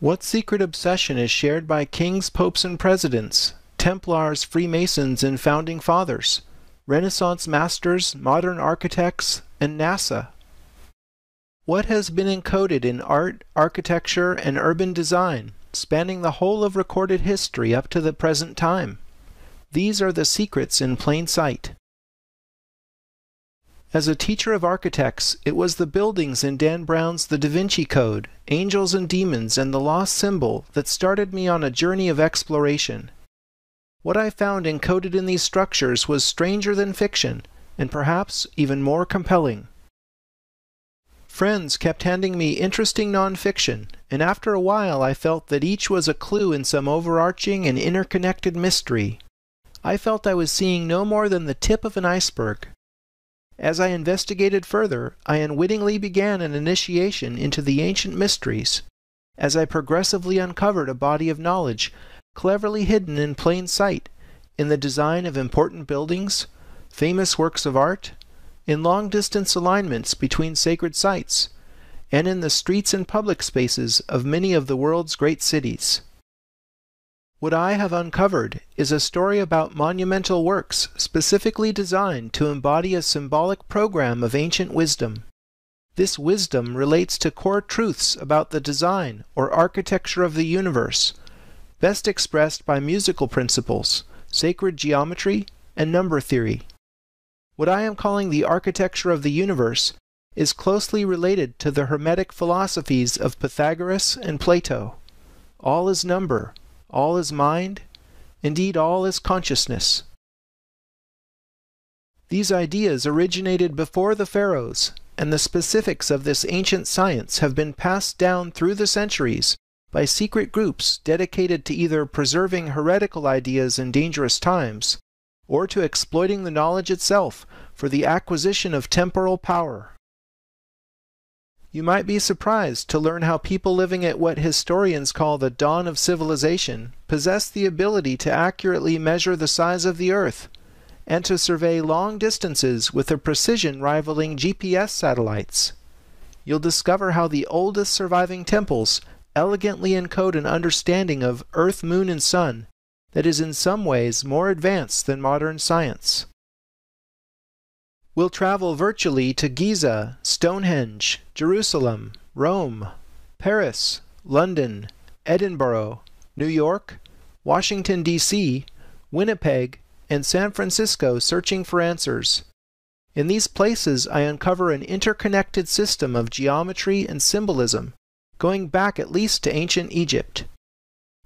What secret obsession is shared by kings, popes, and presidents, Templars, Freemasons, and founding fathers, Renaissance masters, modern architects, and NASA? What has been encoded in art, architecture, and urban design, spanning the whole of recorded history up to the present time? These are the secrets in plain sight. As a teacher of architects, it was the buildings in Dan Brown's The Da Vinci Code, Angels and Demons, and The Lost Symbol that started me on a journey of exploration. What I found encoded in these structures was stranger than fiction, and perhaps even more compelling. Friends kept handing me interesting nonfiction, and after a while I felt that each was a clue in some overarching and interconnected mystery. I felt I was seeing no more than the tip of an iceberg. As I investigated further, I unwittingly began an initiation into the ancient mysteries. As I progressively uncovered a body of knowledge cleverly hidden in plain sight in the design of important buildings, famous works of art, in long distance alignments between sacred sites, and in the streets and public spaces of many of the world's great cities. What I have uncovered is a story about monumental works specifically designed to embody a symbolic program of ancient wisdom. This wisdom relates to core truths about the design or architecture of the universe, best expressed by musical principles, sacred geometry, and number theory. What I am calling the architecture of the universe is closely related to the Hermetic philosophies of Pythagoras and Plato. All is number, all is mind, indeed, all is consciousness. These ideas originated before the pharaohs, and the specifics of this ancient science have been passed down through the centuries by secret groups dedicated to either preserving heretical ideas in dangerous times or to exploiting the knowledge itself for the acquisition of temporal power. You might be surprised to learn how people living at what historians call the dawn of civilization possess the ability to accurately measure the size of the Earth and to survey long distances with a precision rivaling GPS satellites. You'll discover how the oldest surviving temples elegantly encode an understanding of Earth, Moon, and Sun that is in some ways more advanced than modern science. We'll travel virtually to Giza, Stonehenge, Jerusalem, Rome, Paris, London, Edinburgh, New York, Washington, D.C., Winnipeg, and San Francisco searching for answers. In these places, I uncover an interconnected system of geometry and symbolism, going back at least to ancient Egypt.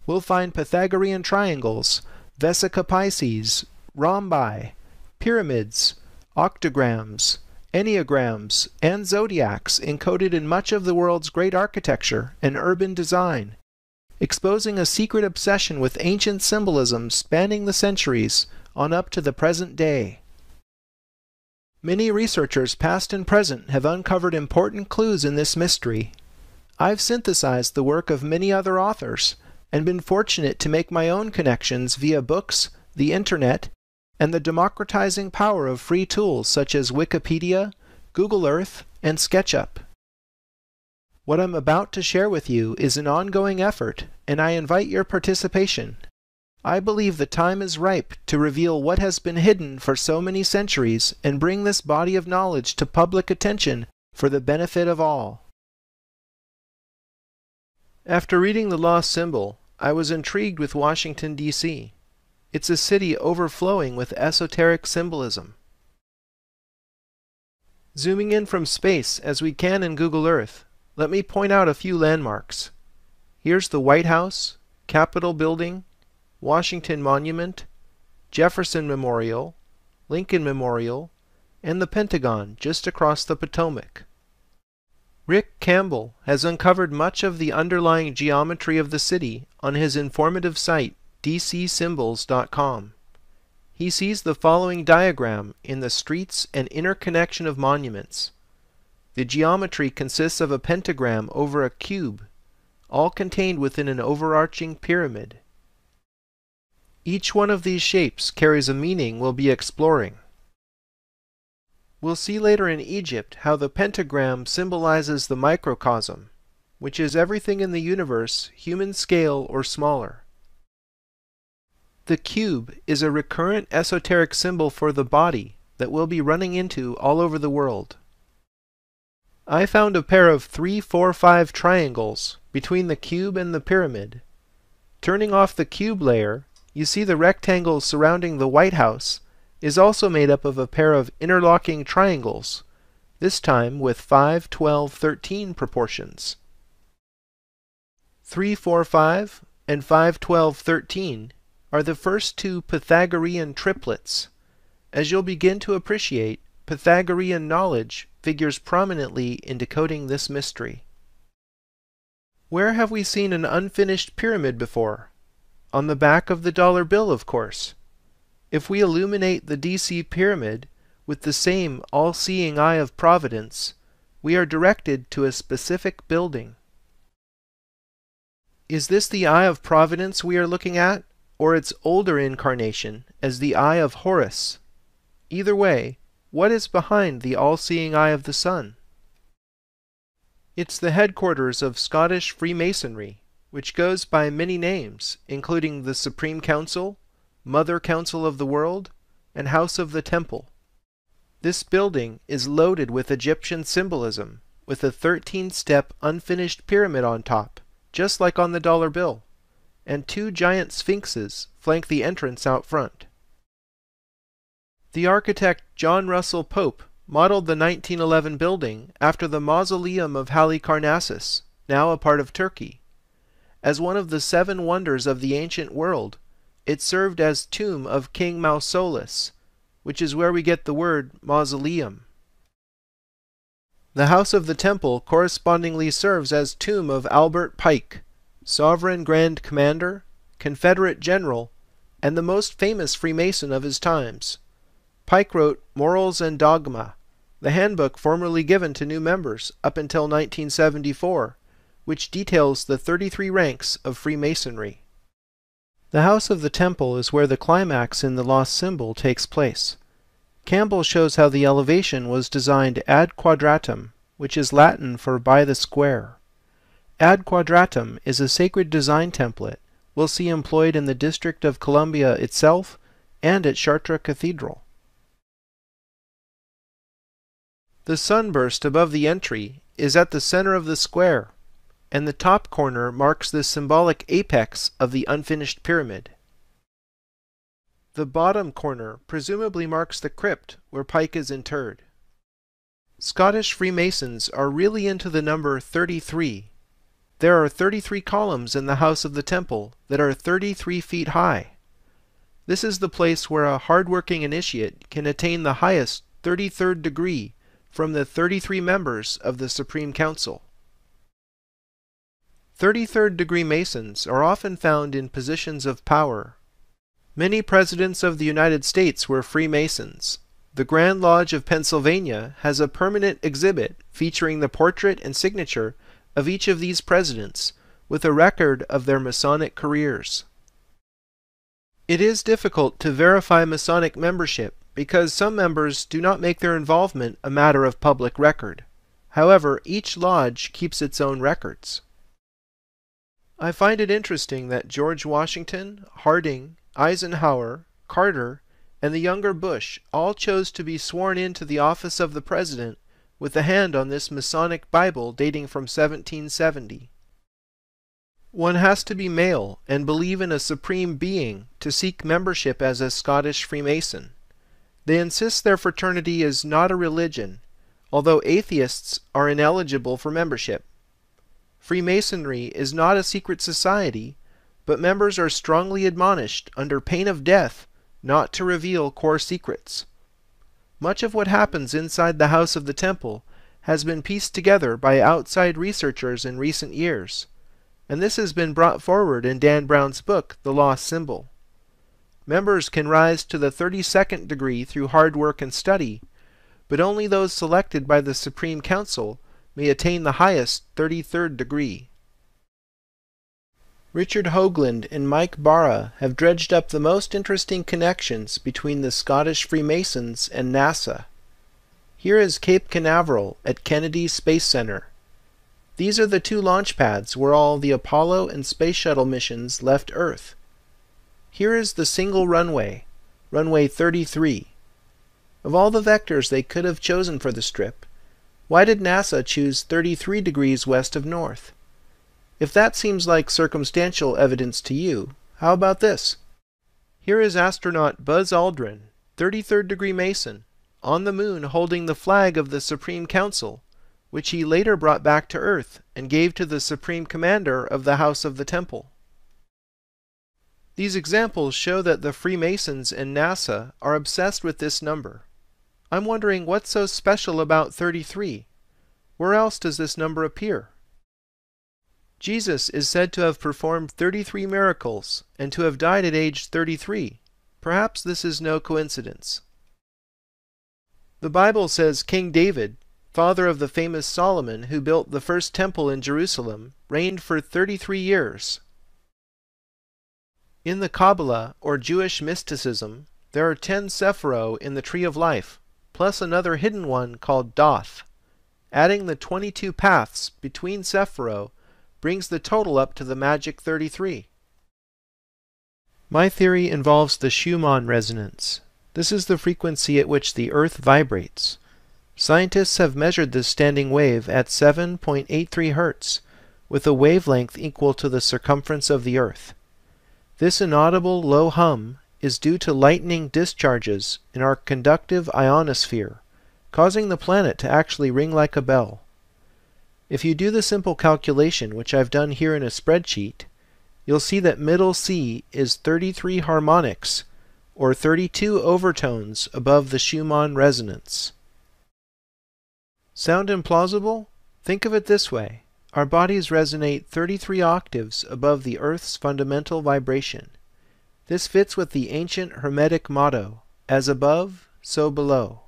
We'll find Pythagorean triangles, Vesica Piscis, rhombi, pyramids, octograms, enneagrams, and zodiacs encoded in much of the world's great architecture and urban design, exposing a secret obsession with ancient symbolism spanning the centuries on up to the present day. Many researchers, past and present, have uncovered important clues in this mystery. I've synthesized the work of many other authors and been fortunate to make my own connections via books, the internet, and the democratizing power of free tools such as Wikipedia, Google Earth, and SketchUp. What I'm about to share with you is an ongoing effort, and I invite your participation. I believe the time is ripe to reveal what has been hidden for so many centuries and bring this body of knowledge to public attention for the benefit of all. After reading The Lost Symbol, I was intrigued with Washington, D.C. It's a city overflowing with esoteric symbolism. Zooming in from space as we can in Google Earth, let me point out a few landmarks. Here's the White House, Capitol Building, Washington Monument, Jefferson Memorial, Lincoln Memorial, and the Pentagon just across the Potomac. Rick Campbell has uncovered much of the underlying geometry of the city on his informative site dcsymbols.com. He sees the following diagram in the streets and interconnection of monuments. The geometry consists of a pentagram over a cube, all contained within an overarching pyramid. Each one of these shapes carries a meaning we'll be exploring. We'll see later in Egypt how the pentagram symbolizes the microcosm, which is everything in the universe, human scale or smaller. The cube is a recurrent esoteric symbol for the body that we'll be running into all over the world. I found a pair of 3, 4, 5 triangles between the cube and the pyramid. Turning off the cube layer, you see the rectangle surrounding the White House is also made up of a pair of interlocking triangles, this time with 5, 12, 13 proportions. 3, 4, 5 and 5, 12, 13 are the first two Pythagorean triplets. As you'll begin to appreciate, Pythagorean knowledge figures prominently in decoding this mystery. Where have we seen an unfinished pyramid before? On the back of the dollar bill, of course. If we illuminate the DC pyramid with the same all-seeing eye of providence, we are directed to a specific building. Is this the eye of providence we are looking at? Or its older incarnation as the Eye of Horus. Either way, what is behind the all-seeing eye of the sun? It's the headquarters of Scottish Freemasonry, which goes by many names, including the Supreme Council, Mother Council of the World, and House of the Temple. This building is loaded with Egyptian symbolism, with a 13-step unfinished pyramid on top, just like on the dollar bill and two giant sphinxes flank the entrance out front. The architect John Russell Pope modeled the 1911 building after the mausoleum of Halicarnassus, now a part of Turkey. As one of the seven wonders of the ancient world, it served as tomb of King Mausolus, which is where we get the word mausoleum. The house of the temple correspondingly serves as tomb of Albert Pike, sovereign grand commander, Confederate general, and the most famous Freemason of his times. Pike wrote Morals and Dogma, the handbook formerly given to new members up until 1974, which details the 33 ranks of Freemasonry. The House of the Temple is where the climax in the lost symbol takes place. Campbell shows how the elevation was designed ad quadratum, which is Latin for by the square. Ad quadratum is a sacred design template we'll see employed in the District of Columbia itself and at Chartres Cathedral. The sunburst above the entry is at the center of the square, and the top corner marks the symbolic apex of the unfinished pyramid. The bottom corner presumably marks the crypt where Pike is interred. Scottish Freemasons are really into the number 33 there are 33 columns in the house of the temple that are 33 feet high. This is the place where a hard-working initiate can attain the highest 33rd degree from the 33 members of the Supreme Council. 33rd degree Masons are often found in positions of power. Many presidents of the United States were Freemasons. The Grand Lodge of Pennsylvania has a permanent exhibit featuring the portrait and signature of each of these presidents with a record of their Masonic careers. It is difficult to verify Masonic membership because some members do not make their involvement a matter of public record. However, each lodge keeps its own records. I find it interesting that George Washington, Harding, Eisenhower, Carter, and the younger Bush all chose to be sworn into the office of the President with a hand on this Masonic Bible dating from 1770. One has to be male and believe in a supreme being to seek membership as a Scottish Freemason. They insist their fraternity is not a religion, although atheists are ineligible for membership. Freemasonry is not a secret society, but members are strongly admonished under pain of death not to reveal core secrets. Much of what happens inside the house of the temple has been pieced together by outside researchers in recent years, and this has been brought forward in Dan Brown's book, The Lost Symbol. Members can rise to the 32nd degree through hard work and study, but only those selected by the Supreme Council may attain the highest 33rd degree. Richard Hoagland and Mike Bara have dredged up the most interesting connections between the Scottish Freemasons and NASA. Here is Cape Canaveral at Kennedy Space Center. These are the two launch pads where all the Apollo and Space Shuttle missions left Earth. Here is the single runway, runway 33. Of all the vectors they could have chosen for the strip, why did NASA choose 33 degrees west of north? If that seems like circumstantial evidence to you, how about this? Here is astronaut Buzz Aldrin, 33rd degree Mason, on the moon holding the flag of the Supreme Council, which he later brought back to Earth and gave to the Supreme Commander of the House of the Temple. These examples show that the Freemasons and NASA are obsessed with this number. I'm wondering what's so special about 33? Where else does this number appear? Jesus is said to have performed 33 miracles and to have died at age 33. Perhaps this is no coincidence. The Bible says King David, father of the famous Solomon who built the first temple in Jerusalem, reigned for 33 years. In the Kabbalah, or Jewish mysticism, there are 10 Sephiro in the Tree of Life, plus another hidden one called Doth. Adding the 22 paths between Sephiro brings the total up to the magic 33. My theory involves the Schumann resonance. This is the frequency at which the Earth vibrates. Scientists have measured this standing wave at 7.83 Hz, with a wavelength equal to the circumference of the Earth. This inaudible low hum is due to lightning discharges in our conductive ionosphere, causing the planet to actually ring like a bell. If you do the simple calculation, which I've done here in a spreadsheet, you'll see that middle C is 33 harmonics, or 32 overtones above the Schumann resonance. Sound implausible? Think of it this way. Our bodies resonate 33 octaves above the Earth's fundamental vibration. This fits with the ancient Hermetic motto, as above, so below.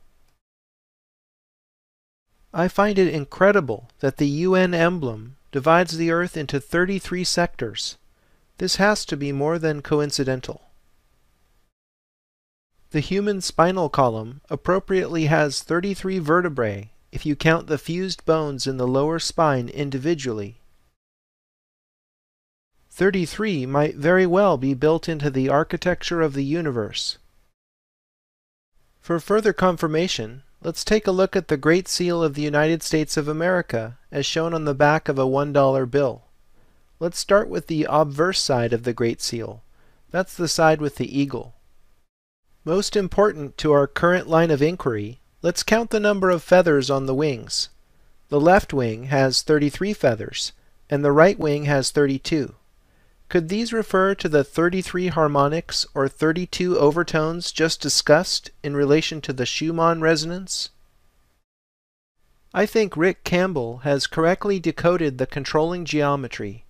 I find it incredible that the UN emblem divides the Earth into 33 sectors. This has to be more than coincidental. The human spinal column appropriately has 33 vertebrae if you count the fused bones in the lower spine individually. 33 might very well be built into the architecture of the universe. For further confirmation, Let's take a look at the Great Seal of the United States of America, as shown on the back of a $1 bill. Let's start with the obverse side of the Great Seal. That's the side with the eagle. Most important to our current line of inquiry, let's count the number of feathers on the wings. The left wing has 33 feathers, and the right wing has 32. Could these refer to the 33 harmonics or 32 overtones just discussed in relation to the Schumann resonance? I think Rick Campbell has correctly decoded the controlling geometry.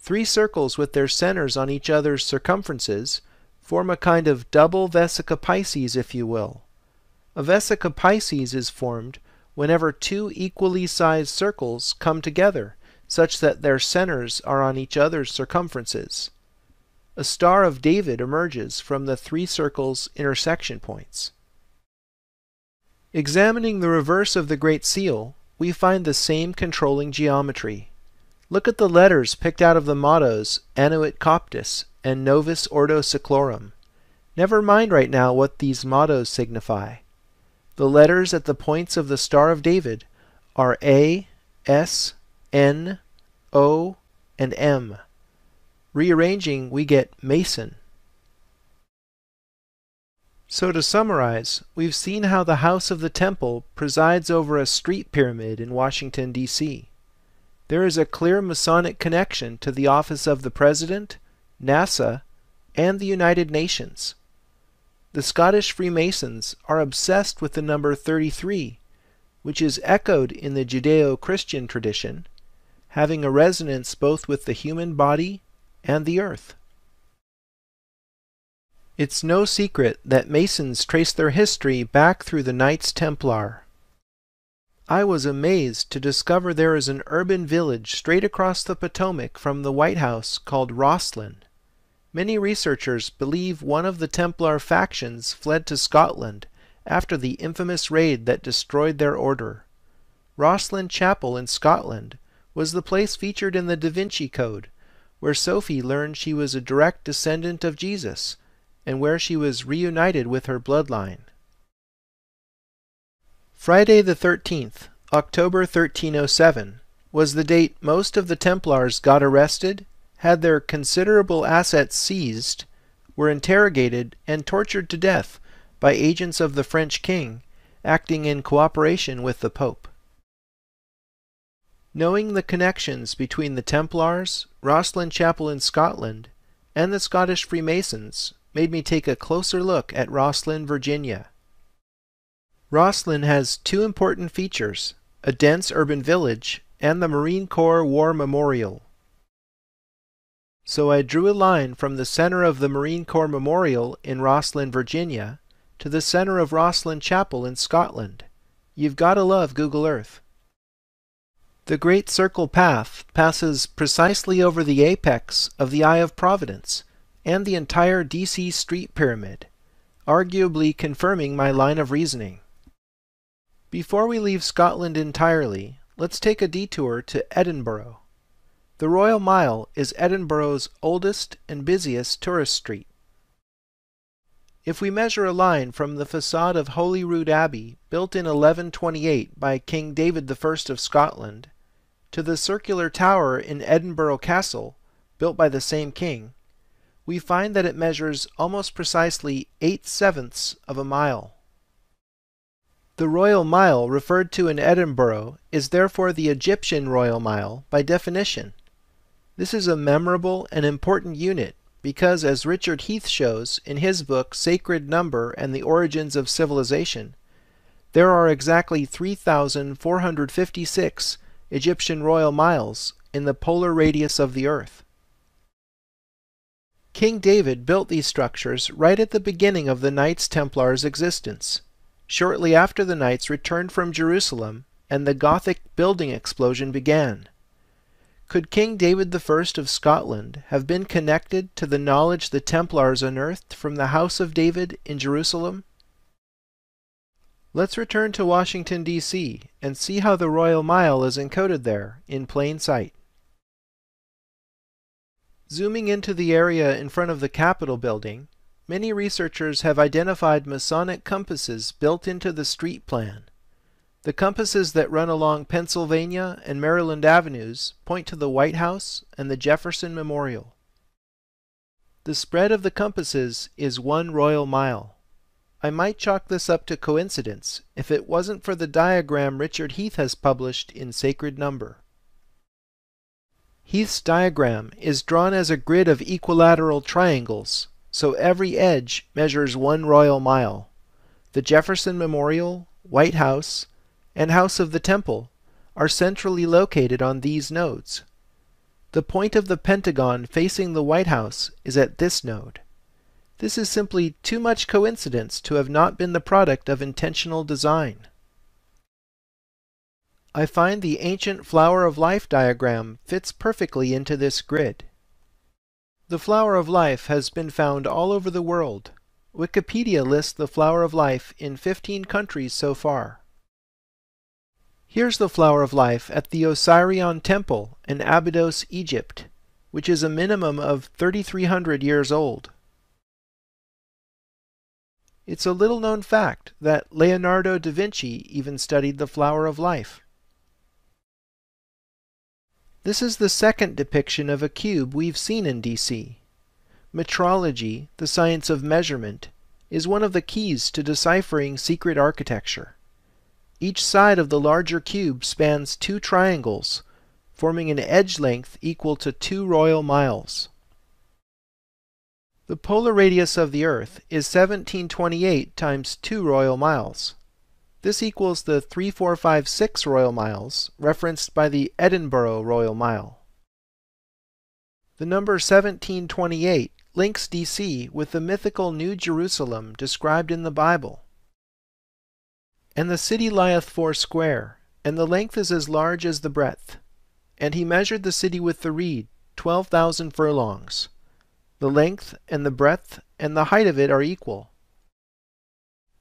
Three circles with their centers on each other's circumferences form a kind of double vesica Piscis, if you will. A vesica Piscis is formed whenever two equally sized circles come together such that their centers are on each other's circumferences. A Star of David emerges from the three circles' intersection points. Examining the reverse of the Great Seal, we find the same controlling geometry. Look at the letters picked out of the mottos Annuit Coeptis and Novus Ordo Seclorum. Never mind right now what these mottos signify. The letters at the points of the Star of David are A, S, N, O, and M. Rearranging, we get Mason. So to summarize, we've seen how the House of the Temple presides over a street pyramid in Washington, D.C. There is a clear Masonic connection to the office of the President, NASA, and the United Nations. The Scottish Freemasons are obsessed with the number 33, which is echoed in the Judeo Christian tradition having a resonance both with the human body and the earth. It's no secret that Masons trace their history back through the Knights Templar. I was amazed to discover there is an urban village straight across the Potomac from the White House called Rosslyn. Many researchers believe one of the Templar factions fled to Scotland after the infamous raid that destroyed their order. Rosslyn Chapel in Scotland was the place featured in the Da Vinci Code, where Sophie learned she was a direct descendant of Jesus, and where she was reunited with her bloodline. Friday the 13th, October 1307, was the date most of the Templars got arrested, had their considerable assets seized, were interrogated, and tortured to death by agents of the French king acting in cooperation with the Pope. Knowing the connections between the Templars, Rosslyn Chapel in Scotland, and the Scottish Freemasons made me take a closer look at Rosslyn, Virginia. Rosslyn has two important features a dense urban village and the Marine Corps War Memorial. So I drew a line from the center of the Marine Corps Memorial in Rosslyn, Virginia, to the center of Rosslyn Chapel in Scotland. You've got to love Google Earth. The Great Circle Path passes precisely over the apex of the Eye of Providence and the entire DC Street Pyramid, arguably confirming my line of reasoning. Before we leave Scotland entirely, let's take a detour to Edinburgh. The Royal Mile is Edinburgh's oldest and busiest tourist street. If we measure a line from the facade of Holyrood Abbey, built in 1128 by King David I of Scotland, to the circular tower in Edinburgh Castle, built by the same king, we find that it measures almost precisely 8 sevenths of a mile. The Royal Mile referred to in Edinburgh is therefore the Egyptian Royal Mile by definition. This is a memorable and important unit because, as Richard Heath shows in his book Sacred Number and the Origins of Civilization, there are exactly 3,456 Egyptian royal miles in the polar radius of the Earth. King David built these structures right at the beginning of the Knights Templars' existence, shortly after the Knights returned from Jerusalem and the Gothic building explosion began. Could King David I of Scotland have been connected to the knowledge the Templars unearthed from the House of David in Jerusalem? Let's return to Washington, D.C. and see how the Royal Mile is encoded there in plain sight. Zooming into the area in front of the Capitol building, many researchers have identified Masonic compasses built into the street plan. The compasses that run along Pennsylvania and Maryland avenues point to the White House and the Jefferson Memorial. The spread of the compasses is one royal mile. I might chalk this up to coincidence if it wasn't for the diagram Richard Heath has published in Sacred Number. Heath's diagram is drawn as a grid of equilateral triangles, so every edge measures one royal mile. The Jefferson Memorial, White House, and House of the Temple are centrally located on these nodes. The point of the pentagon facing the White House is at this node. This is simply too much coincidence to have not been the product of intentional design. I find the ancient flower of life diagram fits perfectly into this grid. The flower of life has been found all over the world. Wikipedia lists the flower of life in 15 countries so far. Here's the flower of life at the Osirion Temple in Abydos, Egypt, which is a minimum of 3,300 years old. It's a little known fact that Leonardo da Vinci even studied the flower of life. This is the second depiction of a cube we've seen in DC. Metrology, the science of measurement, is one of the keys to deciphering secret architecture. Each side of the larger cube spans two triangles, forming an edge length equal to two royal miles. The polar radius of the Earth is 1728 times 2 royal miles. This equals the 3456 royal miles referenced by the Edinburgh Royal Mile. The number 1728 links DC with the mythical New Jerusalem described in the Bible. And the city lieth four square, and the length is as large as the breadth. And he measured the city with the reed, twelve thousand furlongs. The length and the breadth and the height of it are equal.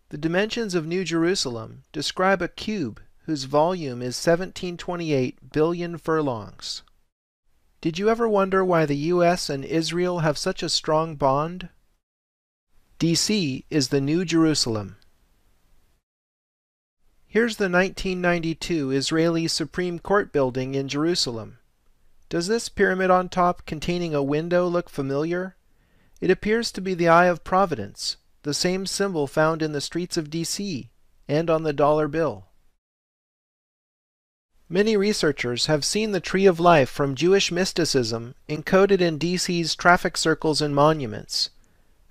The dimensions of New Jerusalem describe a cube whose volume is 1728 billion furlongs. Did you ever wonder why the US and Israel have such a strong bond? DC is the New Jerusalem. Here's the 1992 Israeli Supreme Court building in Jerusalem. Does this pyramid on top containing a window look familiar? It appears to be the Eye of Providence, the same symbol found in the streets of DC and on the dollar bill. Many researchers have seen the Tree of Life from Jewish mysticism encoded in DC's traffic circles and monuments.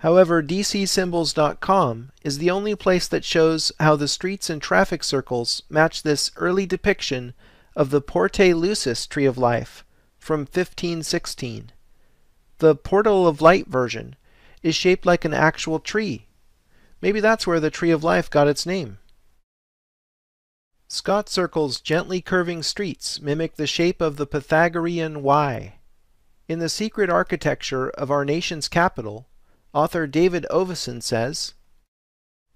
However, DCSymbols.com is the only place that shows how the streets and traffic circles match this early depiction of the Porte Lucis Tree of Life from 1516. The Portal of Light version is shaped like an actual tree. Maybe that's where the Tree of Life got its name. Scott Circle's gently curving streets mimic the shape of the Pythagorean Y. In the secret architecture of our nation's capital, Author David Ovason says,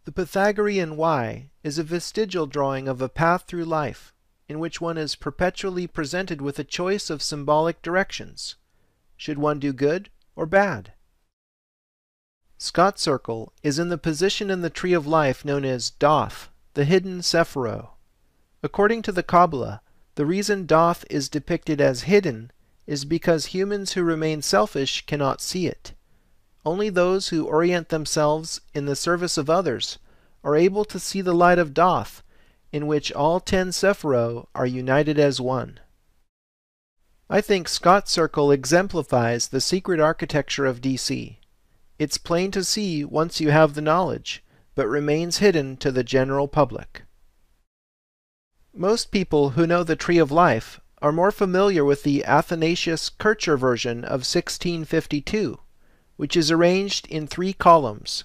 The Pythagorean Y is a vestigial drawing of a path through life, in which one is perpetually presented with a choice of symbolic directions. Should one do good or bad? Scott Circle is in the position in the tree of life known as Doth, the hidden Sephiro. According to the Kabbalah, the reason Doth is depicted as hidden is because humans who remain selfish cannot see it. Only those who orient themselves in the service of others are able to see the light of Doth, in which all ten Sephiro are united as one. I think Scott Circle exemplifies the secret architecture of DC. It's plain to see once you have the knowledge, but remains hidden to the general public. Most people who know the Tree of Life are more familiar with the Athanasius Kircher version of 1652, which is arranged in three columns.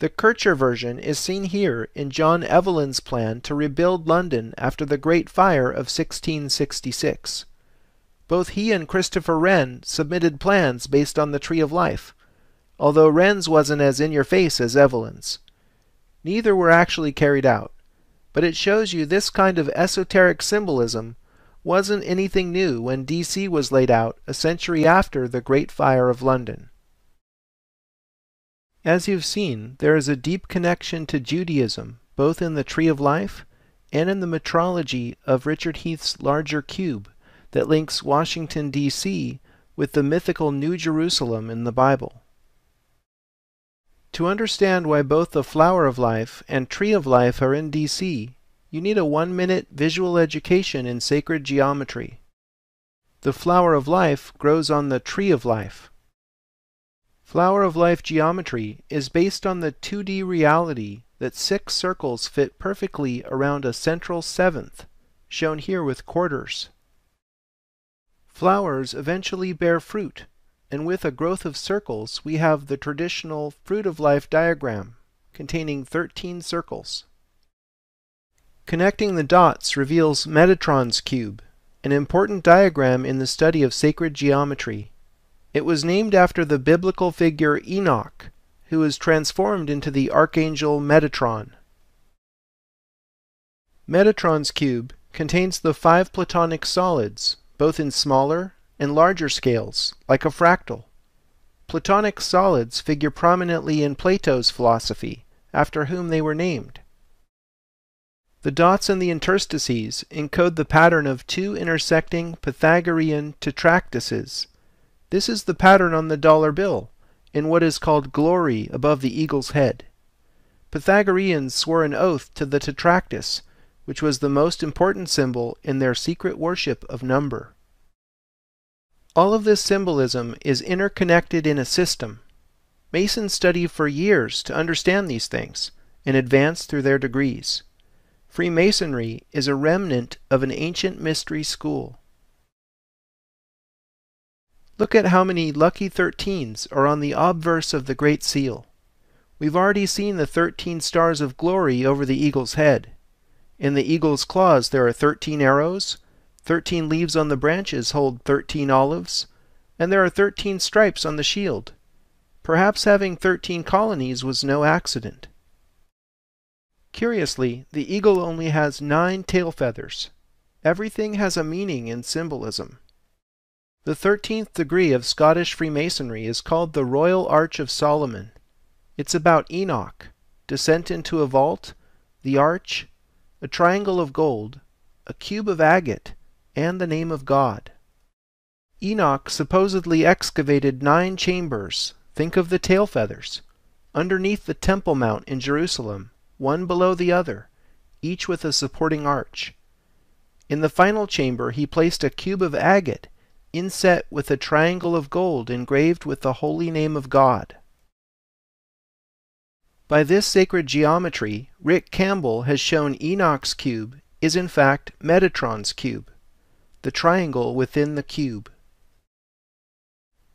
The Kircher version is seen here in John Evelyn's plan to rebuild London after the Great Fire of 1666. Both he and Christopher Wren submitted plans based on the Tree of Life, although Wren's wasn't as in your face as Evelyn's. Neither were actually carried out, but it shows you this kind of esoteric symbolism wasn't anything new when DC was laid out a century after the Great Fire of London. As you've seen, there is a deep connection to Judaism, both in the Tree of Life and in the metrology of Richard Heath's larger cube that links Washington, D.C. with the mythical New Jerusalem in the Bible. To understand why both the Flower of Life and Tree of Life are in D.C., you need a one minute visual education in sacred geometry. The Flower of Life grows on the Tree of Life. Flower of Life geometry is based on the 2D reality that six circles fit perfectly around a central seventh, shown here with quarters. Flowers eventually bear fruit, and with a growth of circles we have the traditional fruit of life diagram, containing 13 circles. Connecting the dots reveals Metatron's cube, an important diagram in the study of sacred geometry. It was named after the biblical figure Enoch, who was transformed into the archangel Metatron. Metatron's cube contains the five Platonic solids, both in smaller and larger scales, like a fractal. Platonic solids figure prominently in Plato's philosophy, after whom they were named. The dots and the interstices encode the pattern of two intersecting Pythagorean tetractyses, this is the pattern on the dollar bill, in what is called glory above the eagle's head. Pythagoreans swore an oath to the tetractys, which was the most important symbol in their secret worship of number. All of this symbolism is interconnected in a system. Masons study for years to understand these things and advance through their degrees. Freemasonry is a remnant of an ancient mystery school. Look at how many lucky 13s are on the obverse of the Great Seal. We've already seen the 13 stars of glory over the eagle's head. In the eagle's claws there are 13 arrows, 13 leaves on the branches hold 13 olives, and there are 13 stripes on the shield. Perhaps having 13 colonies was no accident. Curiously, the eagle only has nine tail feathers. Everything has a meaning in symbolism. The thirteenth degree of Scottish Freemasonry is called the Royal Arch of Solomon. It's about Enoch, descent into a vault, the arch, a triangle of gold, a cube of agate, and the name of God. Enoch supposedly excavated nine chambers, think of the tail feathers, underneath the Temple Mount in Jerusalem, one below the other, each with a supporting arch. In the final chamber he placed a cube of agate inset with a triangle of gold engraved with the holy name of God. By this sacred geometry, Rick Campbell has shown Enoch's cube is in fact Metatron's cube, the triangle within the cube.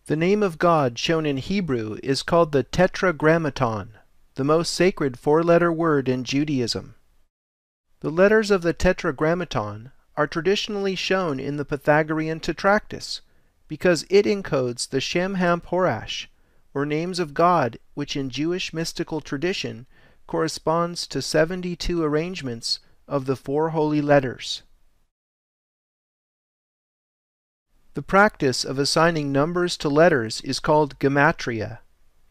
The name of God shown in Hebrew is called the Tetragrammaton, the most sacred four-letter word in Judaism. The letters of the Tetragrammaton are traditionally shown in the Pythagorean Tetractys because it encodes the Shem Ham Porash, or names of God, which in Jewish mystical tradition corresponds to 72 arrangements of the four holy letters. The practice of assigning numbers to letters is called gematria.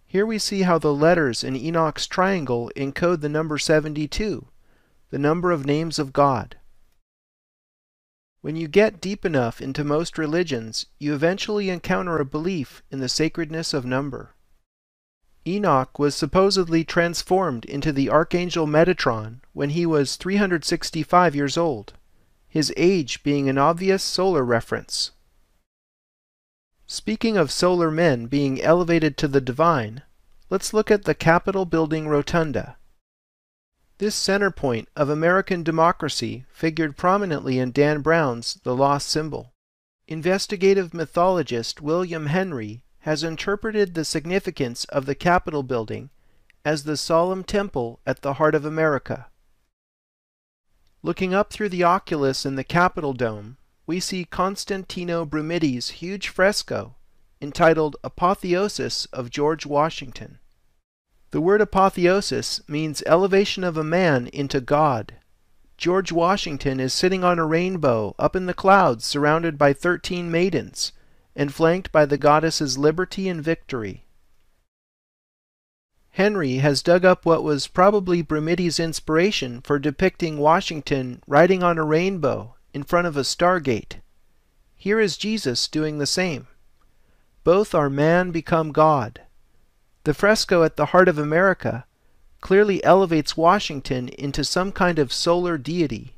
Here we see how the letters in Enoch's triangle encode the number 72, the number of names of God. When you get deep enough into most religions, you eventually encounter a belief in the sacredness of number. Enoch was supposedly transformed into the archangel Metatron when he was 365 years old, his age being an obvious solar reference. Speaking of solar men being elevated to the divine, let's look at the Capitol building rotunda. This center point of American democracy figured prominently in Dan Brown's The Lost Symbol. Investigative mythologist William Henry has interpreted the significance of the Capitol building as the solemn temple at the heart of America. Looking up through the oculus in the Capitol dome, we see Constantino Brumidi's huge fresco entitled Apotheosis of George Washington. The word apotheosis means elevation of a man into God. George Washington is sitting on a rainbow up in the clouds surrounded by thirteen maidens and flanked by the goddesses Liberty and Victory. Henry has dug up what was probably Brumidi's inspiration for depicting Washington riding on a rainbow in front of a stargate. Here is Jesus doing the same. Both are man become God. The fresco at the heart of America clearly elevates Washington into some kind of solar deity.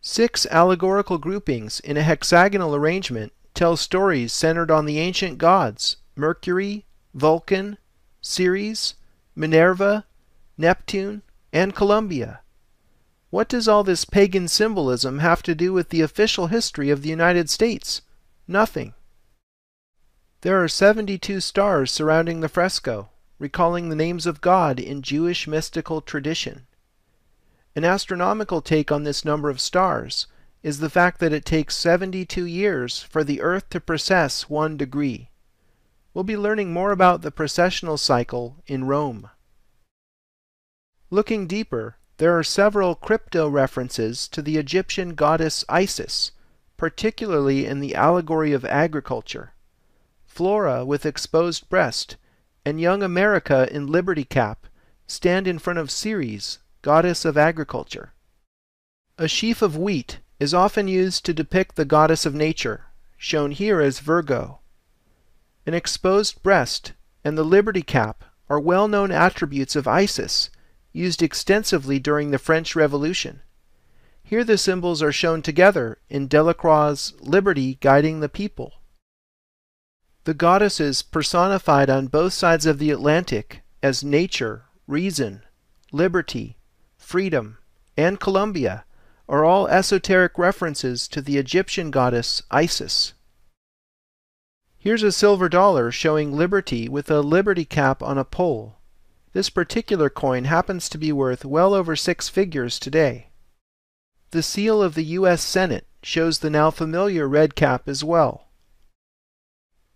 Six allegorical groupings in a hexagonal arrangement tell stories centered on the ancient gods Mercury, Vulcan, Ceres, Minerva, Neptune, and Columbia. What does all this pagan symbolism have to do with the official history of the United States? Nothing. There are 72 stars surrounding the fresco, recalling the names of God in Jewish mystical tradition. An astronomical take on this number of stars is the fact that it takes 72 years for the Earth to precess one degree. We'll be learning more about the precessional cycle in Rome. Looking deeper, there are several crypto references to the Egyptian goddess Isis, particularly in the allegory of agriculture. Flora with exposed breast, and young America in liberty cap stand in front of Ceres, goddess of agriculture. A sheaf of wheat is often used to depict the goddess of nature, shown here as Virgo. An exposed breast and the liberty cap are well-known attributes of Isis, used extensively during the French Revolution. Here the symbols are shown together in Delacroix's Liberty Guiding the People. The goddesses personified on both sides of the Atlantic as nature, reason, liberty, freedom, and Columbia are all esoteric references to the Egyptian goddess Isis. Here's a silver dollar showing liberty with a liberty cap on a pole. This particular coin happens to be worth well over six figures today. The seal of the U.S. Senate shows the now familiar red cap as well.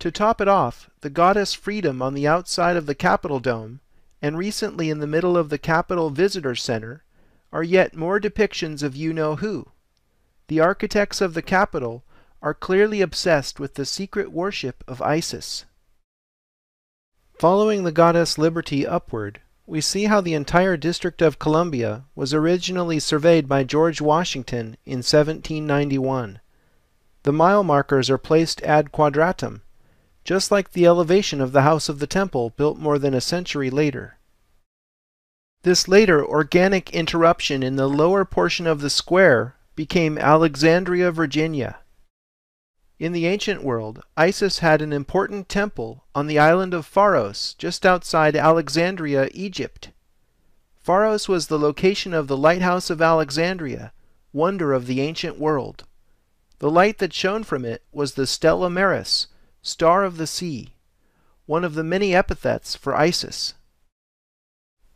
To top it off, the goddess Freedom on the outside of the Capitol dome and recently in the middle of the Capitol Visitor Center, are yet more depictions of you know who. The architects of the Capitol are clearly obsessed with the secret worship of Isis. Following the goddess Liberty upward, we see how the entire District of Columbia was originally surveyed by George Washington in 1791. The mile markers are placed ad quadratum, just like the elevation of the House of the Temple built more than a century later. This later organic interruption in the lower portion of the square became Alexandria, Virginia. In the ancient world, Isis had an important temple on the island of Pharos, just outside Alexandria, Egypt. Pharos was the location of the lighthouse of Alexandria, wonder of the ancient world. The light that shone from it was the Stella Maris, star of the sea, one of the many epithets for Isis.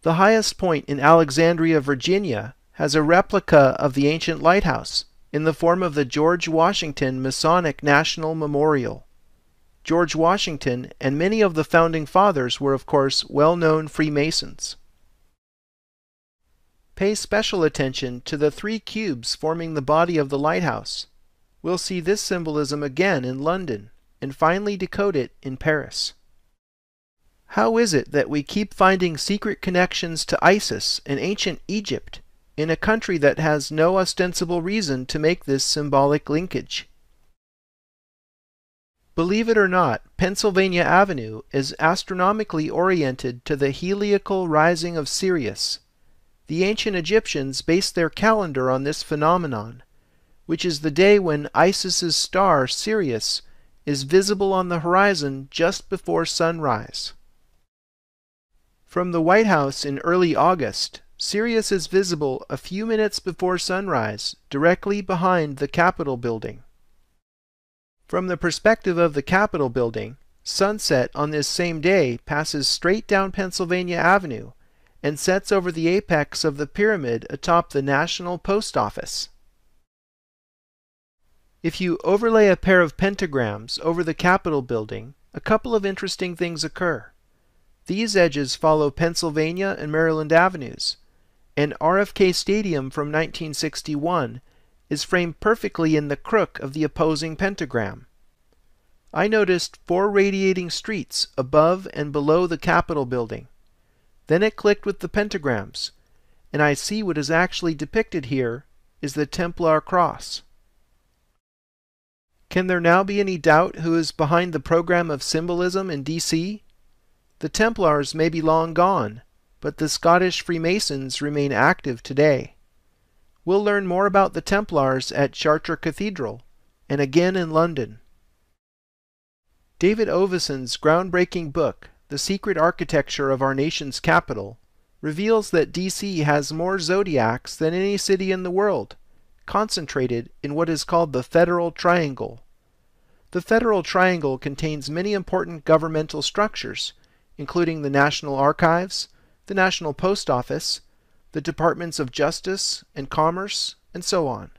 The highest point in Alexandria, Virginia, has a replica of the ancient lighthouse in the form of the George Washington Masonic National Memorial. George Washington and many of the founding fathers were, of course, well known Freemasons. Pay special attention to the three cubes forming the body of the lighthouse. We'll see this symbolism again in London and finally decode it in Paris. How is it that we keep finding secret connections to Isis and ancient Egypt in a country that has no ostensible reason to make this symbolic linkage. Believe it or not, Pennsylvania Avenue is astronomically oriented to the heliacal rising of Sirius. The ancient Egyptians based their calendar on this phenomenon, which is the day when Isis's star Sirius is visible on the horizon just before sunrise. From the White House in early August, Sirius is visible a few minutes before sunrise, directly behind the Capitol building. From the perspective of the Capitol building, sunset on this same day passes straight down Pennsylvania Avenue and sets over the apex of the pyramid atop the National Post Office. If you overlay a pair of pentagrams over the Capitol building, a couple of interesting things occur. These edges follow Pennsylvania and Maryland avenues, and RFK Stadium from 1961 is framed perfectly in the crook of the opposing pentagram. I noticed four radiating streets above and below the Capitol building. Then it clicked with the pentagrams, and I see what is actually depicted here is the Templar cross. Can there now be any doubt who is behind the program of symbolism in DC? The Templars may be long gone, but the Scottish Freemasons remain active today. We'll learn more about the Templars at Chartres Cathedral and again in London. David Ovason's groundbreaking book, The Secret Architecture of Our Nation's Capital, reveals that DC has more zodiacs than any city in the world, concentrated in what is called the Federal Triangle. The Federal Triangle contains many important governmental structures, including the National Archives, the National Post Office, the Departments of Justice and Commerce, and so on.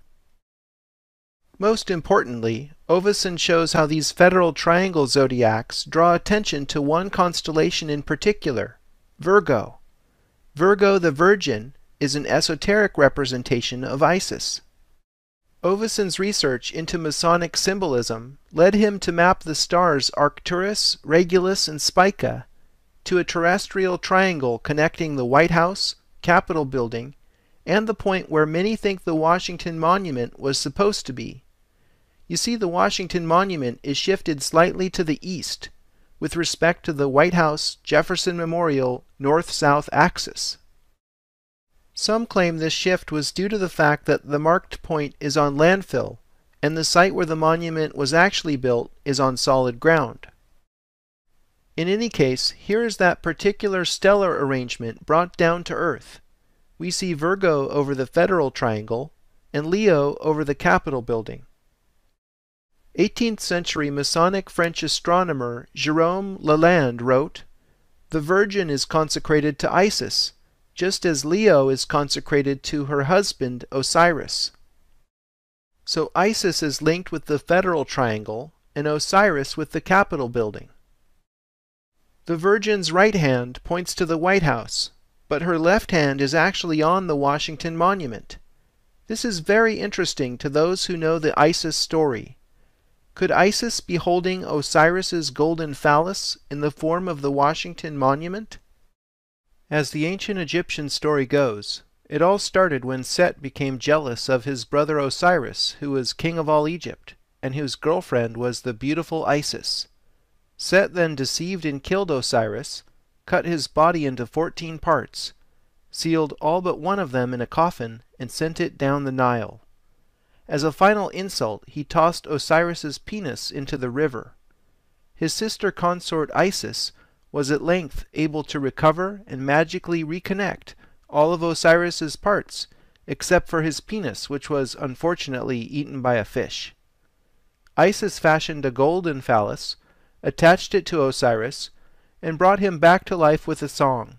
Most importantly, Ovason shows how these federal triangle zodiacs draw attention to one constellation in particular, Virgo. Virgo the Virgin is an esoteric representation of Isis. Ovason's research into Masonic symbolism led him to map the stars Arcturus, Regulus, and Spica to a terrestrial triangle connecting the White House, Capitol building, and the point where many think the Washington Monument was supposed to be. You see, the Washington Monument is shifted slightly to the east with respect to the White House Jefferson Memorial north south axis. Some claim this shift was due to the fact that the marked point is on landfill and the site where the monument was actually built is on solid ground. In any case, here is that particular stellar arrangement brought down to Earth. We see Virgo over the Federal Triangle and Leo over the Capitol building. 18th century Masonic French astronomer Jerome Lalande wrote, The Virgin is consecrated to Isis, just as Leo is consecrated to her husband Osiris. So Isis is linked with the Federal Triangle and Osiris with the Capitol building. The Virgin's right hand points to the White House, but her left hand is actually on the Washington Monument. This is very interesting to those who know the Isis story. Could Isis be holding Osiris's golden phallus in the form of the Washington Monument? As the ancient Egyptian story goes, it all started when Set became jealous of his brother Osiris, who was king of all Egypt, and whose girlfriend was the beautiful Isis. Set then deceived and killed Osiris, cut his body into fourteen parts, sealed all but one of them in a coffin, and sent it down the Nile. As a final insult, he tossed Osiris's penis into the river. His sister consort Isis was at length able to recover and magically reconnect all of Osiris's parts, except for his penis, which was unfortunately eaten by a fish. Isis fashioned a golden phallus, attached it to Osiris, and brought him back to life with a song.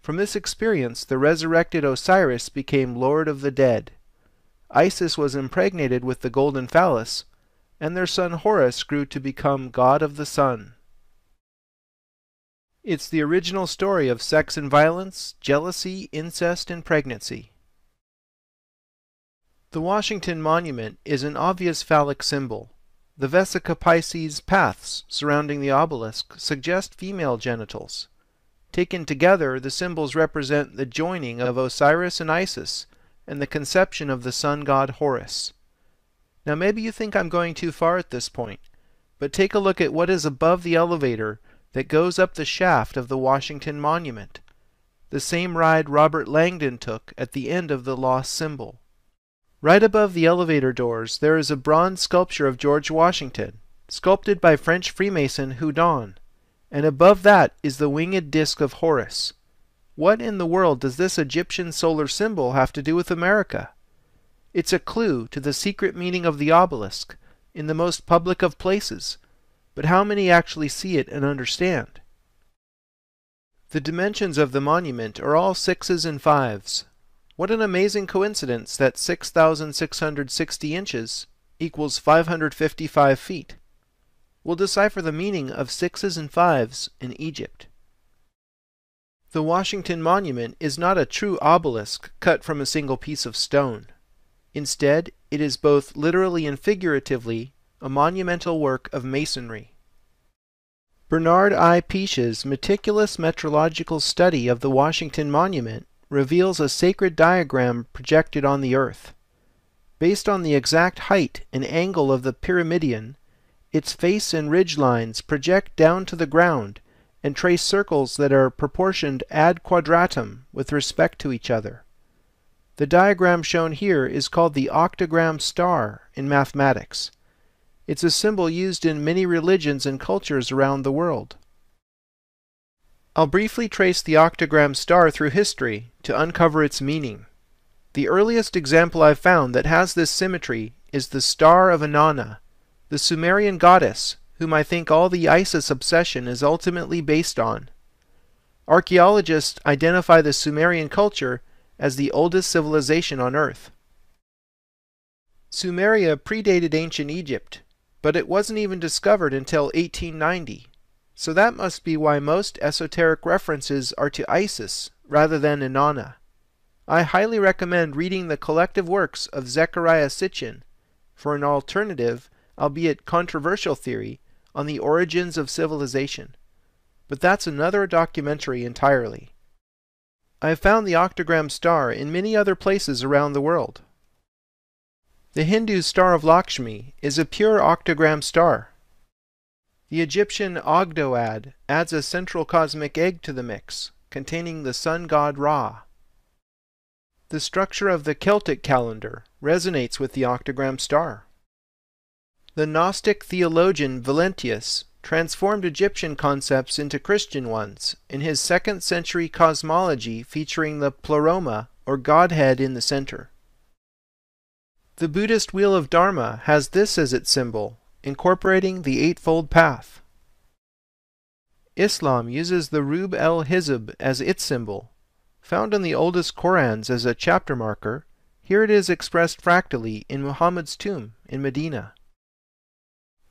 From this experience, the resurrected Osiris became Lord of the Dead. Isis was impregnated with the golden phallus, and their son Horus grew to become god of the sun. It's the original story of sex and violence, jealousy, incest, and pregnancy. The Washington Monument is an obvious phallic symbol. The Vesica Piscis paths surrounding the obelisk suggest female genitals. Taken together, the symbols represent the joining of Osiris and Isis and the conception of the sun god Horus. Now maybe you think I'm going too far at this point, but take a look at what is above the elevator that goes up the shaft of the Washington Monument, the same ride Robert Langdon took at the end of the lost symbol. Right above the elevator doors there is a bronze sculpture of George Washington, sculpted by French Freemason Houdon, and above that is the winged disk of Horus. What in the world does this Egyptian solar symbol have to do with America? It's a clue to the secret meaning of the obelisk, in the most public of places, but how many actually see it and understand? The dimensions of the monument are all sixes and fives. What an amazing coincidence that 6,660 inches equals 555 feet. We'll decipher the meaning of sixes and fives in Egypt. The Washington Monument is not a true obelisk cut from a single piece of stone. Instead, it is both literally and figuratively a monumental work of masonry. Bernard I. Pietsch's meticulous metrological study of the Washington Monument reveals a sacred diagram projected on the earth. Based on the exact height and angle of the pyramidion, its face and ridge lines project down to the ground and trace circles that are proportioned ad quadratum with respect to each other. The diagram shown here is called the octagram star in mathematics. It's a symbol used in many religions and cultures around the world. I'll briefly trace the octagram star through history to uncover its meaning. The earliest example I've found that has this symmetry is the Star of Inanna, the Sumerian goddess whom I think all the Isis obsession is ultimately based on. Archaeologists identify the Sumerian culture as the oldest civilization on Earth. Sumeria predated ancient Egypt, but it wasn't even discovered until 1890. So that must be why most esoteric references are to Isis rather than Inanna. I highly recommend reading the collective works of Zecharia Sitchin for an alternative, albeit controversial theory on the origins of civilization. But that's another documentary entirely. I have found the octagram star in many other places around the world. The Hindu star of Lakshmi is a pure octagram star. The Egyptian Ogdoad adds a central cosmic egg to the mix, containing the sun god Ra. The structure of the Celtic calendar resonates with the octagram star. The Gnostic theologian Valentinus transformed Egyptian concepts into Christian ones in his second century cosmology featuring the pleroma, or Godhead, in the center. The Buddhist Wheel of Dharma has this as its symbol, incorporating the Eightfold Path. Islam uses the Rub el Hizb as its symbol. Found in the oldest Korans as a chapter marker, here it is expressed fractally in Muhammad's tomb in Medina.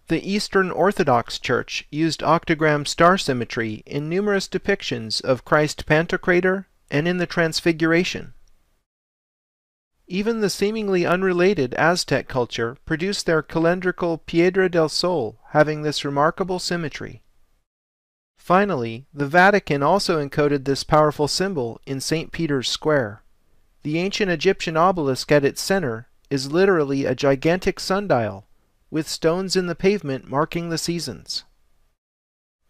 The Eastern Orthodox Church used octagram star symmetry in numerous depictions of Christ Pantocrator and in the Transfiguration. Even the seemingly unrelated Aztec culture produced their calendrical Piedra del Sol having this remarkable symmetry. Finally, the Vatican also encoded this powerful symbol in St. Peter's Square. The ancient Egyptian obelisk at its center is literally a gigantic sundial with stones in the pavement marking the seasons.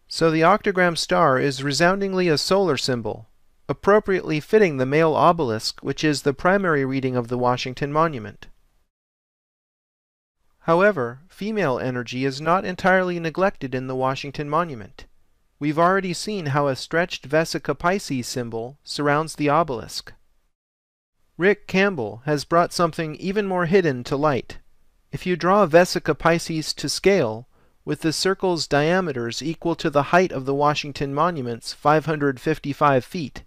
So the octagram star is resoundingly a solar symbol, appropriately fitting the male obelisk, which is the primary reading of the Washington Monument. However, female energy is not entirely neglected in the Washington Monument. We've already seen how a stretched Vesica Piscis symbol surrounds the obelisk. Rick Campbell has brought something even more hidden to light. If you draw Vesica Piscis to scale, with the circle's diameters equal to the height of the Washington Monument's 555 feet,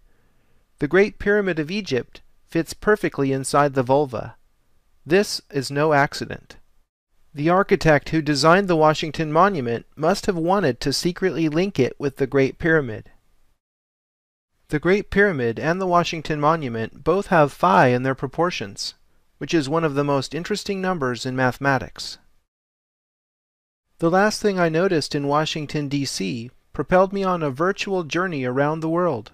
the Great Pyramid of Egypt fits perfectly inside the vulva. This is no accident. The architect who designed the Washington Monument must have wanted to secretly link it with the Great Pyramid. The Great Pyramid and the Washington Monument both have phi in their proportions which is one of the most interesting numbers in mathematics. The last thing I noticed in Washington, D.C. propelled me on a virtual journey around the world.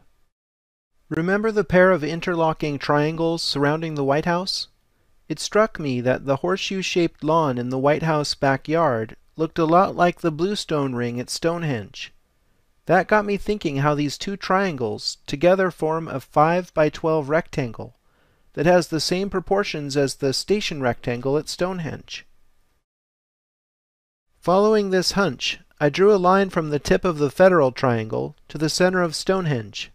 Remember the pair of interlocking triangles surrounding the White House? It struck me that the horseshoe-shaped lawn in the White House backyard looked a lot like the bluestone ring at Stonehenge. That got me thinking how these two triangles together form a 5 by 12 rectangle, that has the same proportions as the station rectangle at Stonehenge. Following this hunch, I drew a line from the tip of the federal triangle to the center of Stonehenge.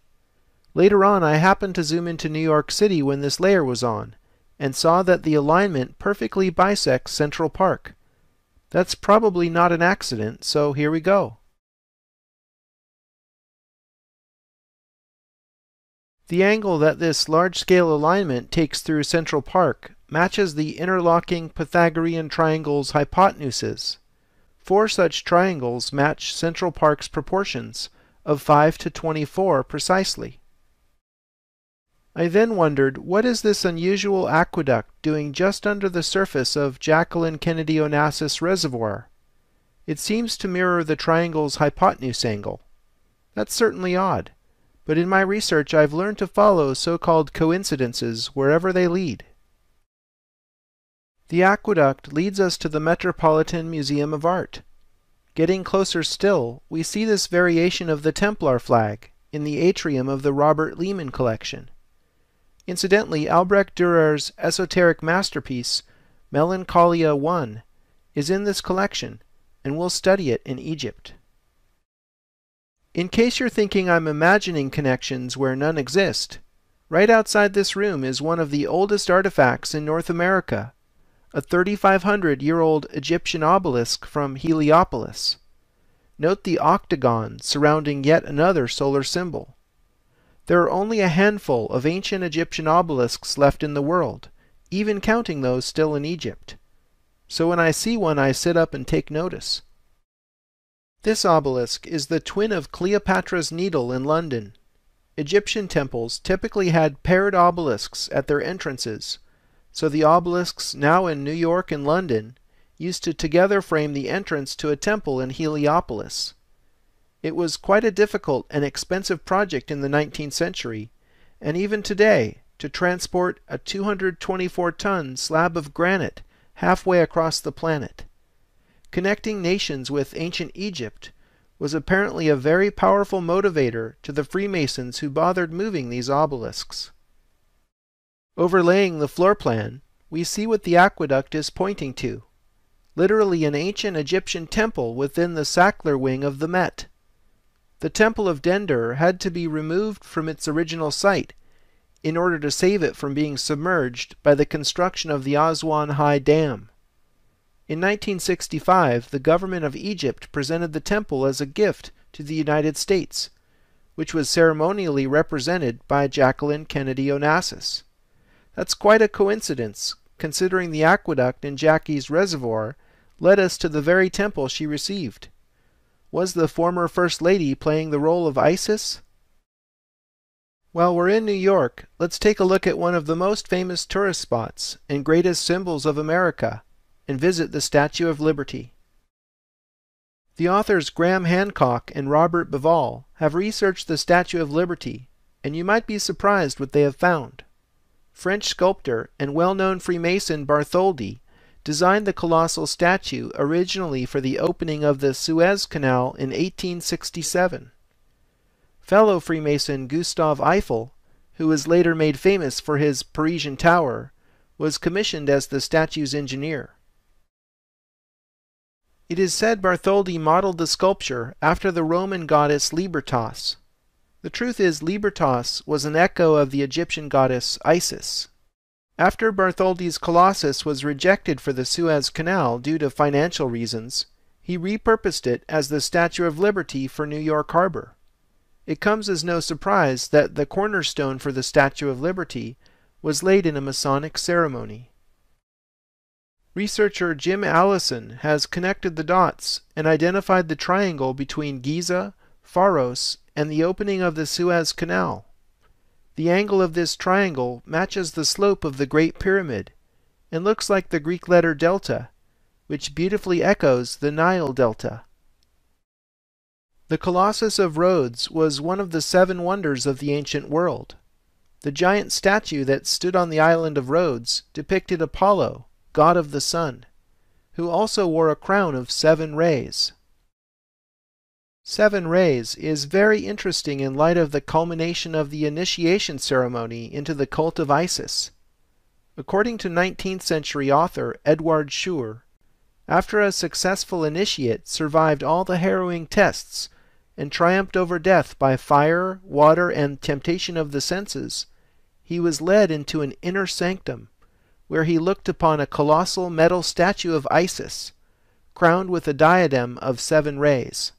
Later on, I happened to zoom into New York City when this layer was on, and saw that the alignment perfectly bisects Central Park. That's probably not an accident, so here we go. The angle that this large-scale alignment takes through Central Park matches the interlocking Pythagorean triangle's hypotenuses. Four such triangles match Central Park's proportions of 5 to 24 precisely. I then wondered, what is this unusual aqueduct doing just under the surface of Jacqueline Kennedy Onassis Reservoir? It seems to mirror the triangle's hypotenuse angle. That's certainly odd but in my research I've learned to follow so-called coincidences wherever they lead. The aqueduct leads us to the Metropolitan Museum of Art. Getting closer still, we see this variation of the Templar flag in the atrium of the Robert Lehman collection. Incidentally, Albrecht Dürer's esoteric masterpiece, Melancholia I, is in this collection, and we'll study it in Egypt. In case you're thinking I'm imagining connections where none exist, right outside this room is one of the oldest artifacts in North America, a 3,500 year old Egyptian obelisk from Heliopolis. Note the octagon surrounding yet another solar symbol. There are only a handful of ancient Egyptian obelisks left in the world, even counting those still in Egypt. So when I see one, I sit up and take notice. This obelisk is the twin of Cleopatra's Needle in London. Egyptian temples typically had paired obelisks at their entrances, so the obelisks now in New York and London used to together frame the entrance to a temple in Heliopolis. It was quite a difficult and expensive project in the 19th century, and even today, to transport a 224 ton slab of granite halfway across the planet. Connecting nations with ancient Egypt was apparently a very powerful motivator to the Freemasons who bothered moving these obelisks. Overlaying the floor plan, we see what the aqueduct is pointing to literally an ancient Egyptian temple within the Sackler wing of the Met. The Temple of Dendur had to be removed from its original site in order to save it from being submerged by the construction of the Aswan High Dam. In 1965, the government of Egypt presented the temple as a gift to the United States, which was ceremonially represented by Jacqueline Kennedy Onassis. That's quite a coincidence, considering the aqueduct in Jackie's Reservoir led us to the very temple she received. Was the former First Lady playing the role of Isis? While we're in New York, let's take a look at one of the most famous tourist spots and greatest symbols of America and visit the Statue of Liberty. The authors Graham Hancock and Robert Bauval have researched the Statue of Liberty, and you might be surprised what they have found. French sculptor and well-known Freemason Bartholdi designed the colossal statue originally for the opening of the Suez Canal in 1867. Fellow Freemason Gustave Eiffel, who was later made famous for his Parisian Tower, was commissioned as the statue's engineer. It is said Bartholdi modeled the sculpture after the Roman goddess Libertas. The truth is Libertas was an echo of the Egyptian goddess Isis. After Bartholdi's Colossus was rejected for the Suez Canal due to financial reasons, he repurposed it as the Statue of Liberty for New York Harbor. It comes as no surprise that the cornerstone for the Statue of Liberty was laid in a Masonic ceremony. Researcher Jim Allison has connected the dots and identified the triangle between Giza, Pharos, and the opening of the Suez Canal. The angle of this triangle matches the slope of the Great Pyramid and looks like the Greek letter delta, which beautifully echoes the Nile Delta. The Colossus of Rhodes was one of the seven wonders of the ancient world. The giant statue that stood on the island of Rhodes depicted Apollo, god of the sun, who also wore a crown of seven rays. Seven rays is very interesting in light of the culmination of the initiation ceremony into the cult of Isis. According to 19th century author Edward Schuré, after a successful initiate survived all the harrowing tests and triumphed over death by fire, water, and temptation of the senses, he was led into an inner sanctum where he looked upon a colossal metal statue of Isis, crowned with a diadem of seven rays.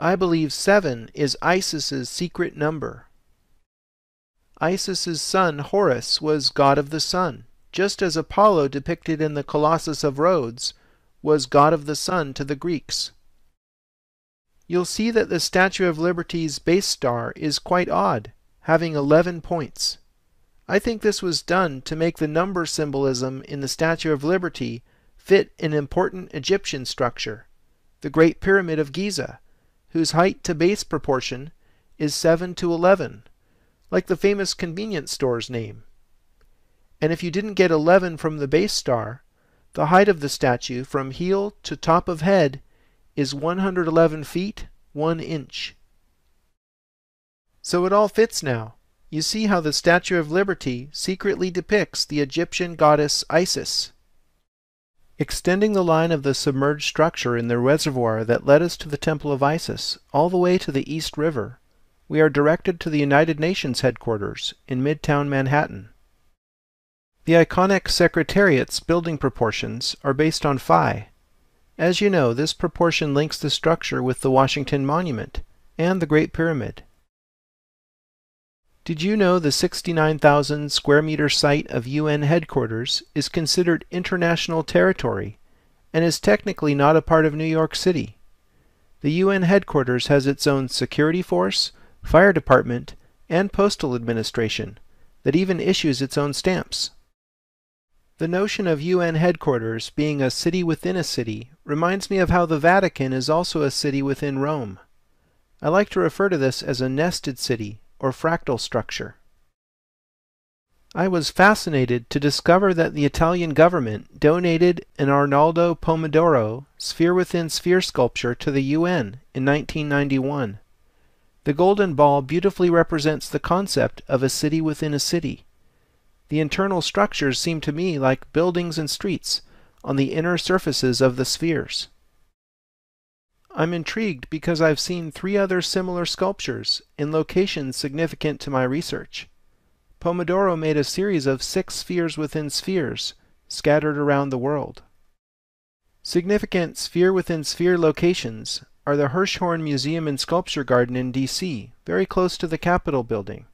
I believe seven is Isis's secret number. Isis's son Horus was god of the sun, just as Apollo depicted in the Colossus of Rhodes was god of the sun to the Greeks. You'll see that the Statue of Liberty's base star is quite odd, having 11 points. I think this was done to make the number symbolism in the Statue of Liberty fit an important Egyptian structure, the Great Pyramid of Giza, whose height to base proportion is 7 to 11, like the famous convenience store's name. And if you didn't get 11 from the base star, the height of the statue from heel to top of head is 111 feet 1 inch. So it all fits now you see how the Statue of Liberty secretly depicts the Egyptian goddess Isis. Extending the line of the submerged structure in the reservoir that led us to the Temple of Isis all the way to the East River, we are directed to the United Nations headquarters in Midtown Manhattan. The iconic Secretariat's building proportions are based on phi. As you know, this proportion links the structure with the Washington Monument and the Great Pyramid. Did you know the 69,000 square meter site of UN headquarters is considered international territory and is technically not a part of New York City? The UN headquarters has its own security force, fire department, and postal administration that even issues its own stamps. The notion of UN headquarters being a city within a city reminds me of how the Vatican is also a city within Rome. I like to refer to this as a nested city or fractal structure. I was fascinated to discover that the Italian government donated an Arnaldo Pomodoro sphere within sphere sculpture to the UN in 1991. The golden ball beautifully represents the concept of a city within a city. The internal structures seem to me like buildings and streets on the inner surfaces of the spheres. I'm intrigued because I've seen three other similar sculptures in locations significant to my research. Pomodoro made a series of six spheres within spheres, scattered around the world. Significant sphere within sphere locations are the Hirshhorn Museum and Sculpture Garden in D.C., very close to the Capitol building,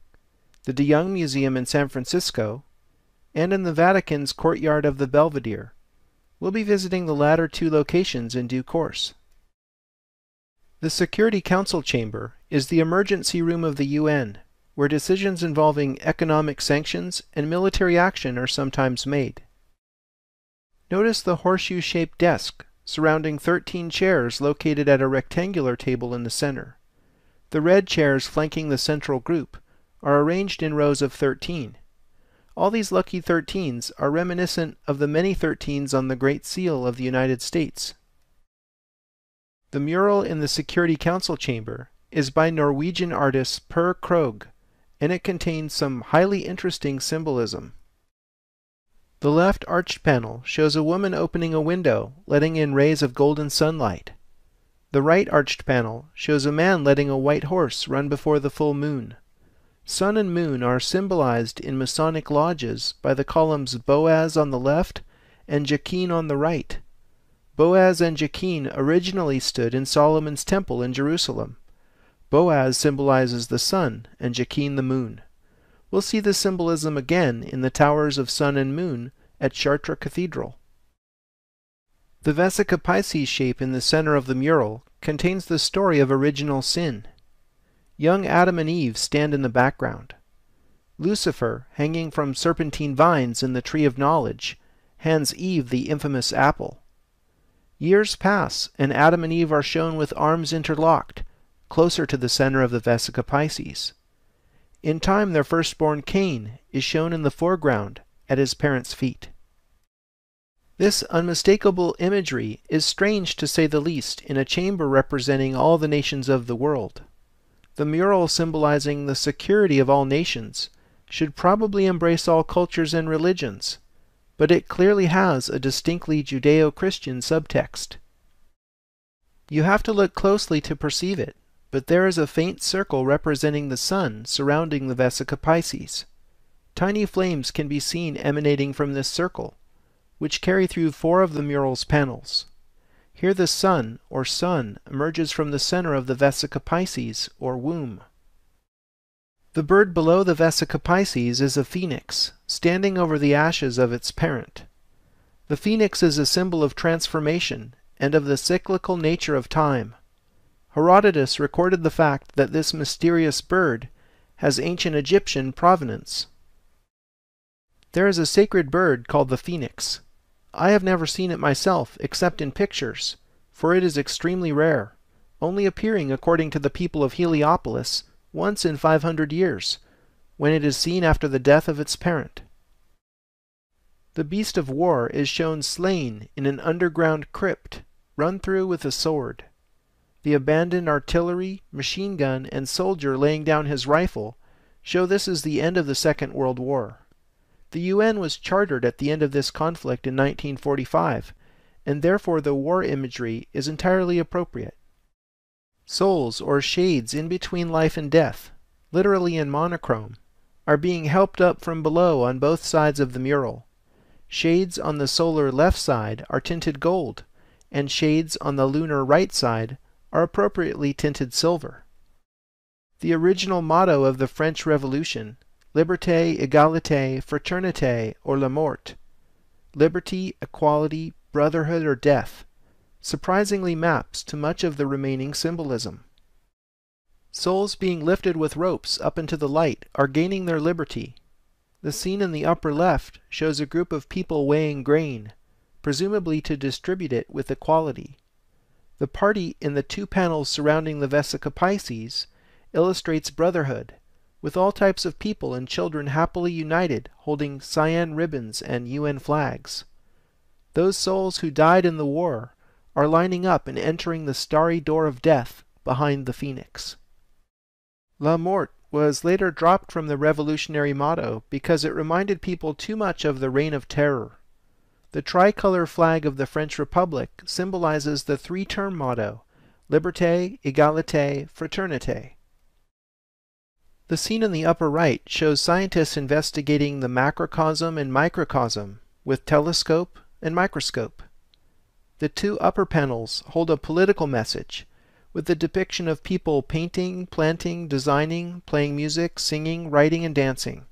the De Young Museum in San Francisco, and in the Vatican's courtyard of the Belvedere. We'll be visiting the latter two locations in due course. The Security Council Chamber is the emergency room of the UN, where decisions involving economic sanctions and military action are sometimes made. Notice the horseshoe-shaped desk surrounding 13 chairs located at a rectangular table in the center. The red chairs flanking the central group are arranged in rows of 13. All these lucky 13s are reminiscent of the many 13s on the Great Seal of the United States. The mural in the Security Council chamber is by Norwegian artist Per Krogh, and it contains some highly interesting symbolism. The left arched panel shows a woman opening a window, letting in rays of golden sunlight. The right arched panel shows a man letting a white horse run before the full moon. Sun and moon are symbolized in Masonic lodges by the columns Boaz on the left and Jachin on the right. Boaz and Jachin originally stood in Solomon's temple in Jerusalem. Boaz symbolizes the sun and Jachin the moon. We'll see this symbolism again in the towers of sun and moon at Chartres Cathedral. The Vesica Piscis shape in the center of the mural contains the story of original sin. Young Adam and Eve stand in the background. Lucifer, hanging from serpentine vines in the tree of knowledge, hands Eve the infamous apple. Years pass, and Adam and Eve are shown with arms interlocked, closer to the center of the Vesica Piscis. In time, their firstborn Cain is shown in the foreground at his parents' feet. This unmistakable imagery is strange to say the least in a chamber representing all the nations of the world. The mural symbolizing the security of all nations should probably embrace all cultures and religions, but it clearly has a distinctly Judeo-Christian subtext. You have to look closely to perceive it, but there is a faint circle representing the sun surrounding the Vesica Piscis. Tiny flames can be seen emanating from this circle, which carry through four of the mural's panels. Here the sun, or sun, emerges from the center of the Vesica Piscis, or womb. The bird below the Vesica Piscis is a phoenix, standing over the ashes of its parent. The phoenix is a symbol of transformation and of the cyclical nature of time. Herodotus recorded the fact that this mysterious bird has ancient Egyptian provenance. There is a sacred bird called the phoenix. I have never seen it myself except in pictures, for it is extremely rare, only appearing according to the people of Heliopolis once in 500 years, when it is seen after the death of its parent. The beast of war is shown slain in an underground crypt, run through with a sword. The abandoned artillery, machine gun, and soldier laying down his rifle show this is the end of the Second World War. The UN was chartered at the end of this conflict in 1945, and therefore the war imagery is entirely appropriate. Souls or shades in between life and death, literally in monochrome, are being helped up from below on both sides of the mural. Shades on the solar left side are tinted gold, and shades on the lunar right side are appropriately tinted silver. The original motto of the French Revolution, Liberté, Égalité, Fraternité, or La Mort, liberty, equality, brotherhood, or death, surprisingly maps to much of the remaining symbolism. Souls being lifted with ropes up into the light are gaining their liberty. The scene in the upper left shows a group of people weighing grain, presumably to distribute it with equality. The party in the two panels surrounding the Vesica Piscis illustrates brotherhood, with all types of people and children happily united holding cyan ribbons and UN flags. Those souls who died in the war are lining up and entering the starry door of death behind the phoenix. La Mort was later dropped from the revolutionary motto because it reminded people too much of the Reign of Terror. The tricolor flag of the French Republic symbolizes the three-term motto, Liberté, Égalité, Fraternité. The scene in the upper right shows scientists investigating the macrocosm and microcosm with telescope and microscope. The two upper panels hold a political message, with the depiction of people painting, planting, designing, playing music, singing, writing, and dancing.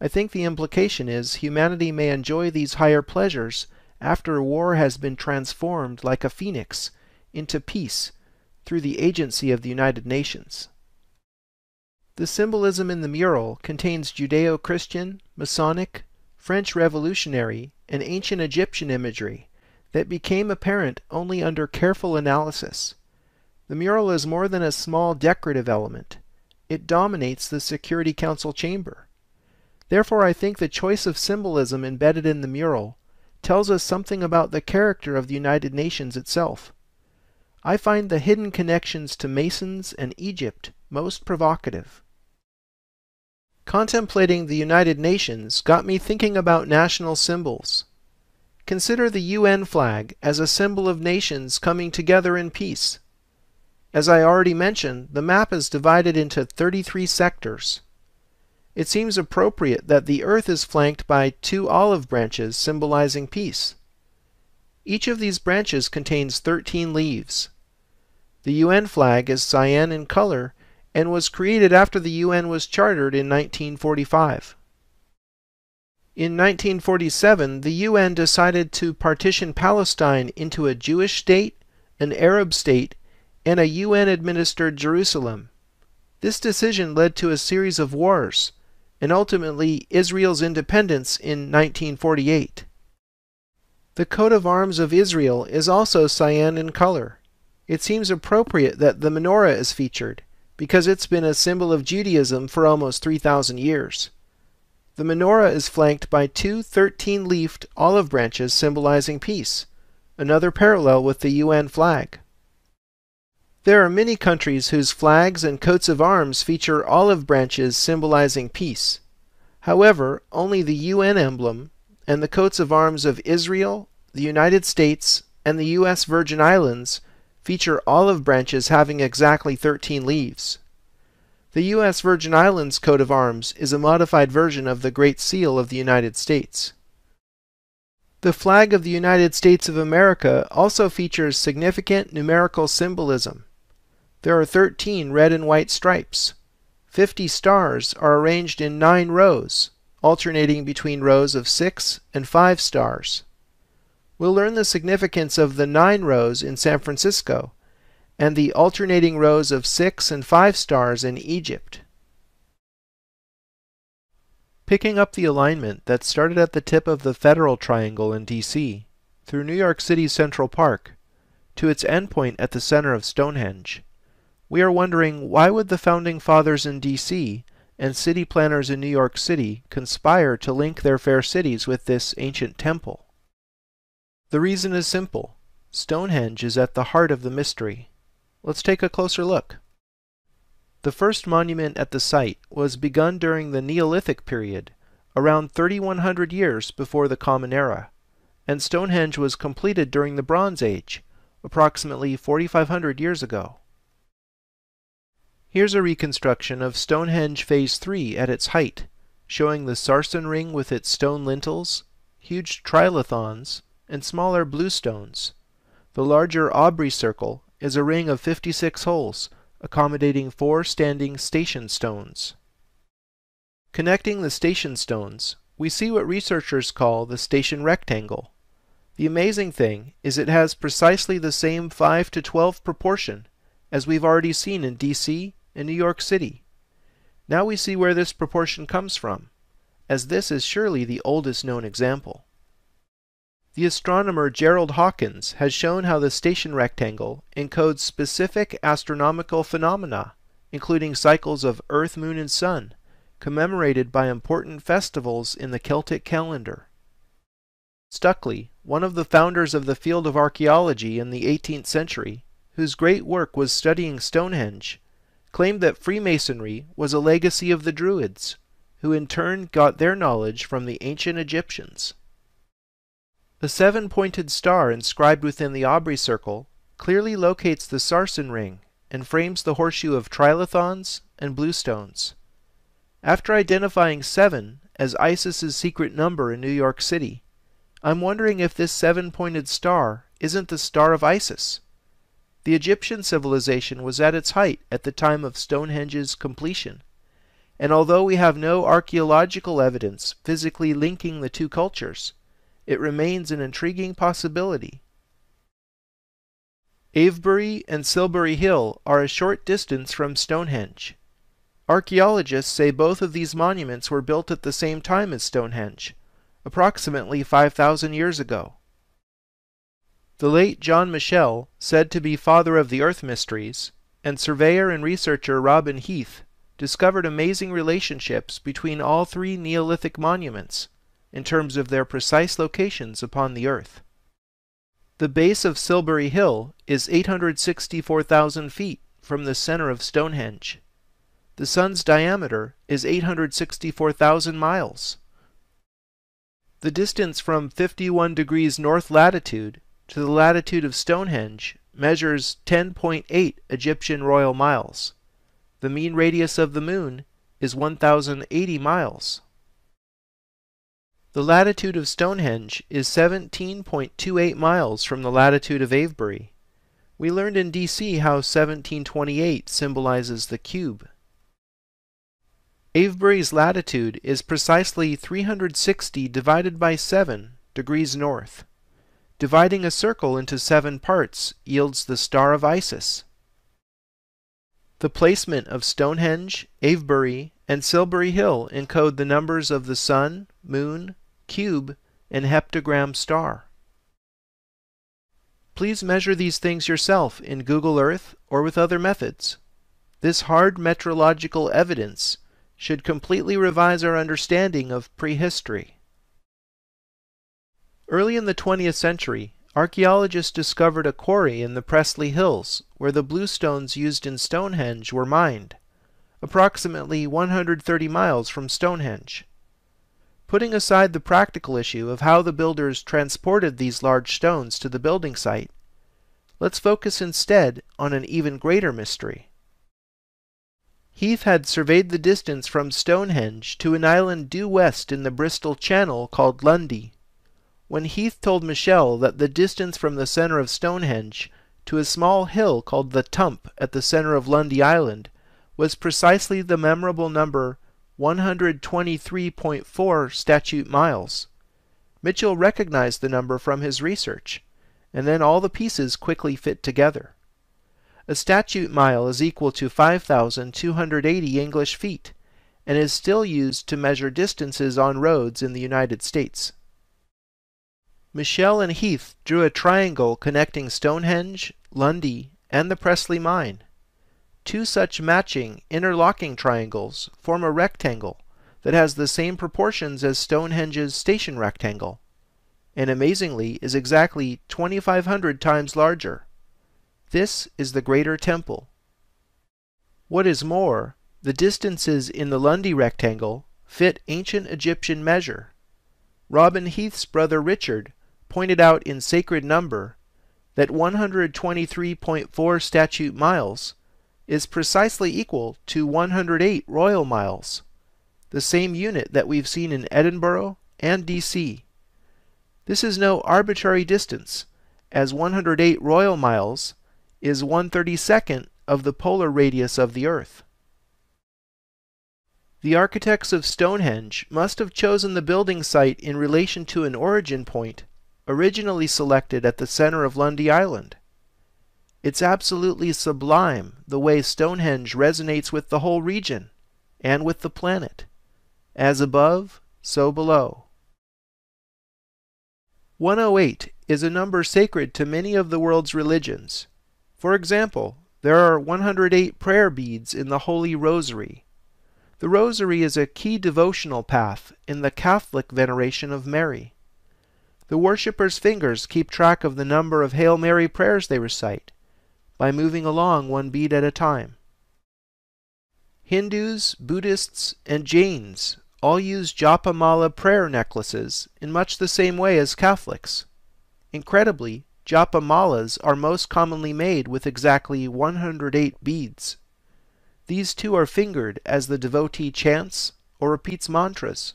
I think the implication is humanity may enjoy these higher pleasures after war has been transformed like a phoenix into peace through the agency of the United Nations. The symbolism in the mural contains Judeo Christian, Masonic, French Revolutionary, and ancient Egyptian imagery that became apparent only under careful analysis. The mural is more than a small decorative element, it dominates the Security Council chamber. Therefore, I think the choice of symbolism embedded in the mural tells us something about the character of the United Nations itself. I find the hidden connections to Masons and Egypt most provocative. Contemplating the United Nations got me thinking about national symbols. Consider the UN flag as a symbol of nations coming together in peace. As I already mentioned, the map is divided into 33 sectors. It seems appropriate that the earth is flanked by two olive branches symbolizing peace. Each of these branches contains 13 leaves. The UN flag is cyan in color and was created after the UN was chartered in 1945. In 1947, the UN decided to partition Palestine into a Jewish state, an Arab state, and a UN administered Jerusalem. This decision led to a series of wars, and ultimately Israel's independence in 1948. The coat of arms of Israel is also cyan in color. It seems appropriate that the menorah is featured, because it's been a symbol of Judaism for almost 3,000 years. The menorah is flanked by two 13 leafed olive branches symbolizing peace, another parallel with the UN flag. There are many countries whose flags and coats of arms feature olive branches symbolizing peace. However, only the UN emblem and the coats of arms of Israel, the United States, and the U.S. Virgin Islands feature olive branches having exactly 13 leaves. The U.S. Virgin Islands coat of arms is a modified version of the Great Seal of the United States. The flag of the United States of America also features significant numerical symbolism. There are 13 red and white stripes. 50 stars are arranged in 9 rows, alternating between rows of 6 and 5 stars. We'll learn the significance of the 9 rows in San Francisco and the alternating rows of 6 and 5 stars in Egypt. Picking up the alignment that started at the tip of the Federal Triangle in D.C. through New York City's Central Park to its endpoint at the center of Stonehenge we are wondering why would the founding fathers in D.C. and city planners in New York City conspire to link their fair cities with this ancient temple? The reason is simple. Stonehenge is at the heart of the mystery. Let's take a closer look. The first monument at the site was begun during the Neolithic period, around 3100 years before the Common Era, and Stonehenge was completed during the Bronze Age, approximately 4500 years ago. Here's a reconstruction of Stonehenge Phase 3 at its height, showing the sarsen ring with its stone lintels, huge trilithons, and smaller bluestones. The larger Aubrey circle is a ring of 56 holes, accommodating four standing station stones. Connecting the station stones, we see what researchers call the station rectangle. The amazing thing is it has precisely the same 5 to 12 proportion as we've already seen in DC in New York City. Now we see where this proportion comes from, as this is surely the oldest known example. The astronomer Gerald Hawkins has shown how the station rectangle encodes specific astronomical phenomena, including cycles of Earth, Moon, and Sun, commemorated by important festivals in the Celtic calendar. Stukeley, one of the founders of the field of archaeology in the 18th century, whose great work was studying Stonehenge, claimed that Freemasonry was a legacy of the Druids, who in turn got their knowledge from the ancient Egyptians. The seven pointed star inscribed within the Aubrey circle clearly locates the Sarsen ring and frames the horseshoe of trilithons and bluestones. After identifying seven as Isis's secret number in New York City, I'm wondering if this seven pointed star isn't the star of Isis. The Egyptian civilization was at its height at the time of Stonehenge's completion, and although we have no archaeological evidence physically linking the two cultures, it remains an intriguing possibility. Avebury and Silbury Hill are a short distance from Stonehenge. Archaeologists say both of these monuments were built at the same time as Stonehenge, approximately 5,000 years ago. The late John Michell, said to be father of the earth mysteries, and surveyor and researcher Robin Heath discovered amazing relationships between all three Neolithic monuments in terms of their precise locations upon the earth. The base of Silbury Hill is 864,000 feet from the center of Stonehenge. The sun's diameter is 864,000 miles. The distance from 51 degrees north latitude to the latitude of Stonehenge measures 10.8 Egyptian royal miles. The mean radius of the moon is 1080 miles. The latitude of Stonehenge is 17.28 miles from the latitude of Avebury. We learned in DC how 1728 symbolizes the cube. Avebury's latitude is precisely 360 divided by 7 degrees north. Dividing a circle into seven parts yields the Star of Isis. The placement of Stonehenge, Avebury, and Silbury Hill encode the numbers of the sun, moon, cube, and heptagram star. Please measure these things yourself in Google Earth or with other methods. This hard metrological evidence should completely revise our understanding of prehistory. Early in the 20th century, archaeologists discovered a quarry in the Preseli Hills where the bluestones used in Stonehenge were mined, approximately 130 miles from Stonehenge. Putting aside the practical issue of how the builders transported these large stones to the building site, let's focus instead on an even greater mystery. Heath had surveyed the distance from Stonehenge to an island due west in the Bristol Channel called Lundy. When Heath told Michell that the distance from the center of Stonehenge to a small hill called the Tump at the center of Lundy Island was precisely the memorable number 123.4 statute miles, Michell recognized the number from his research, and then all the pieces quickly fit together. A statute mile is equal to 5,280 English feet and is still used to measure distances on roads in the United States. Michell and Heath drew a triangle connecting Stonehenge, Lundy, and the Preseli mine. Two such matching, interlocking triangles form a rectangle that has the same proportions as Stonehenge's station rectangle, and amazingly is exactly 2,500 times larger. This is the greater temple. What is more, the distances in the Lundy rectangle fit ancient Egyptian measure. Robin Heath's brother Richard pointed out in Sacred Number that 123.4 statute miles is precisely equal to 108 royal miles, the same unit that we've seen in Edinburgh and DC. This is no arbitrary distance, as 108 royal miles is 132nd of the polar radius of the Earth. The architects of Stonehenge must have chosen the building site in relation to an origin point originally selected at the center of Lundy Island. It's absolutely sublime the way Stonehenge resonates with the whole region and with the planet. As above, so below. 108 is a number sacred to many of the world's religions. For example, there are 108 prayer beads in the Holy Rosary. The Rosary is a key devotional path in the Catholic veneration of Mary. The worshippers' fingers keep track of the number of Hail Mary prayers they recite by moving along one bead at a time. Hindus, Buddhists, and Jains all use japa mala prayer necklaces in much the same way as Catholics. Incredibly, Japa malas are most commonly made with exactly 108 beads. These two are fingered as the devotee chants or repeats mantras.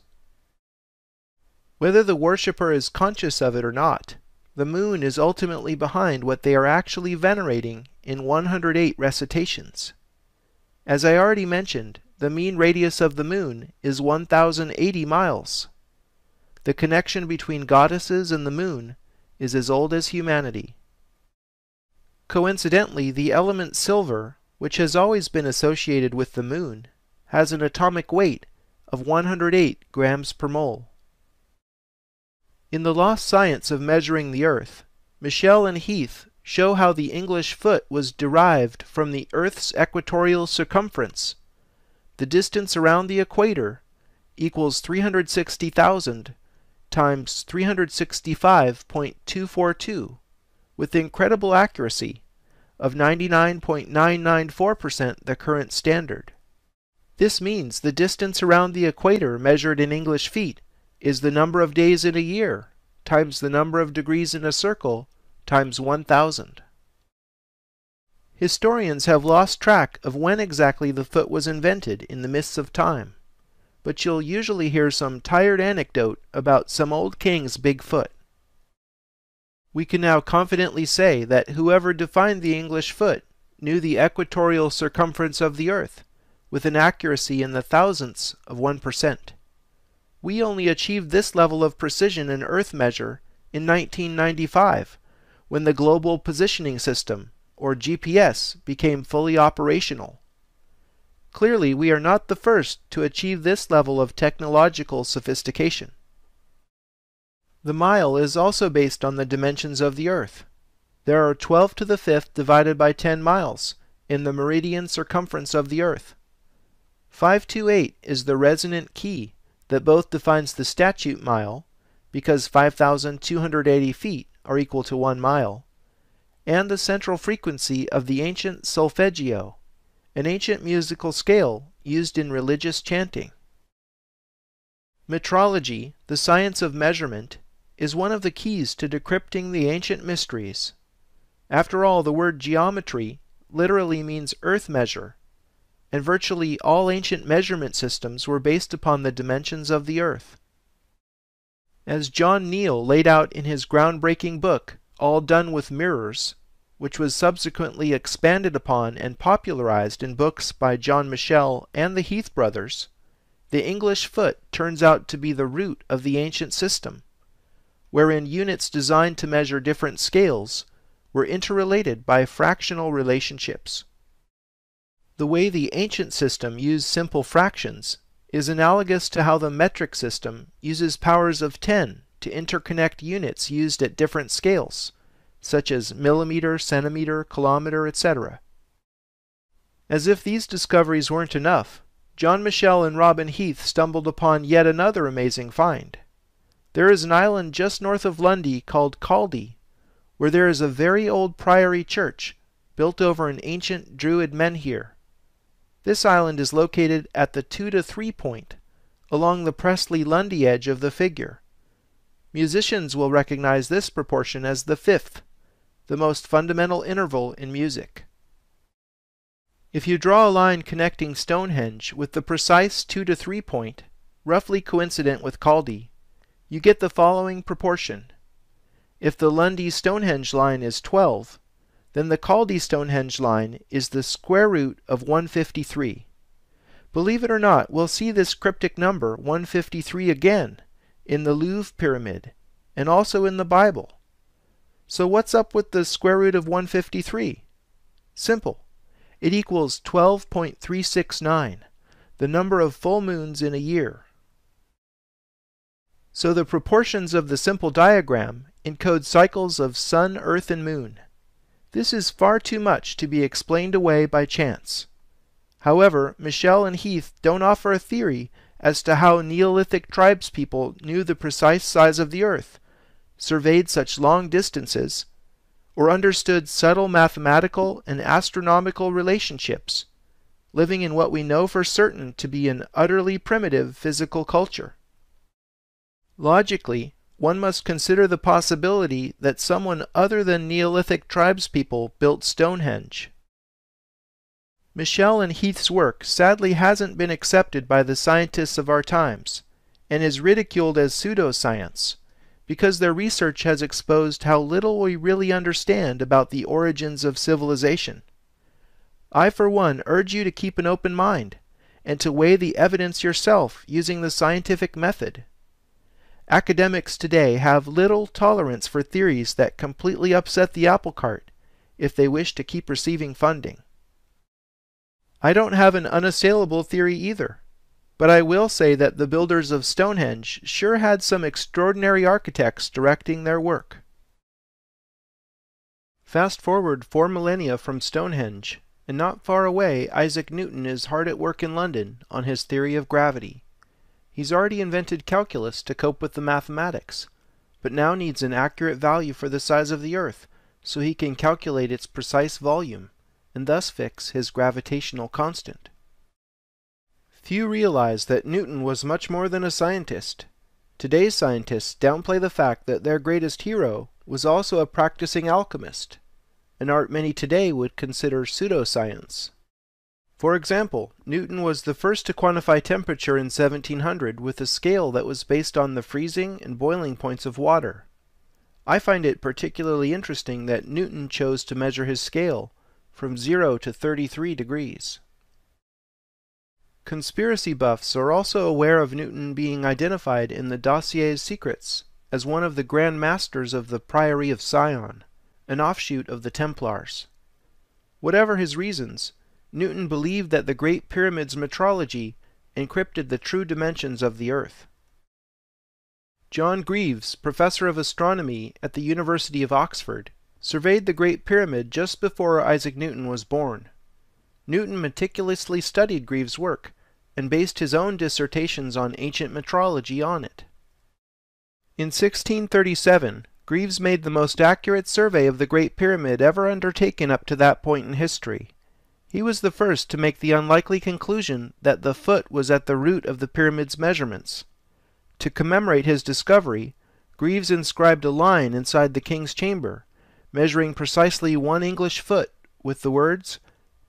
Whether the worshipper is conscious of it or not, the moon is ultimately behind what they are actually venerating in 108 recitations. As I already mentioned, the mean radius of the moon is 1080 miles. the connection between goddesses and the moon is as old as humanity. Coincidentally, the element silver, which has always been associated with the moon, has an atomic weight of 108 grams per mole. In the lost science of measuring the Earth, Michell and Heath show how the English foot was derived from the Earth's equatorial circumference. The distance around the equator equals 360,000 times 365.242 with incredible accuracy of 99.994% the current standard. This means the distance around the equator measured in English feet is the number of days in a year times the number of degrees in a circle times 1000. Historians have lost track of when exactly the foot was invented in the mists of time, but you'll usually hear some tired anecdote about some old king's big foot. We can now confidently say that whoever defined the English foot knew the equatorial circumference of the earth with an accuracy in the thousandths of 1%. We only achieved this level of precision in earth measure in 1995 when the Global Positioning System, or GPS, became fully operational. Clearly, we are not the first to achieve this level of technological sophistication. The mile is also based on the dimensions of the Earth. There are 12 to the fifth divided by 10 miles in the meridian circumference of the Earth. 528 is the resonant key that both defines the statute mile, because 5,280 feet are equal to 1 mile, and the central frequency of the ancient solfeggio, an ancient musical scale used in religious chanting. Metrology, the science of measurement, is one of the keys to decrypting the ancient mysteries. After all, the word geometry literally means earth measure, and virtually all ancient measurement systems were based upon the dimensions of the earth. As John Neal laid out in his groundbreaking book, All Done with Mirrors, which was subsequently expanded upon and popularized in books by John Michell and the Heath brothers, the English foot turns out to be the root of the ancient system wherein units designed to measure different scales were interrelated by fractional relationships. The way the ancient system used simple fractions is analogous to how the metric system uses powers of 10 to interconnect units used at different scales, such as millimeter, centimeter, kilometer, etc. As if these discoveries weren't enough, John Michell and Robin Heath stumbled upon yet another amazing find. There is an island just north of Lundy called Caldy, where there is a very old priory church built over an ancient Druid menhir. This island is located at the 2 to 3 point, along the Preseli Lundy edge of the figure. Musicians will recognize this proportion as the fifth, the most fundamental interval in music. If you draw a line connecting Stonehenge with the precise 2 to 3 point, roughly coincident with Caldy, you get the following proportion. If the Lundy Stonehenge line is 12, then the Caldy Stonehenge line is the square root of 153. Believe it or not, we'll see this cryptic number 153 again in the Louvre Pyramid and also in the Bible. So what's up with the square root of 153? Simple. It equals 12.369, the number of full moons in a year. So the proportions of the simple diagram encode cycles of sun, earth, and moon. This is far too much to be explained away by chance. However, Michell and Heath don't offer a theory as to how Neolithic tribespeople knew the precise size of the earth, surveyed such long distances, or understood subtle mathematical and astronomical relationships, living in what we know for certain to be an utterly primitive physical culture. Logically, one must consider the possibility that someone other than Neolithic tribespeople built Stonehenge. Michell and Heath's work sadly hasn't been accepted by the scientists of our times, and is ridiculed as pseudoscience, because their research has exposed how little we really understand about the origins of civilization. I, for one, urge you to keep an open mind, and to weigh the evidence yourself using the scientific method. Academics today have little tolerance for theories that completely upset the apple cart if they wish to keep receiving funding. I don't have an unassailable theory either, but I will say that the builders of Stonehenge sure had some extraordinary architects directing their work. Fast forward four millennia from Stonehenge, and not far away Isaac Newton is hard at work in London on his theory of gravity. He's already invented calculus to cope with the mathematics, but now needs an accurate value for the size of the Earth so he can calculate its precise volume and thus fix his gravitational constant. Few realize that Newton was much more than a scientist. Today's scientists downplay the fact that their greatest hero was also a practicing alchemist, an art many today would consider pseudoscience. For example, Newton was the first to quantify temperature in 1700 with a scale that was based on the freezing and boiling points of water. I find it particularly interesting that Newton chose to measure his scale from 0 to 33 degrees. Conspiracy buffs are also aware of Newton being identified in the Dossiers Secrets as one of the Grand Masters of the Priory of Sion, an offshoot of the Templars. Whatever his reasons, Newton believed that the Great Pyramid's metrology encrypted the true dimensions of the Earth. John Greaves, professor of astronomy at the University of Oxford, surveyed the Great Pyramid just before Isaac Newton was born. Newton meticulously studied Greaves' work and based his own dissertations on ancient metrology on it. In 1637, Greaves made the most accurate survey of the Great Pyramid ever undertaken up to that point in history. He was the first to make the unlikely conclusion that the foot was at the root of the pyramid's measurements. To commemorate his discovery, Greaves inscribed a line inside the king's chamber, measuring precisely one English foot, with the words,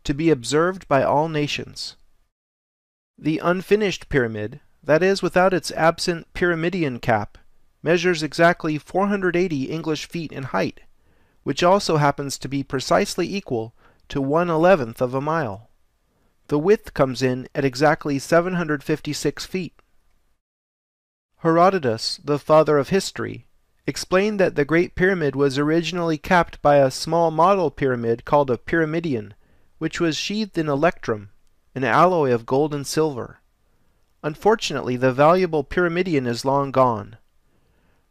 To be observed by all nations. The unfinished pyramid, that is, without its absent pyramidion cap, measures exactly 480 English feet in height, which also happens to be precisely equal to one eleventh of a mile. The width comes in at exactly 756 feet. Herodotus, the father of history, explained that the Great Pyramid was originally capped by a small model pyramid called a pyramidion, which was sheathed in electrum, an alloy of gold and silver. Unfortunately, the valuable pyramidion is long gone.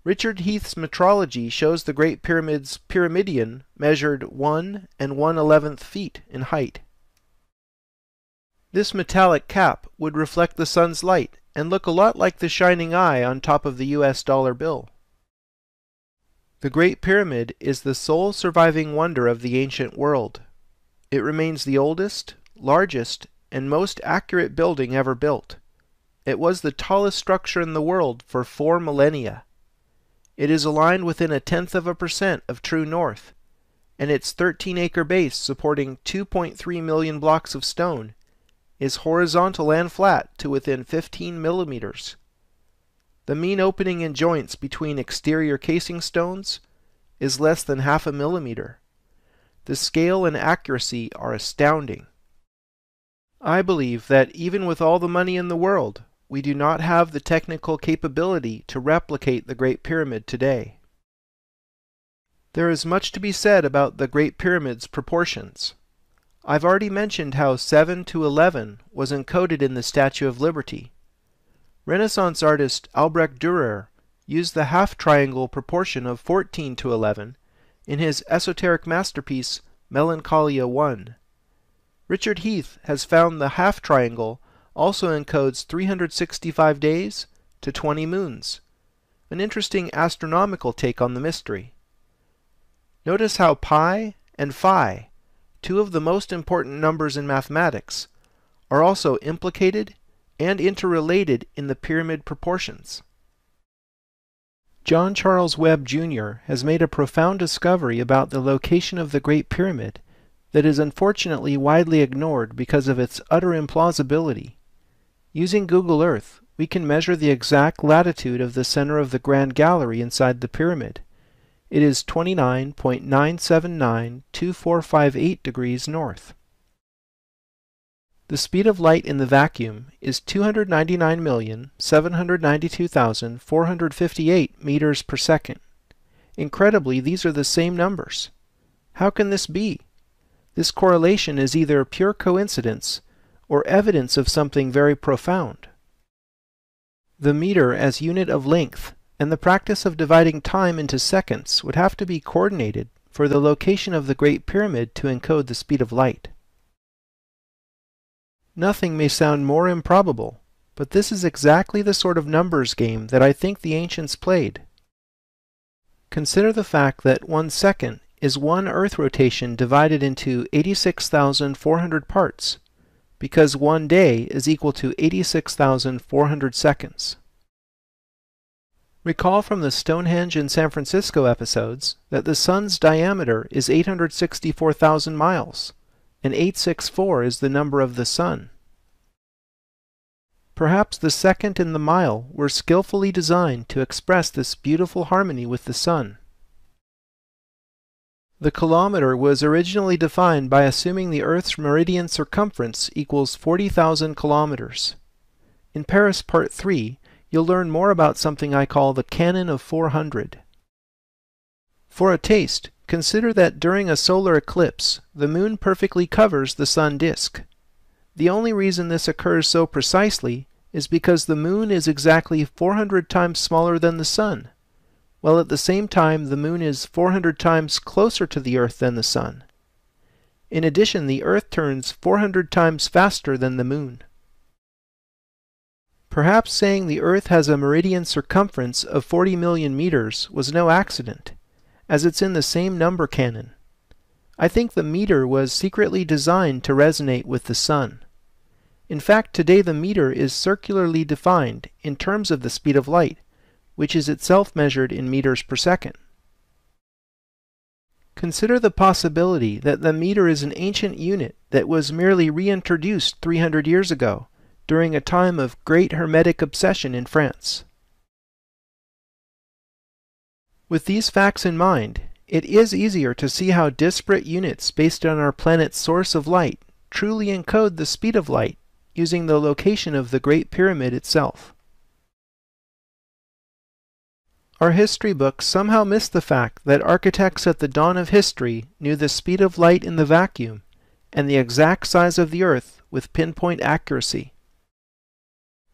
Richard Heath's metrology shows the Great Pyramid's pyramidion measured 1 and 1 11th feet in height. This metallic cap would reflect the sun's light and look a lot like the shining eye on top of the US dollar bill. The Great Pyramid is the sole surviving wonder of the ancient world. It remains the oldest, largest, and most accurate building ever built. It was the tallest structure in the world for four millennia. It is aligned within a tenth of a percent of true north, and its 13 acre base supporting 2.3 million blocks of stone is horizontal and flat to within 15 millimeters. The mean opening in joints between exterior casing stones is less than half a millimeter. The scale and accuracy are astounding. I believe that even with all the money in the world, we do not have the technical capability to replicate the Great Pyramid today. There is much to be said about the Great Pyramid's proportions. I've already mentioned how 7 to 11 was encoded in the Statue of Liberty. Renaissance artist Albrecht Dürer used the half triangle proportion of 14 to 11 in his esoteric masterpiece Melancholia I. Richard Heath has found the half triangle also encodes 365 days to 20 moons, an interesting astronomical take on the mystery. Notice how pi and phi, two of the most important numbers in mathematics, are also implicated and interrelated in the pyramid proportions. John Charles Webb Jr. has made a profound discovery about the location of the Great Pyramid that is unfortunately widely ignored because of its utter implausibility. Using Google Earth, we can measure the exact latitude of the center of the Grand Gallery inside the pyramid. It is 29.9792458 degrees north. The speed of light in the vacuum is 299,792,458 meters per second. Incredibly, these are the same numbers. How can this be? This correlation is either pure coincidence or evidence of something very profound. The meter as unit of length and the practice of dividing time into seconds would have to be coordinated for the location of the Great Pyramid to encode the speed of light. Nothing may sound more improbable, but this is exactly the sort of numbers game that I think the ancients played. Consider the fact that one second is one Earth rotation divided into 86,400 parts, because one day is equal to 86,400 seconds. Recall from the Stonehenge and San Francisco episodes that the Sun's diameter is 864,000 miles, and 864 is the number of the Sun. Perhaps the second and the mile were skillfully designed to express this beautiful harmony with the Sun. The kilometer was originally defined by assuming the Earth's meridian circumference equals 40,000 kilometers. In Paris Part 3, you'll learn more about something I call the Canon of 400. For a taste, consider that during a solar eclipse, the moon perfectly covers the sun disk. The only reason this occurs so precisely is because the moon is exactly 400 times smaller than the sun, while at the same time the moon is 400 times closer to the earth than the sun. In addition, the earth turns 400 times faster than the moon. Perhaps saying the earth has a meridian circumference of 40 million meters was no accident, as it's in the same number canon. I think the meter was secretly designed to resonate with the sun. In fact, today the meter is circularly defined in terms of the speed of light, which is itself measured in meters per second. Consider the possibility that the meter is an ancient unit that was merely reintroduced 300 years ago, during a time of great Hermetic obsession in France. With these facts in mind, it is easier to see how disparate units based on our planet's source of light truly encode the speed of light using the location of the Great Pyramid itself. Our history books somehow miss the fact that architects at the dawn of history knew the speed of light in the vacuum and the exact size of the Earth with pinpoint accuracy.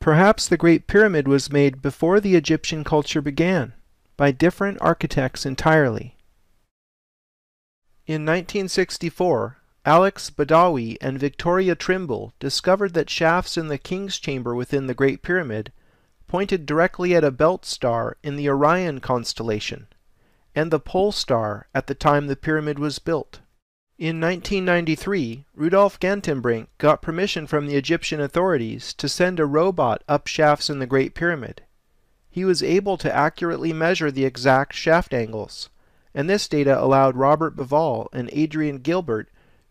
Perhaps the Great Pyramid was made before the Egyptian culture began, by different architects entirely. In 1964, Alex Badawy and Victoria Trimble discovered that shafts in the king's chamber within the Great Pyramid pointed directly at a belt star in the Orion constellation, and the pole star at the time the pyramid was built. In 1993, Rudolf Gantenbrink got permission from the Egyptian authorities to send a robot up shafts in the Great Pyramid. He was able to accurately measure the exact shaft angles, and this data allowed Robert Bauval and Adrian Gilbert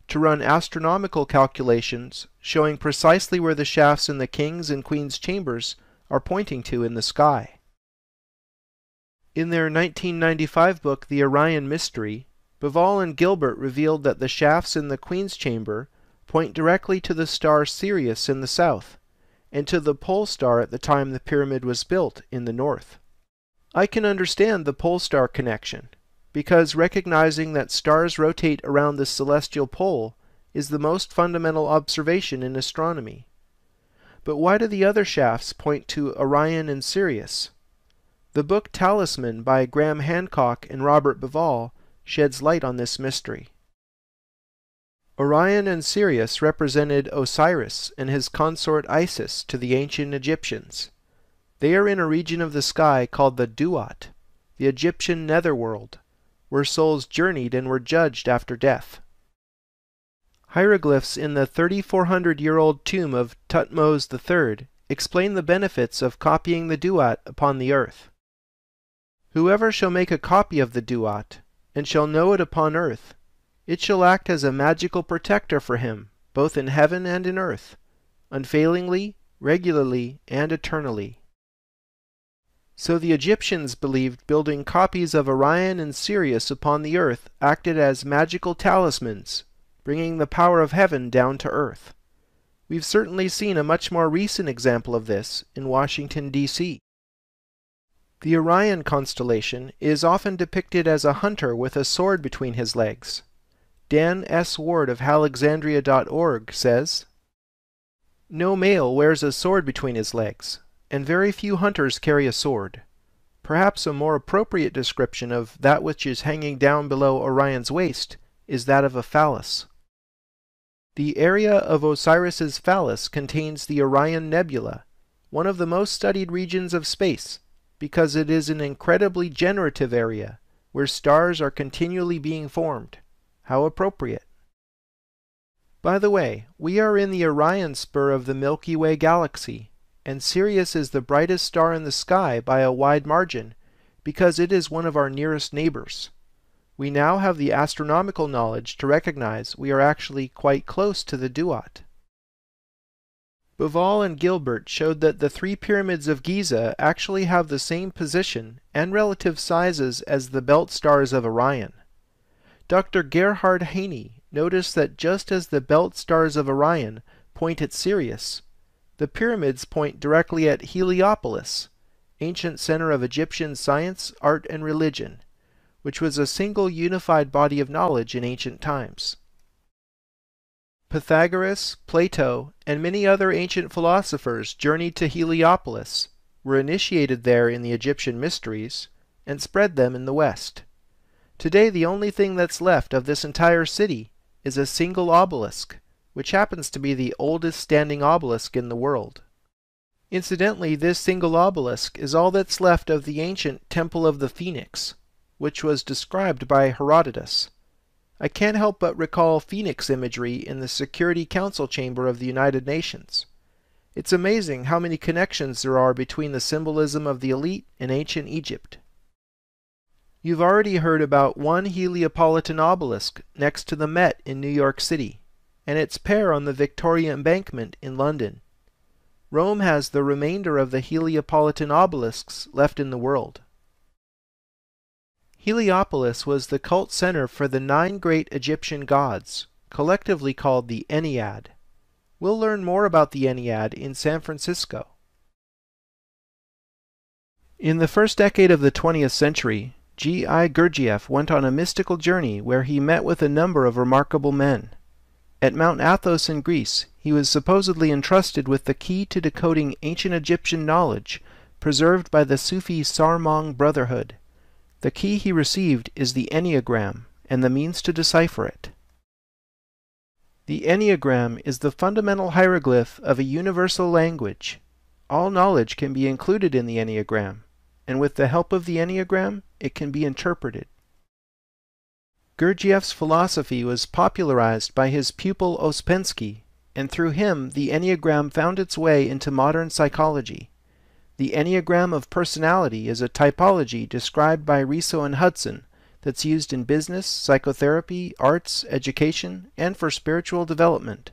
to run astronomical calculations showing precisely where the shafts in the king's and queen's chambers are pointing to in the sky. In their 1995 book, The Orion Mystery, Bauval and Gilbert revealed that the shafts in the Queen's chamber point directly to the star Sirius in the south, and to the pole star at the time the pyramid was built in the north. I can understand the pole star connection, because recognizing that stars rotate around the celestial pole is the most fundamental observation in astronomy. But why do the other shafts point to Orion and Sirius? The book Talisman by Graham Hancock and Robert Bauval sheds light on this mystery. Orion and Sirius represented Osiris and his consort Isis to the ancient Egyptians. They are in a region of the sky called the Duat, the Egyptian netherworld, where souls journeyed and were judged after death. Hieroglyphs in the 3,400 year old tomb of Thutmose III explain the benefits of copying the Duat upon the earth. Whoever shall make a copy of the Duat and shall know it upon earth. It shall act as a magical protector for him, both in heaven and in earth, unfailingly, regularly, and eternally. So the Egyptians believed building copies of Orion and Sirius upon the earth acted as magical talismans, bringing the power of heaven down to earth. We've certainly seen a much more recent example of this in Washington, D.C. The Orion constellation is often depicted as a hunter with a sword between his legs. Dan S. Ward of Halexandria.org says, No male wears a sword between his legs, and very few hunters carry a sword. Perhaps a more appropriate description of that which is hanging down below Orion's waist is that of a phallus. The area of Osiris's phallus contains the Orion Nebula, one of the most studied regions of space because it is an incredibly generative area where stars are continually being formed. How appropriate. By the way, we are in the Orion spur of the Milky Way galaxy, and Sirius is the brightest star in the sky by a wide margin because it is one of our nearest neighbors. We now have the astronomical knowledge to recognize we are actually quite close to the duat. Bauval and Gilbert showed that the three pyramids of Giza actually have the same position and relative sizes as the belt stars of Orion. Dr. Gerhard Heine noticed that just as the belt stars of Orion point at Sirius, the pyramids point directly at Heliopolis, ancient center of Egyptian science, art, and religion, which was a single unified body of knowledge in ancient times. Pythagoras, Plato, and many other ancient philosophers journeyed to Heliopolis, were initiated there in the Egyptian mysteries, and spread them in the West. Today the only thing that's left of this entire city is a single obelisk, which happens to be the oldest standing obelisk in the world. Incidentally, this single obelisk is all that's left of the ancient Temple of the Phoenix, which was described by Herodotus. I can't help but recall phoenix imagery in the Security Council chamber of the United Nations. It's amazing how many connections there are between the symbolism of the elite and ancient Egypt. You've already heard about one Heliopolitan obelisk next to the Met in New York City, and its pair on the Victoria Embankment in London. Rome has the remainder of the Heliopolitan obelisks left in the world. Heliopolis was the cult center for the nine great Egyptian gods, collectively called the Ennead. We'll learn more about the Ennead in San Francisco. In the first decade of the 20th century, G. I. Gurdjieff went on a mystical journey where he met with a number of remarkable men. At Mount Athos in Greece, he was supposedly entrusted with the key to decoding ancient Egyptian knowledge preserved by the Sufi Sarmoung Brotherhood. The key he received is the Enneagram and the means to decipher it. The Enneagram is the fundamental hieroglyph of a universal language. All knowledge can be included in the Enneagram, and with the help of the Enneagram, it can be interpreted. Gurdjieff's philosophy was popularized by his pupil Ouspensky, and through him the Enneagram found its way into modern psychology. The Enneagram of Personality is a typology described by Riso and Hudson that's used in business, psychotherapy, arts, education, and for spiritual development.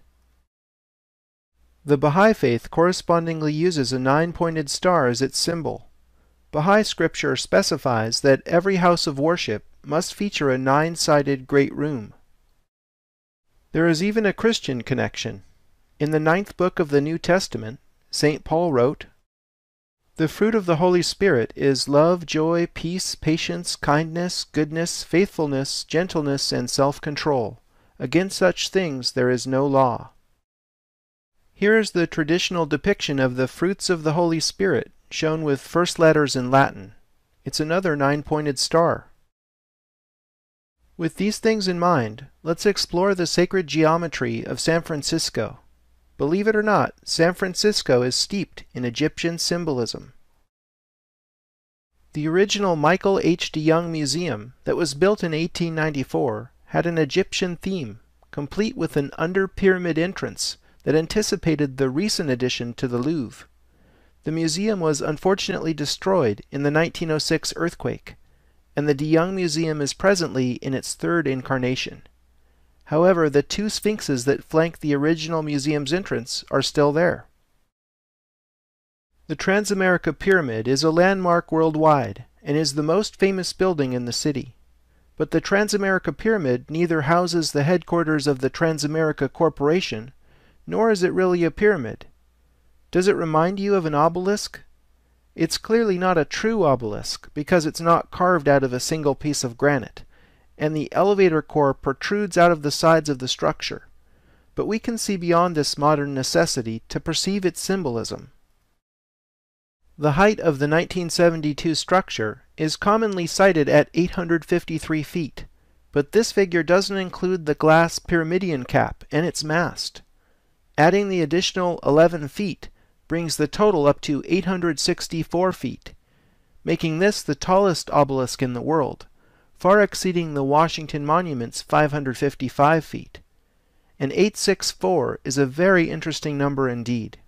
The Baha'i Faith correspondingly uses a nine-pointed star as its symbol. Baha'i scripture specifies that every house of worship must feature a nine-sided great room. There is even a Christian connection. In the ninth book of the New Testament, St. Paul wrote, the fruit of the Holy Spirit is love, joy, peace, patience, kindness, goodness, faithfulness, gentleness, and self control. Against such things there is no law. Here is the traditional depiction of the fruits of the Holy Spirit, shown with first letters in Latin. It's another nine pointed star. With these things in mind, let's explore the sacred geometry of San Francisco. Believe it or not, San Francisco is steeped in Egyptian symbolism. The original Michael H. DeYoung Museum that was built in 1894 had an Egyptian theme, complete with an under-pyramid entrance that anticipated the recent addition to the Louvre. The museum was unfortunately destroyed in the 1906 earthquake, and the DeYoung Museum is presently in its third incarnation. However, the two sphinxes that flank the original museum's entrance are still there. The Transamerica Pyramid is a landmark worldwide and is the most famous building in the city. But the Transamerica Pyramid neither houses the headquarters of the Transamerica Corporation nor is it really a pyramid. Does it remind you of an obelisk? It's clearly not a true obelisk because it's not carved out of a single piece of granite, and the elevator core protrudes out of the sides of the structure. But we can see beyond this modern necessity to perceive its symbolism. The height of the 1972 structure is commonly cited at 853 feet, but this figure doesn't include the glass pyramidion cap and its mast. Adding the additional 11 feet brings the total up to 864 feet, making this the tallest obelisk in the world, far exceeding the Washington Monument's 555 feet. And 864 is a very interesting number indeed.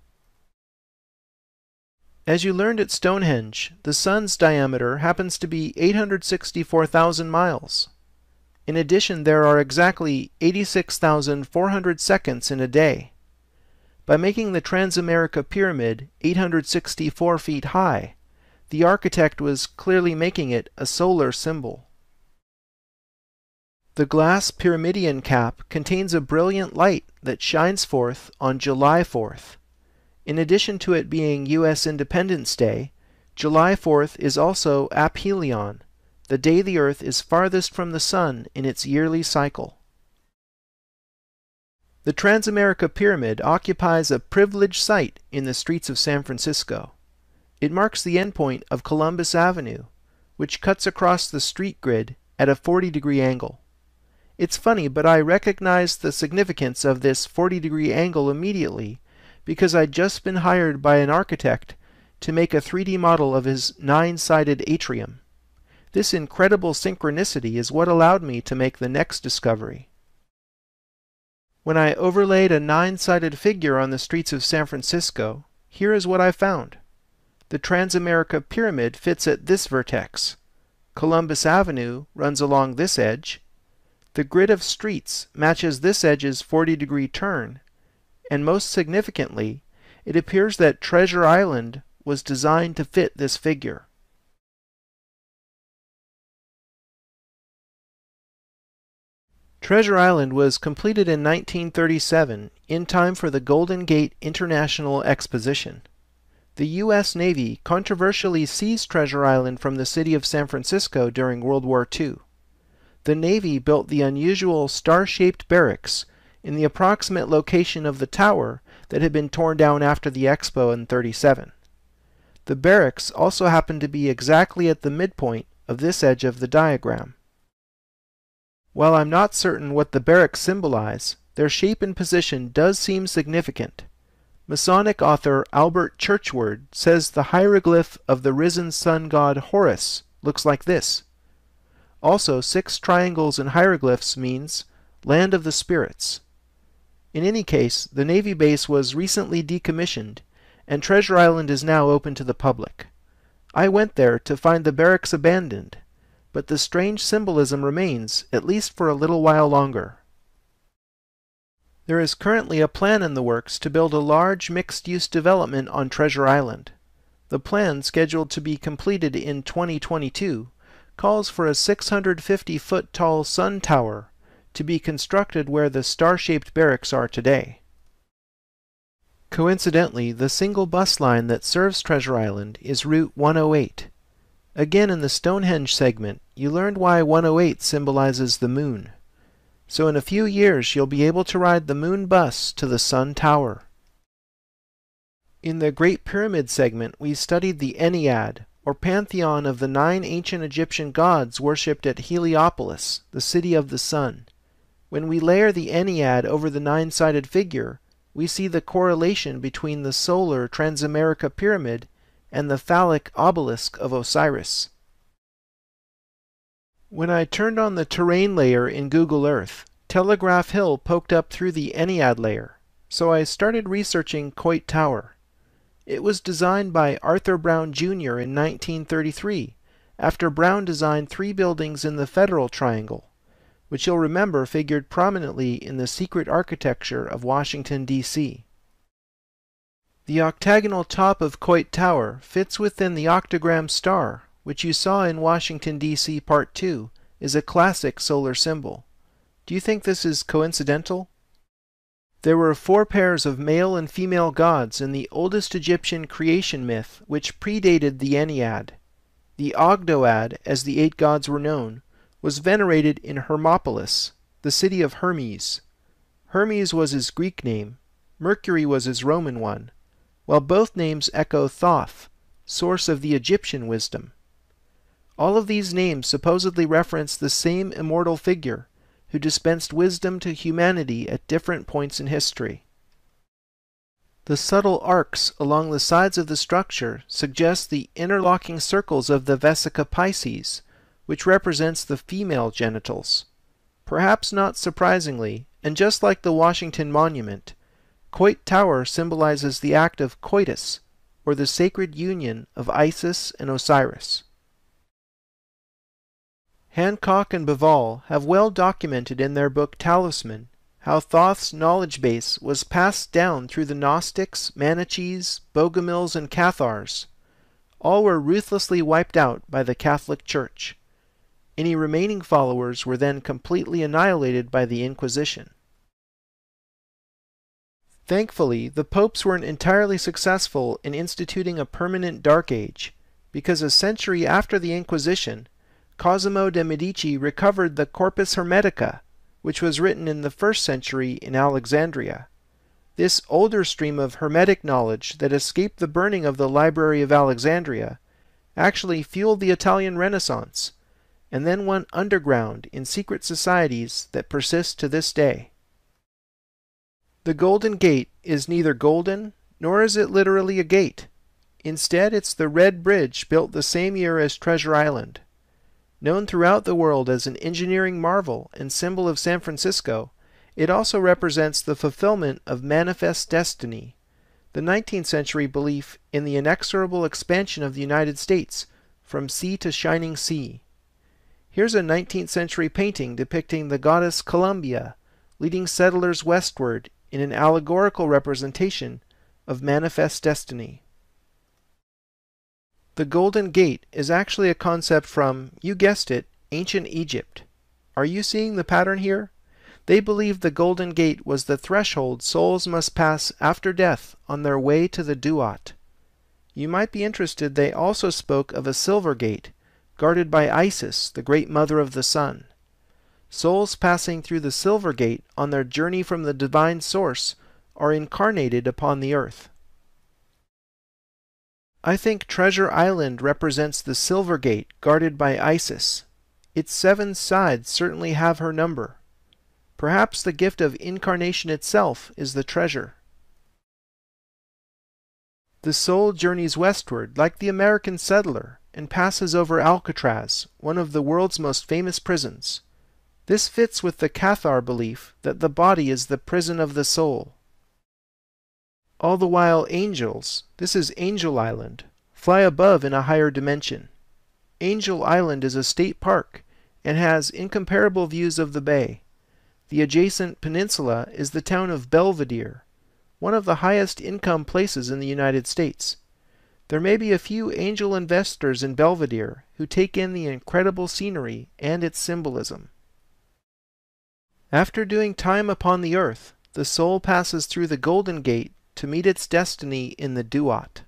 As you learned at Stonehenge, the Sun's diameter happens to be 864,000 miles. In addition, there are exactly 86,400 seconds in a day. By making the Transamerica Pyramid 864 feet high, the architect was clearly making it a solar symbol. The glass pyramidion cap contains a brilliant light that shines forth on July 4th. In addition to it being U.S. Independence Day, July 4th is also aphelion, the day the Earth is farthest from the Sun in its yearly cycle. The Transamerica Pyramid occupies a privileged site in the streets of San Francisco. It marks the endpoint of Columbus Avenue, which cuts across the street grid at a 40 degree angle. It's funny, but I recognized the significance of this 40 degree angle immediately because I'd just been hired by an architect to make a 3D model of his nine sided atrium. This incredible synchronicity is what allowed me to make the next discovery. When I overlaid a nine-sided figure on the streets of San Francisco, here is what I found. The Transamerica Pyramid fits at this vertex. Columbus Avenue runs along this edge. The grid of streets matches this edge's 40 degree turn. And most significantly, it appears that Treasure Island was designed to fit this figure. Treasure Island was completed in 1937 in time for the Golden Gate International Exposition. The U.S. Navy controversially seized Treasure Island from the city of San Francisco during World War II. The Navy built the unusual star-shaped barracks in the approximate location of the tower that had been torn down after the Expo in 37. The barracks also happened to be exactly at the midpoint of this edge of the diagram. While I'm not certain what the barracks symbolize, their shape and position does seem significant. Masonic author Albert Churchward says the hieroglyph of the risen sun god Horus looks like this. Also, six triangles in hieroglyphs means land of the spirits. In any case, the Navy base was recently decommissioned, and Treasure Island is now open to the public. I went there to find the barracks abandoned but the strange symbolism remains, at least for a little while longer. There is currently a plan in the works to build a large mixed-use development on Treasure Island. The plan, scheduled to be completed in 2022, calls for a 650-foot tall sun tower to be constructed where the star-shaped barracks are today. Coincidentally, the single bus line that serves Treasure Island is Route 108, Again in the Stonehenge segment, you learned why 108 symbolizes the moon. So in a few years you'll be able to ride the moon bus to the Sun Tower. In the Great Pyramid segment, we studied the Ennead, or pantheon of the nine ancient Egyptian gods worshipped at Heliopolis, the city of the sun. When we layer the Ennead over the nine-sided figure, we see the correlation between the solar Transamerica pyramid and the phallic obelisk of Osiris. When I turned on the terrain layer in Google Earth, Telegraph Hill poked up through the Ennead layer, so I started researching Coit Tower. It was designed by Arthur Brown Jr. in 1933, after Brown designed three buildings in the Federal Triangle, which you'll remember figured prominently in the secret architecture of Washington, D.C. The octagonal top of Coit Tower fits within the octagram star, which you saw in Washington, D.C. Part 2, is a classic solar symbol. Do you think this is coincidental? There were four pairs of male and female gods in the oldest Egyptian creation myth, which predated the Ennead. The Ogdoad, as the eight gods were known, was venerated in Hermopolis, the city of Hermes. Hermes was his Greek name, Mercury was his Roman one, while both names echo Thoth, source of the Egyptian wisdom. All of these names supposedly reference the same immortal figure who dispensed wisdom to humanity at different points in history. The subtle arcs along the sides of the structure suggest the interlocking circles of the Vesica Piscis, which represents the female genitals. Perhaps not surprisingly, and just like the Washington Monument, Coit Tower symbolizes the act of coitus, or the sacred union of Isis and Osiris. Hancock and Bauval have well documented in their book Talisman how Thoth's knowledge base was passed down through the Gnostics, Manichees, Bogomils, and Cathars. All were ruthlessly wiped out by the Catholic Church. Any remaining followers were then completely annihilated by the Inquisition. Thankfully, the popes weren't entirely successful in instituting a permanent Dark Age, because a century after the Inquisition, Cosimo de' Medici recovered the Corpus Hermetica, which was written in the first century in Alexandria. This older stream of Hermetic knowledge that escaped the burning of the Library of Alexandria actually fueled the Italian Renaissance, and then went underground in secret societies that persist to this day. The Golden Gate is neither golden, nor is it literally a gate. Instead, it's the red bridge built the same year as Treasure Island. Known throughout the world as an engineering marvel and symbol of San Francisco, it also represents the fulfillment of manifest destiny, the 19th century belief in the inexorable expansion of the United States from sea to shining sea. Here's a 19th century painting depicting the goddess Columbia leading settlers westward in an allegorical representation of manifest destiny. The Golden Gate is actually a concept from, you guessed it, ancient Egypt. Are you seeing the pattern here? They believed the Golden Gate was the threshold souls must pass after death on their way to the Duat. You might be interested they also spoke of a silver gate, guarded by Isis, the great mother of the sun. Souls passing through the silver gate on their journey from the divine source are incarnated upon the earth. I think Treasure Island represents the Silver Gate guarded by Isis. Its seven sides certainly have her number. Perhaps the gift of incarnation itself is the treasure. The soul journeys westward like the American settler and passes over Alcatraz, one of the world's most famous prisons. This fits with the Cathar belief that the body is the prison of the soul. All the while angels, this is Angel Island, fly above in a higher dimension. Angel Island is a state park and has incomparable views of the bay. The adjacent peninsula is the town of Belvedere, one of the highest income places in the United States. There may be a few angel investors in Belvedere who take in the incredible scenery and its symbolism. After doing time upon the earth, the soul passes through the Golden Gate to meet its destiny in the Duat.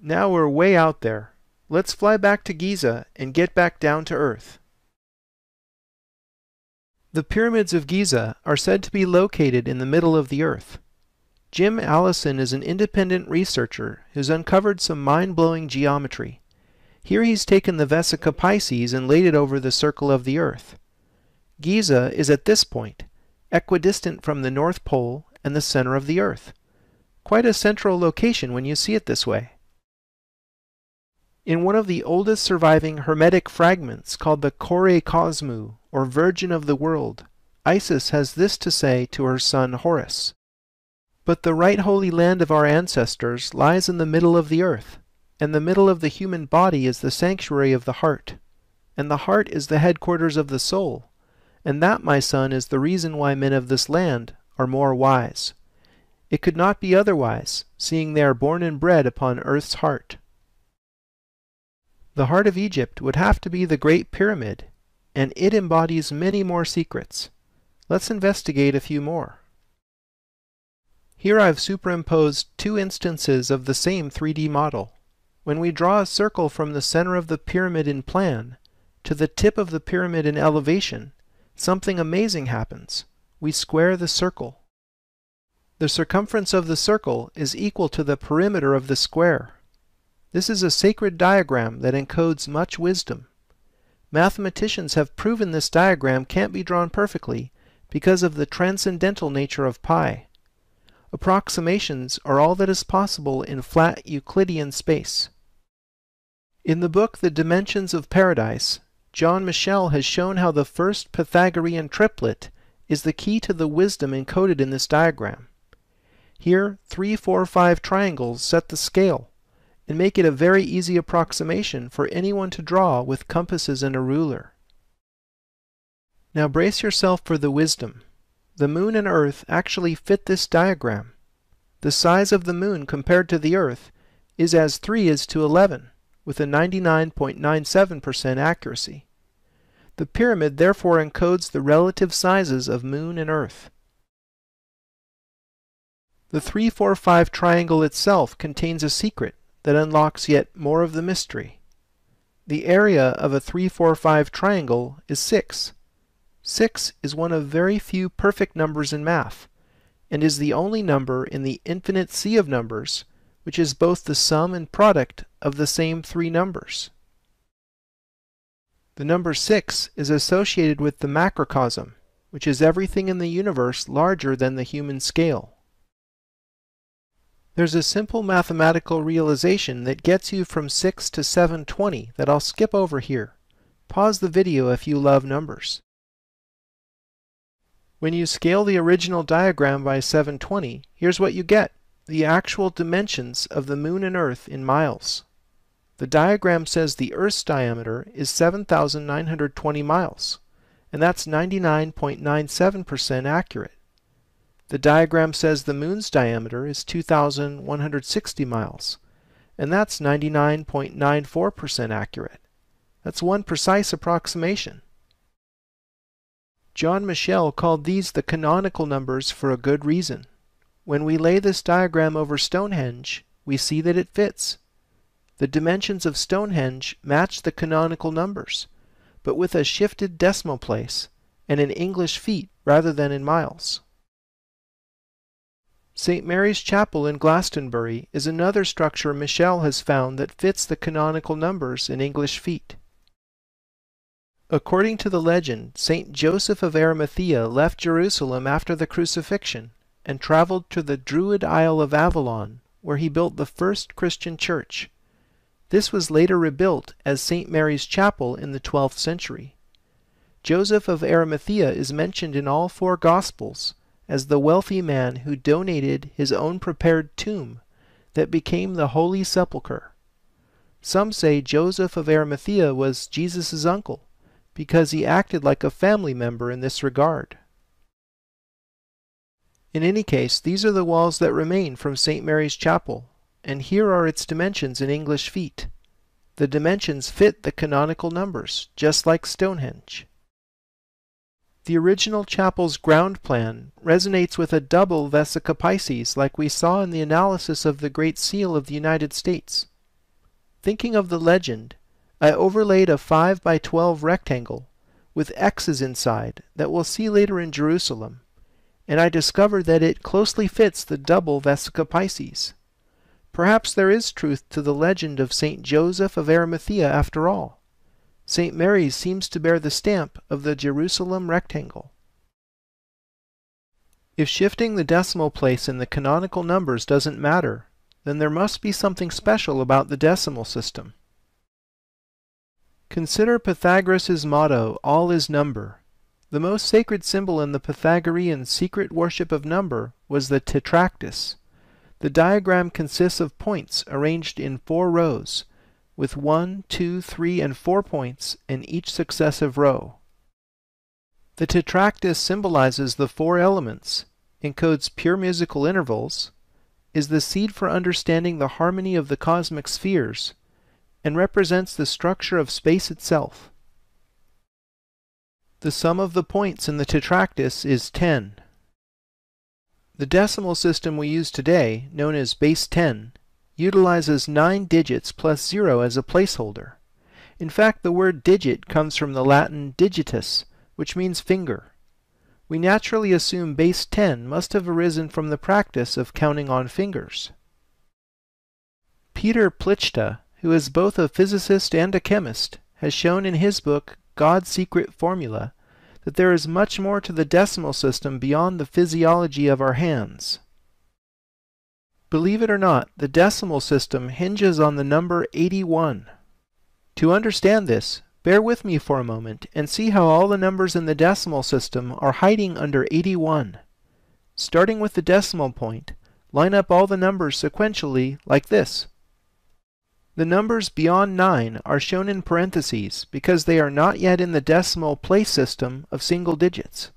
Now we're way out there. Let's fly back to Giza and get back down to Earth. The pyramids of Giza are said to be located in the middle of the Earth. Jim Allison is an independent researcher who's uncovered some mind-blowing geometry. Here he's taken the Vesica Piscis and laid it over the circle of the Earth. Giza is at this point, equidistant from the North Pole and the center of the Earth. Quite a central location when you see it this way. In one of the oldest surviving Hermetic fragments called the Kore Kosmou, or Virgin of the World, Isis has this to say to her son Horus. But the right holy land of our ancestors lies in the middle of the earth, and the middle of the human body is the sanctuary of the heart, and the heart is the headquarters of the soul, and that, my son, is the reason why men of this land are more wise. It could not be otherwise, seeing they are born and bred upon earth's heart. The heart of Egypt would have to be the Great Pyramid, and it embodies many more secrets. Let's investigate a few more. Here I've superimposed two instances of the same 3D model. When we draw a circle from the center of the pyramid in plan to the tip of the pyramid in elevation, something amazing happens. We square the circle. The circumference of the circle is equal to the perimeter of the square. This is a sacred diagram that encodes much wisdom. Mathematicians have proven this diagram can't be drawn perfectly because of the transcendental nature of pi. Approximations are all that is possible in flat Euclidean space. In the book The Dimensions of Paradise, John Michell has shown how the first Pythagorean triplet is the key to the wisdom encoded in this diagram. Here, 3, 4, 5 triangles set the scale and make it a very easy approximation for anyone to draw with compasses and a ruler. Now brace yourself for the wisdom. The moon and earth actually fit this diagram. The size of the moon compared to the earth is as 3 is to 11, with a 99.97% accuracy. The pyramid therefore encodes the relative sizes of moon and earth. The 345 triangle itself contains a secret that unlocks yet more of the mystery. The area of a 345 triangle is 6. 6 is one of very few perfect numbers in math, and is the only number in the infinite sea of numbers which is both the sum and product of the same three numbers. The number 6 is associated with the macrocosm, which is everything in the universe larger than the human scale. There's a simple mathematical realization that gets you from 6 to 720 that I'll skip over here. Pause the video if you love numbers. When you scale the original diagram by 720, here's what you get, the actual dimensions of the moon and earth in miles. The diagram says the Earth's diameter is 7,920 miles, and that's 99.97% accurate. The diagram says the moon's diameter is 2,160 miles, and that's 99.94% accurate. That's one precise approximation. John Michell called these the canonical numbers for a good reason. When we lay this diagram over Stonehenge, we see that it fits. The dimensions of Stonehenge match the canonical numbers, but with a shifted decimal place and in English feet rather than in miles. St. Mary's Chapel in Glastonbury is another structure Michell has found that fits the canonical numbers in English feet. According to the legend, St. Joseph of Arimathea left Jerusalem after the crucifixion and traveled to the Druid Isle of Avalon, where he built the first Christian church. This was later rebuilt as St. Mary's Chapel in the 12th century. Joseph of Arimathea is mentioned in all four Gospels, as the wealthy man who donated his own prepared tomb that became the Holy Sepulchre. Some say Joseph of Arimathea was Jesus' uncle because he acted like a family member in this regard. In any case, these are the walls that remain from St. Mary's Chapel, and here are its dimensions in English feet. The dimensions fit the canonical numbers, just like Stonehenge. The original chapel's ground plan resonates with a double Vesica Piscis like we saw in the analysis of the Great Seal of the United States. Thinking of the legend, I overlaid a 5 by 12 rectangle with X's inside that we'll see later in Jerusalem, and I discovered that it closely fits the double Vesica Piscis. Perhaps there is truth to the legend of St. Joseph of Arimathea after all. St. Mary's seems to bear the stamp of the Jerusalem rectangle. If shifting the decimal place in the canonical numbers doesn't matter, then there must be something special about the decimal system. Consider Pythagoras' motto, all is number. The most sacred symbol in the Pythagorean secret worship of number was the tetractys. The diagram consists of points arranged in four rows, with one, two, three, and four points in each successive row. The tetractys symbolizes the four elements, encodes pure musical intervals, is the seed for understanding the harmony of the cosmic spheres, and represents the structure of space itself. The sum of the points in the tetractys is 10. The decimal system we use today, known as base 10, utilizes 9 digits plus 0 as a placeholder. In fact, the word digit comes from the Latin digitus, which means finger. We naturally assume base 10 must have arisen from the practice of counting on fingers. Peter Plichta, who is both a physicist and a chemist, has shown in his book God's Secret Formula that there is much more to the decimal system beyond the physiology of our hands. Believe it or not, the decimal system hinges on the number 81. To understand this, bear with me for a moment and see how all the numbers in the decimal system are hiding under 81. Starting with the decimal point, line up all the numbers sequentially like this. The numbers beyond 9 are shown in parentheses because they are not yet in the decimal place system of single digits.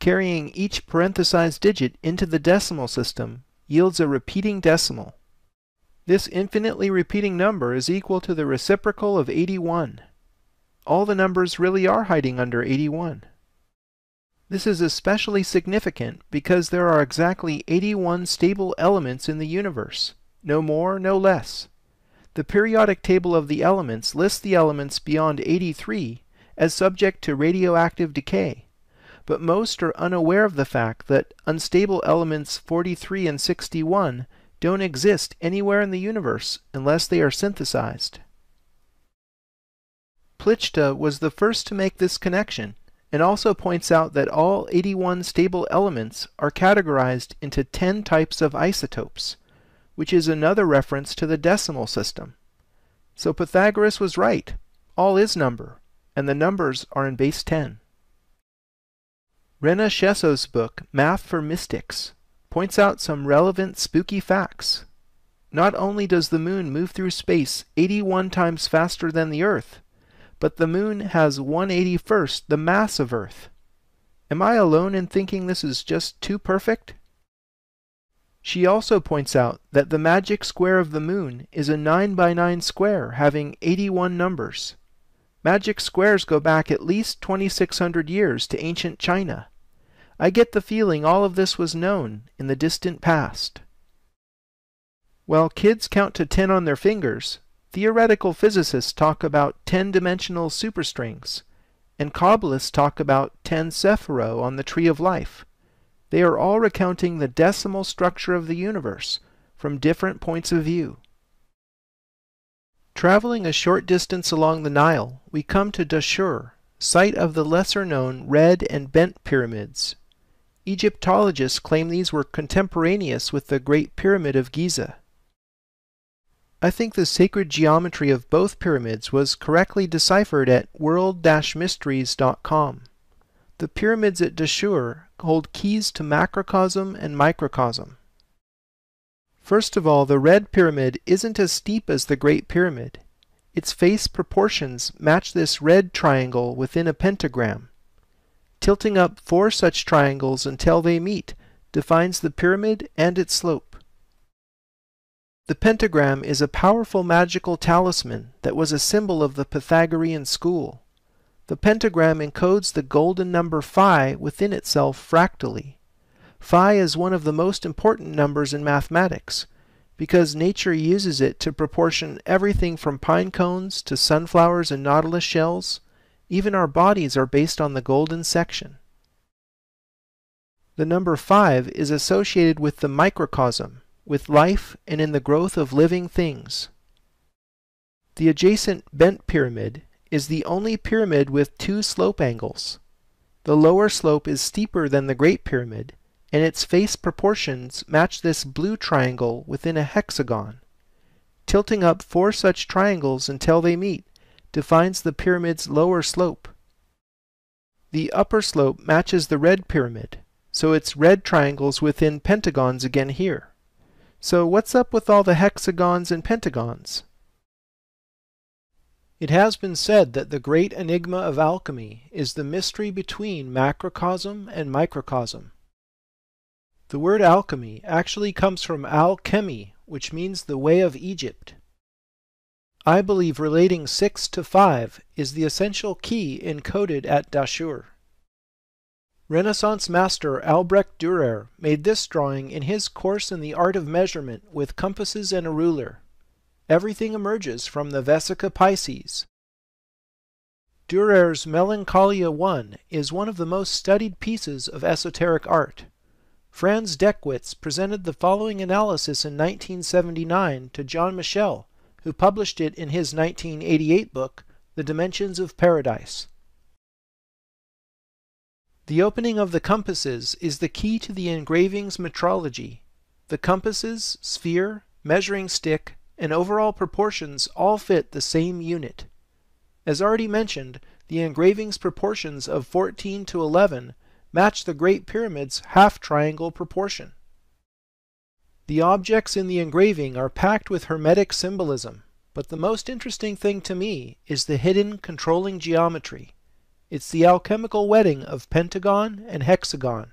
Carrying each parenthesized digit into the decimal system yields a repeating decimal. This infinitely repeating number is equal to the reciprocal of 81. All the numbers really are hiding under 81. This is especially significant because there are exactly 81 stable elements in the universe, no more, no less. The periodic table of the elements lists the elements beyond 83 as subject to radioactive decay, but most are unaware of the fact that unstable elements 43 and 61 don't exist anywhere in the universe unless they are synthesized. Plichta was the first to make this connection and also points out that all 81 stable elements are categorized into 10 types of isotopes which is another reference to the decimal system. So Pythagoras was right. All is number, and the numbers are in base 10. Renna Shesso's book, Math for Mystics, points out some relevant spooky facts. Not only does the moon move through space 81 times faster than the Earth, but the moon has 181st the mass of Earth. Am I alone in thinking this is just too perfect? She also points out that the magic square of the moon is a 9 by 9 square having 81 numbers. Magic squares go back at least 2600 years to ancient China. I get the feeling all of this was known in the distant past. While kids count to 10 on their fingers, theoretical physicists talk about 10-dimensional superstrings, and Kabbalists talk about 10 sephiro on the tree of life. They are all recounting the decimal structure of the universe from different points of view. Traveling a short distance along the Nile, we come to Dashur, site of the lesser-known Red and Bent pyramids. Egyptologists claim these were contemporaneous with the Great Pyramid of Giza. I think the sacred geometry of both pyramids was correctly deciphered at world-mysteries.com. The pyramids at Dashur hold keys to macrocosm and microcosm. First of all, the red pyramid isn't as steep as the Great Pyramid. Its face proportions match this red triangle within a pentagram. Tilting up four such triangles until they meet defines the pyramid and its slope. The pentagram is a powerful magical talisman that was a symbol of the Pythagorean school. The pentagram encodes the golden number phi within itself fractally. Phi is one of the most important numbers in mathematics because nature uses it to proportion everything from pine cones to sunflowers and nautilus shells. Even our bodies are based on the golden section. The number 5 is associated with the microcosm, with life and in the growth of living things. The adjacent bent pyramid is the only pyramid with two slope angles. The lower slope is steeper than the Great Pyramid, and its face proportions match this blue triangle within a hexagon. Tilting up four such triangles until they meet defines the pyramid's lower slope. The upper slope matches the red pyramid, so it's red triangles within pentagons again here. So what's up with all the hexagons and pentagons? It has been said that the great enigma of alchemy is the mystery between macrocosm and microcosm. The word alchemy actually comes from al-chemy, which means the way of Egypt. I believe relating 6 to 5 is the essential key encoded at Dashur. Renaissance master Albrecht Dürer made this drawing in his course in the art of measurement with compasses and a ruler. Everything emerges from the Vesica Piscis. Dürer's Melancholia I is one of the most studied pieces of esoteric art. Franz Deckwitz presented the following analysis in 1979 to John Michell, who published it in his 1988 book, The Dimensions of Paradise. The opening of the compasses is the key to the engraving's metrology. The compasses, sphere, measuring stick, and overall proportions all fit the same unit. As already mentioned, the engraving's proportions of 14 to 11 match the Great Pyramid's half-triangle proportion. The objects in the engraving are packed with Hermetic symbolism, but the most interesting thing to me is the hidden controlling geometry. It's the alchemical wedding of pentagon and hexagon.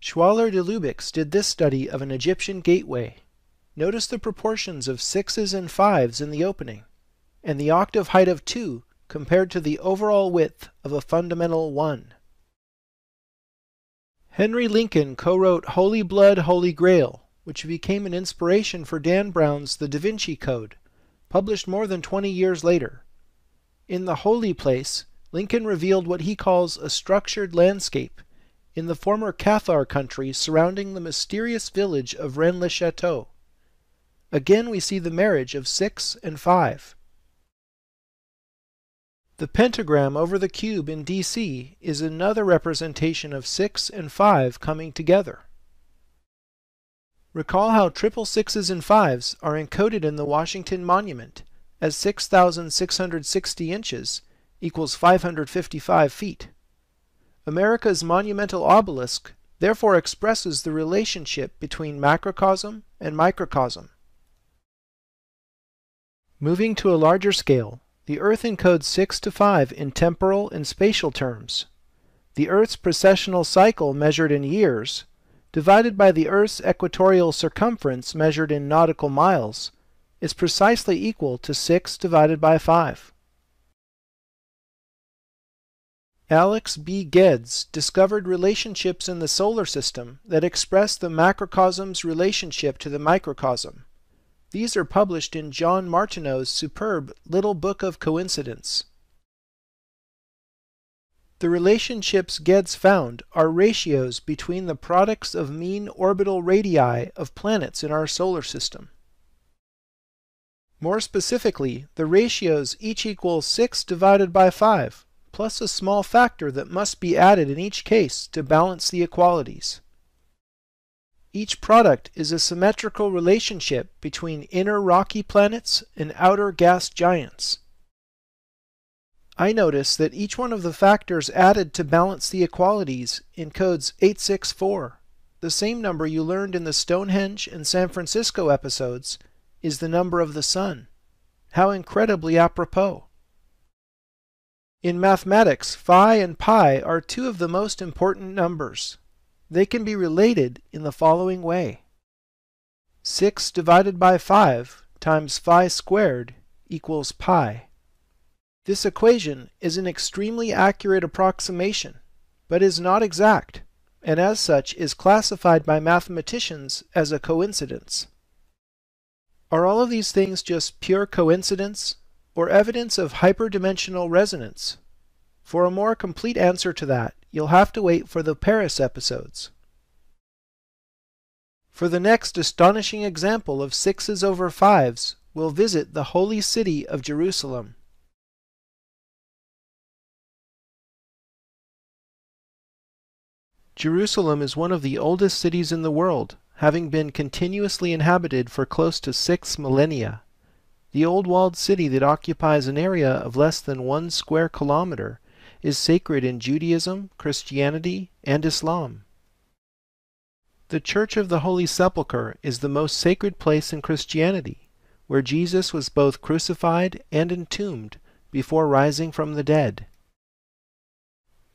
Schwaller de Lubicz did this study of an Egyptian gateway. Notice the proportions of sixes and fives in the opening, and the octave height of 2 compared to the overall width of a fundamental 1. Henry Lincoln co-wrote Holy Blood, Holy Grail, which became an inspiration for Dan Brown's The Da Vinci Code, published more than 20 years later. In The Holy Place, Lincoln revealed what he calls a structured landscape in the former Cathar country surrounding the mysterious village of Rennes-le-Château. Again we see the marriage of 6 and 5. The pentagram over the cube in DC is another representation of 6 and 5 coming together. Recall how triple sixes and fives are encoded in the Washington Monument as 6,660 inches equals 555 feet. America's monumental obelisk therefore expresses the relationship between macrocosm and microcosm. Moving to a larger scale, the Earth encodes 6 to 5 in temporal and spatial terms. The Earth's precessional cycle measured in years, divided by the Earth's equatorial circumference measured in nautical miles, is precisely equal to 6 divided by 5. Alex B. Geddes discovered relationships in the solar system that express the macrocosm's relationship to the microcosm. These are published in John Martineau's superb Little Book of Coincidence. The relationships Geddes found are ratios between the products of mean orbital radii of planets in our solar system. More specifically, the ratios each equal 6 divided by 5, plus a small factor that must be added in each case to balance the equalities. Each product is a symmetrical relationship between inner rocky planets and outer gas giants. I notice that each one of the factors added to balance the equalities encodes 864, the same number you learned in the Stonehenge and San Francisco episodes is the number of the sun. How incredibly apropos! In mathematics, phi and pi are two of the most important numbers. They can be related in the following way. 6 divided by 5 times phi squared equals pi. This equation is an extremely accurate approximation, but is not exact, and as such is classified by mathematicians as a coincidence. Are all of these things just pure coincidence or evidence of hyperdimensional resonance? For a more complete answer to that, you'll have to wait for the Paris episodes. For the next astonishing example of sixes over fives, we'll visit the holy city of Jerusalem. Jerusalem is one of the oldest cities in the world, having been continuously inhabited for close to six millennia. The old walled city that occupies an area of less than one square kilometer is sacred in Judaism, Christianity, and Islam. The Church of the Holy Sepulchre is the most sacred place in Christianity, where Jesus was both crucified and entombed before rising from the dead.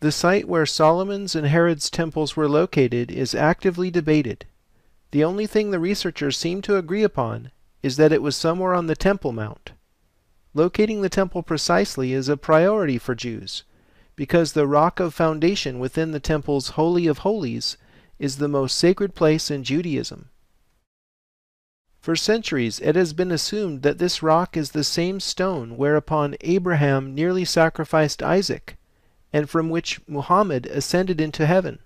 The site where Solomon's and Herod's temples were located is actively debated. The only thing the researchers seem to agree upon is that it was somewhere on the Temple Mount. Locating the temple precisely is a priority for Jews, because the rock of foundation within the temple's Holy of Holies is the most sacred place in Judaism. For centuries it has been assumed that this rock is the same stone whereupon Abraham nearly sacrificed Isaac, and from which Muhammad ascended into heaven,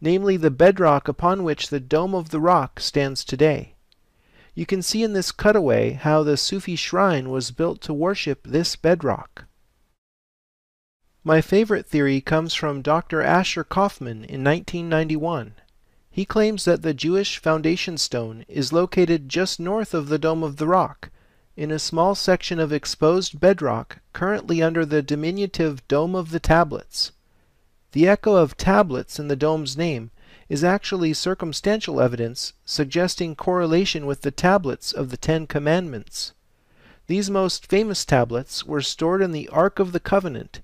namely the bedrock upon which the Dome of the Rock stands today. You can see in this cutaway how the Sufi shrine was built to worship this bedrock. My favorite theory comes from Dr. Asher Kaufman in 1991. He claims that the Jewish foundation stone is located just north of the Dome of the Rock, in a small section of exposed bedrock currently under the diminutive Dome of the Tablets. The echo of tablets in the dome's name is actually circumstantial evidence suggesting correlation with the tablets of the Ten Commandments. These most famous tablets were stored in the Ark of the Covenant,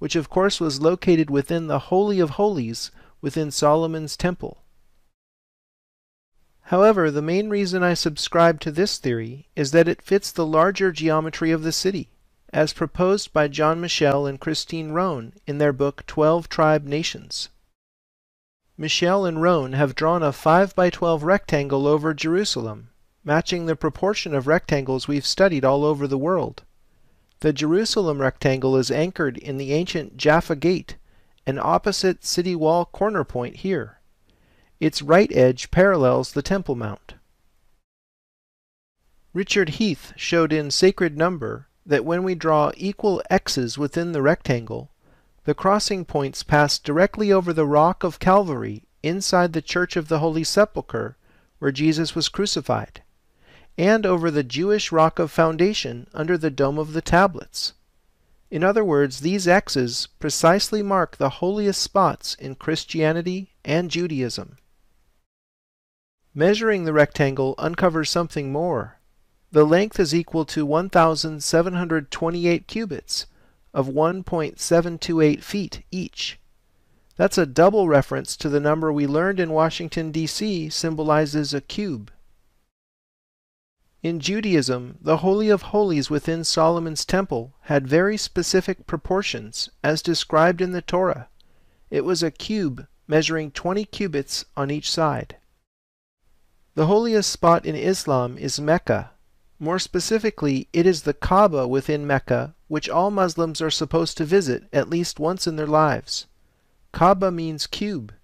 which of course was located within the Holy of Holies within Solomon's temple. However, the main reason I subscribe to this theory is that it fits the larger geometry of the city, as proposed by John Michell and Christine Rhone in their book Twelve Tribe Nations. Michell and Rhone have drawn a 5 by 12 rectangle over Jerusalem, matching the proportion of rectangles we've studied all over the world. The Jerusalem rectangle is anchored in the ancient Jaffa Gate, an opposite city wall corner point here. Its right edge parallels the Temple Mount. Richard Heath showed in Sacred Number that when we draw equal x's within the rectangle, the crossing points pass directly over the rock of Calvary inside the Church of the Holy Sepulchre where Jesus was crucified and over the Jewish rock of foundation under the dome of the tablets. In other words, these X's precisely mark the holiest spots in Christianity and Judaism. Measuring the rectangle uncovers something more. The length is equal to 1,728 cubits of 1.728 feet each. That's a double reference to the number we learned in Washington, D.C. symbolizes a cube. In Judaism, the Holy of Holies within Solomon's temple had very specific proportions, as described in the Torah. It was a cube measuring 20 cubits on each side. The holiest spot in Islam is Mecca. More specifically, it is the Kaaba within Mecca, which all Muslims are supposed to visit at least once in their lives. Kaaba means cube.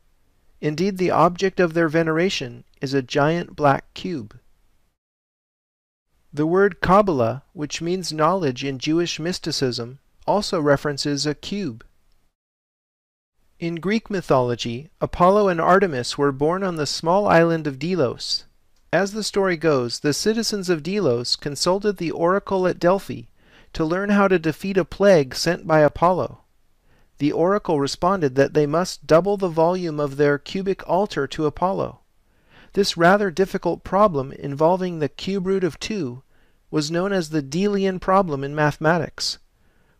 Indeed, the object of their veneration is a giant black cube. The word Kabbalah, which means knowledge in Jewish mysticism, also references a cube. In Greek mythology, Apollo and Artemis were born on the small island of Delos. As the story goes, the citizens of Delos consulted the oracle at Delphi to learn how to defeat a plague sent by Apollo. The oracle responded that they must double the volume of their cubic altar to Apollo. This rather difficult problem involving the cube root of 2 was known as the Delian problem in mathematics,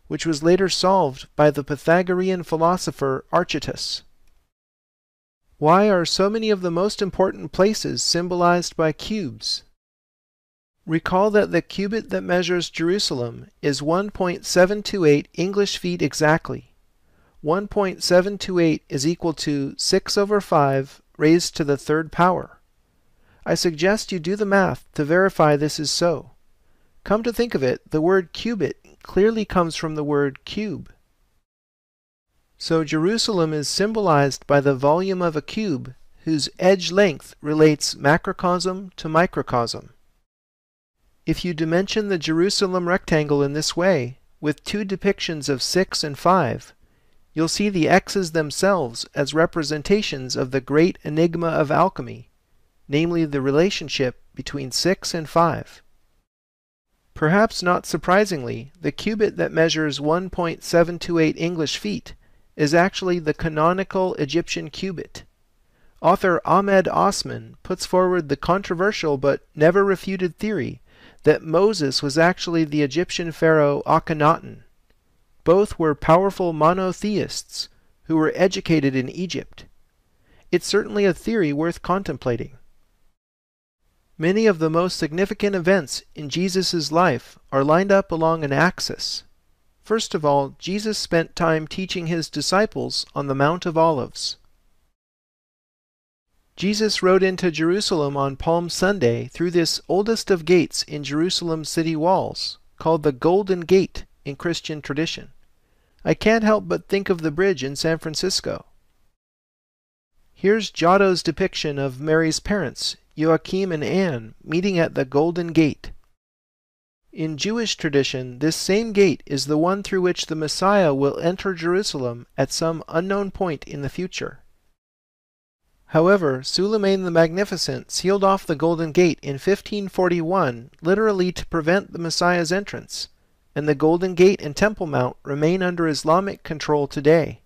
which was later solved by the Pythagorean philosopher Archytas. Why are so many of the most important places symbolized by cubes? Recall that the cubit that measures Jerusalem is 1.728 English feet exactly. 1.728 is equal to 6 over 5 raised to the third power. I suggest you do the math to verify this is so. Come to think of it, the word cubit clearly comes from the word cube. So Jerusalem is symbolized by the volume of a cube whose edge length relates macrocosm to microcosm. If you dimension the Jerusalem rectangle in this way, with two depictions of 6 and 5, you'll see the x's themselves as representations of the great enigma of alchemy, namely the relationship between 6 and 5. Perhaps not surprisingly, the cubit that measures 1.728 English feet is actually the canonical Egyptian cubit. Author Ahmed Osman puts forward the controversial but never refuted theory that Moses was actually the Egyptian pharaoh Akhenaten. Both were powerful monotheists who were educated in Egypt. It's certainly a theory worth contemplating. Many of the most significant events in Jesus' life are lined up along an axis. First of all, Jesus spent time teaching his disciples on the Mount of Olives. Jesus rode into Jerusalem on Palm Sunday through this oldest of gates in Jerusalem's city walls, called the Golden Gate in Christian tradition. I can't help but think of the bridge in San Francisco. Here's Giotto's depiction of Mary's parents, Joachim and Anne, meeting at the Golden Gate. In Jewish tradition, this same gate is the one through which the Messiah will enter Jerusalem at some unknown point in the future. However, Suleiman the Magnificent sealed off the Golden Gate in 1541 literally to prevent the Messiah's entrance, and the Golden Gate and Temple Mount remain under Islamic control today.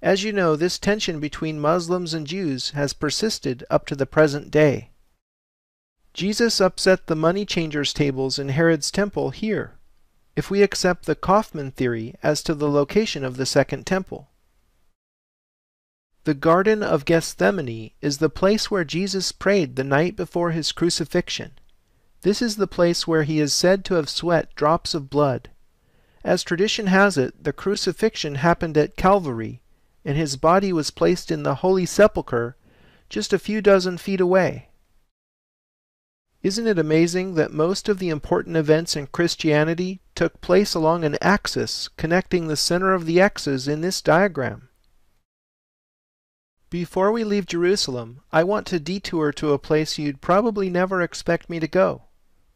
As you know, this tension between Muslims and Jews has persisted up to the present day. Jesus upset the money changers' tables in Herod's temple here, if we accept the Kaufman theory as to the location of the Second Temple. The Garden of Gethsemane is the place where Jesus prayed the night before his crucifixion. This is the place where he is said to have sweat drops of blood. As tradition has it, the crucifixion happened at Calvary, and his body was placed in the Holy Sepulchre just a few dozen feet away. Isn't it amazing that most of the important events in Christianity took place along an axis connecting the center of the X's in this diagram? Before we leave Jerusalem, I want to detour to a place you'd probably never expect me to go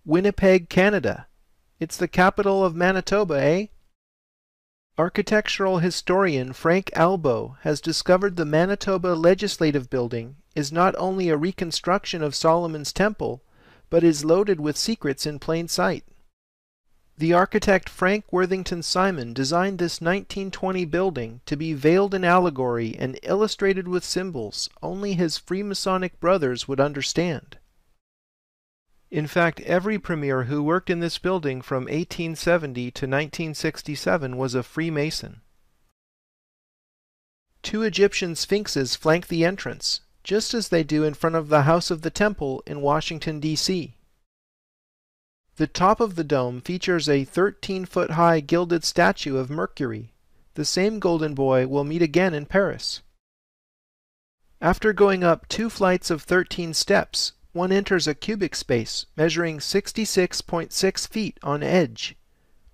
Winnipeg, Canada. It's the capital of Manitoba, eh? Architectural historian Frank Albo has discovered the Manitoba Legislative Building is not only a reconstruction of Solomon's Temple, but is loaded with secrets in plain sight. The architect Frank Worthington Simon designed this 1920 building to be veiled in allegory and illustrated with symbols only his Freemasonic brothers would understand. In fact, every premier who worked in this building from 1870 to 1967 was a Freemason. Two Egyptian sphinxes flank the entrance, just as they do in front of the House of the Temple in Washington, D.C. The top of the dome features a 13 foot high gilded statue of Mercury. The same golden boy will meet again in Paris. After going up two flights of 13 steps, one enters a cubic space measuring 66.6 feet on edge.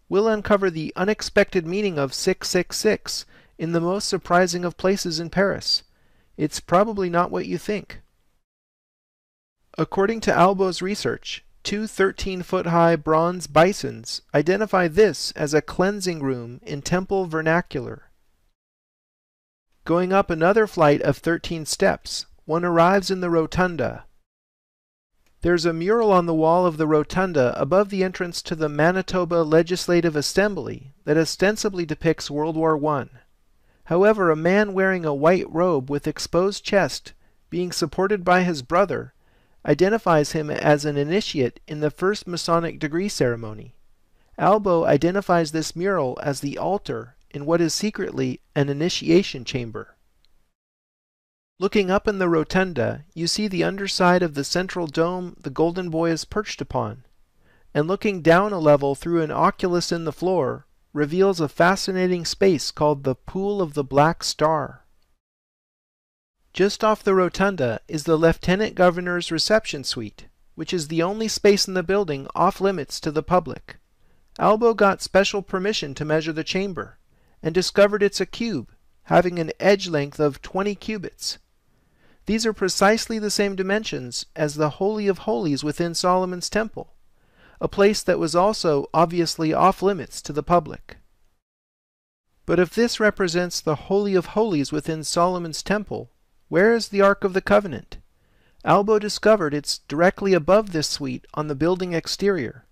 We'll uncover the unexpected meaning of 666 in the most surprising of places in Paris. It's probably not what you think. According to Albo's research, two 13 foot high bronze bisons identify this as a cleansing room in temple vernacular. Going up another flight of 13 steps, one arrives in the rotunda. There's a mural on the wall of the rotunda above the entrance to the Manitoba Legislative Assembly that ostensibly depicts World War I. However, a man wearing a white robe with exposed chest, being supported by his brother, identifies him as an initiate in the first Masonic degree ceremony. Albo identifies this mural as the altar in what is secretly an initiation chamber. Looking up in the rotunda, you see the underside of the central dome the golden boy is perched upon, and looking down a level through an oculus in the floor reveals a fascinating space called the Pool of the Black Star. Just off the rotunda is the Lieutenant Governor's reception suite, which is the only space in the building off limits to the public. Albo got special permission to measure the chamber, and discovered it's a cube, having an edge length of 20 cubits. These are precisely the same dimensions as the Holy of Holies within Solomon's temple, a place that was also obviously off limits to the public. But if this represents the Holy of Holies within Solomon's temple, where is the Ark of the Covenant? Albo discovered it's directly above this suite on the building exterior.